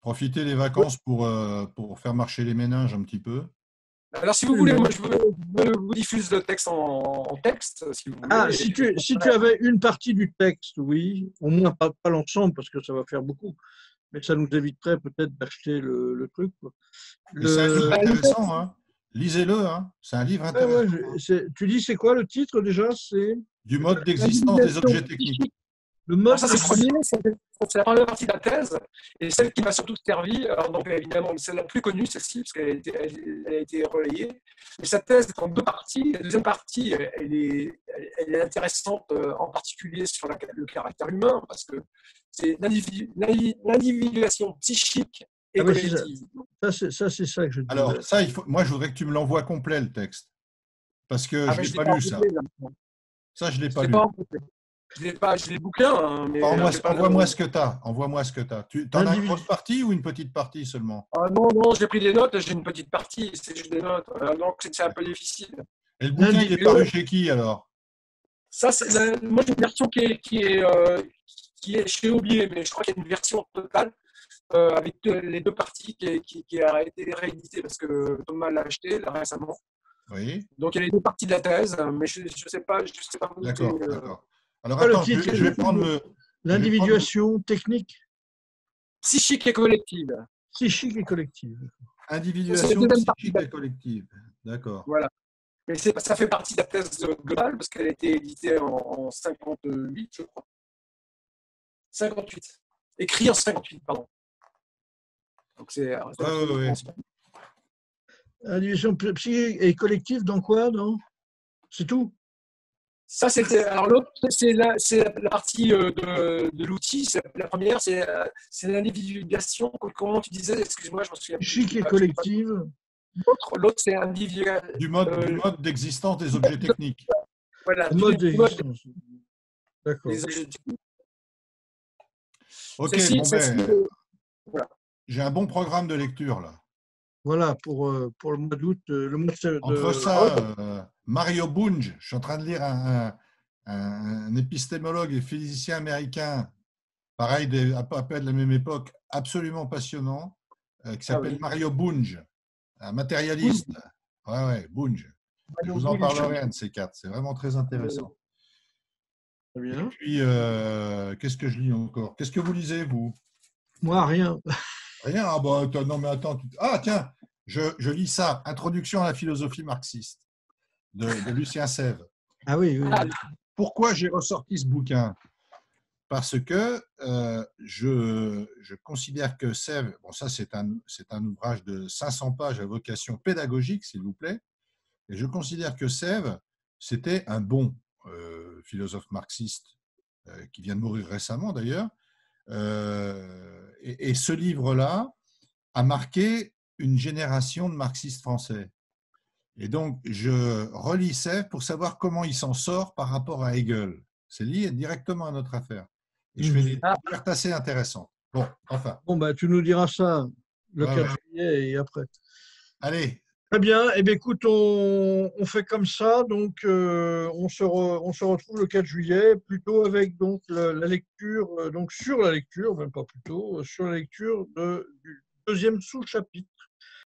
[SPEAKER 4] Profiter des vacances pour, euh, pour faire marcher les méninges un petit peu.
[SPEAKER 6] Alors, si vous voulez, moi, je, vous diffuse le texte en, texte. Si vous
[SPEAKER 1] Ah, si tu, si tu avais une partie du texte, oui. Au moins, pas, pas l'ensemble, parce que ça va faire beaucoup. Mais ça nous éviterait peut-être d'acheter le, le, truc.
[SPEAKER 4] C'est un livre intéressant. Hein. Lisez-le. Hein. C'est un livre intéressant.
[SPEAKER 1] tu dis, c'est quoi le titre déjà? C'est
[SPEAKER 4] Du mode d'existence des objets techniques.
[SPEAKER 6] Le mode, ça, c'est c'est la première partie de la thèse, et celle qui m'a surtout servi, alors donc évidemment, c'est la plus connue, celle-ci, parce qu'elle a, été, elle, a été relayée. Mais sa thèse est en deux parties. La deuxième partie, elle est, elle est intéressante, euh, en particulier sur le caractère humain, parce que c'est l'individuation psychique et ah collective.
[SPEAKER 1] Ça, c'est ça, que je dis.
[SPEAKER 4] Alors, ça, il faut, moi, je voudrais que tu me l'envoies complet, le texte. Parce que ah, je n'ai pas, lu ça. Ça, je ne l'ai pas lu.
[SPEAKER 6] N'ai pas, je bouquin. Hein,
[SPEAKER 4] envoie-moi ce que tu as. Envoie-moi ce que tu as. Tu en as une grosse partie ou une petite partie seulement?
[SPEAKER 6] Ah, Non, non, j'ai pris des notes. J'ai une petite partie. C'est juste des notes. Euh, donc, c'est un peu difficile.
[SPEAKER 4] Et le bouquin, il est paru chez qui alors?
[SPEAKER 6] Ça, c'est moi, j'ai une version qui est, qui est, euh, qui est chez Oublié, mais je crois qu'il y a une version totale. Euh, avec les deux parties qui, qui, qui, a été rééditée parce que Thomas l'a acheté récemment.
[SPEAKER 4] Oui.
[SPEAKER 6] Donc il y a les deux parties de la thèse, mais je ne sais pas. Je sais pas
[SPEAKER 4] d'accord, d'accord. Alors, attends, je, vais prendre
[SPEAKER 1] L'individuation technique
[SPEAKER 6] Psychique et collective.
[SPEAKER 1] Psychique et collective.
[SPEAKER 4] Individuation psychique et collective. D'accord.
[SPEAKER 6] Voilà. Mais ça fait partie de la thèse globale parce qu'elle a été éditée en, 58, je crois. 58. Écrit en 58, pardon. Donc c'est.
[SPEAKER 1] Ouais, Individuation psychique et collective dans quoi, non? C'est tout?
[SPEAKER 6] Ça, c'était. Alors, l'autre, c'est la, la, partie euh, de, de l'outil. La première, c'est l'individualisation. Comment tu disais Excuse-moi, je me souviens.
[SPEAKER 1] Chic et collective.
[SPEAKER 6] L'autre, c'est individuel.
[SPEAKER 4] Du mode, du euh, mode d'existence des objets techniques.
[SPEAKER 6] Voilà.
[SPEAKER 1] Le mode d'existence. D'accord.
[SPEAKER 4] Ok, bon ben, voilà. j'ai un bon programme de lecture là.
[SPEAKER 1] Voilà, pour, euh, pour le mois d'août. Le mois de...
[SPEAKER 4] Entre ça, Mario Bunge, je suis en train de lire un, épistémologue et physicien américain, pareil, à peu près de la même époque, absolument passionnant, euh, qui ah s'appelle Mario Bunge, un matérialiste. Ouais, ouais, Bunge. Je vous en parlerai un de ces quatre, c'est vraiment très intéressant. Et puis, euh, qu'est-ce que je lis encore? Qu'est-ce que vous lisez, vous?
[SPEAKER 1] Moi, rien.
[SPEAKER 4] Rien Ah, bah, non, mais attends. Ah, tiens, je, je lis ça Introduction à la philosophie marxiste de, Lucien Sèvres. *laughs*
[SPEAKER 1] Ah oui, oui.
[SPEAKER 4] Pourquoi j'ai ressorti ce bouquin? Parce que euh, je, je, considère que Sèvres, bon ça c'est un, c'est un ouvrage de 500 pages à vocation pédagogique, s'il vous plaît, et je considère que Sèvres, c'était un bon euh, philosophe marxiste euh, qui vient de mourir récemment d'ailleurs. Et, et, ce livre-là a marqué une génération de marxistes français. Et donc, je relis Sèvres pour savoir comment il s'en sort par rapport à Hegel. C'est lié directement à notre affaire. Et je fais des mhm. découvertes assez intéressantes. Bon, enfin.
[SPEAKER 1] Bon, bah, tu nous diras ça le 4 juillet et après.
[SPEAKER 4] Allez.
[SPEAKER 1] Très bien. Eh bien, écoute, on, fait comme ça. Donc, euh, on, se retrouve le 4 juillet, plutôt avec donc la, lecture, euh, donc sur la lecture, même pas plutôt, sur la lecture du deuxième sous-chapitre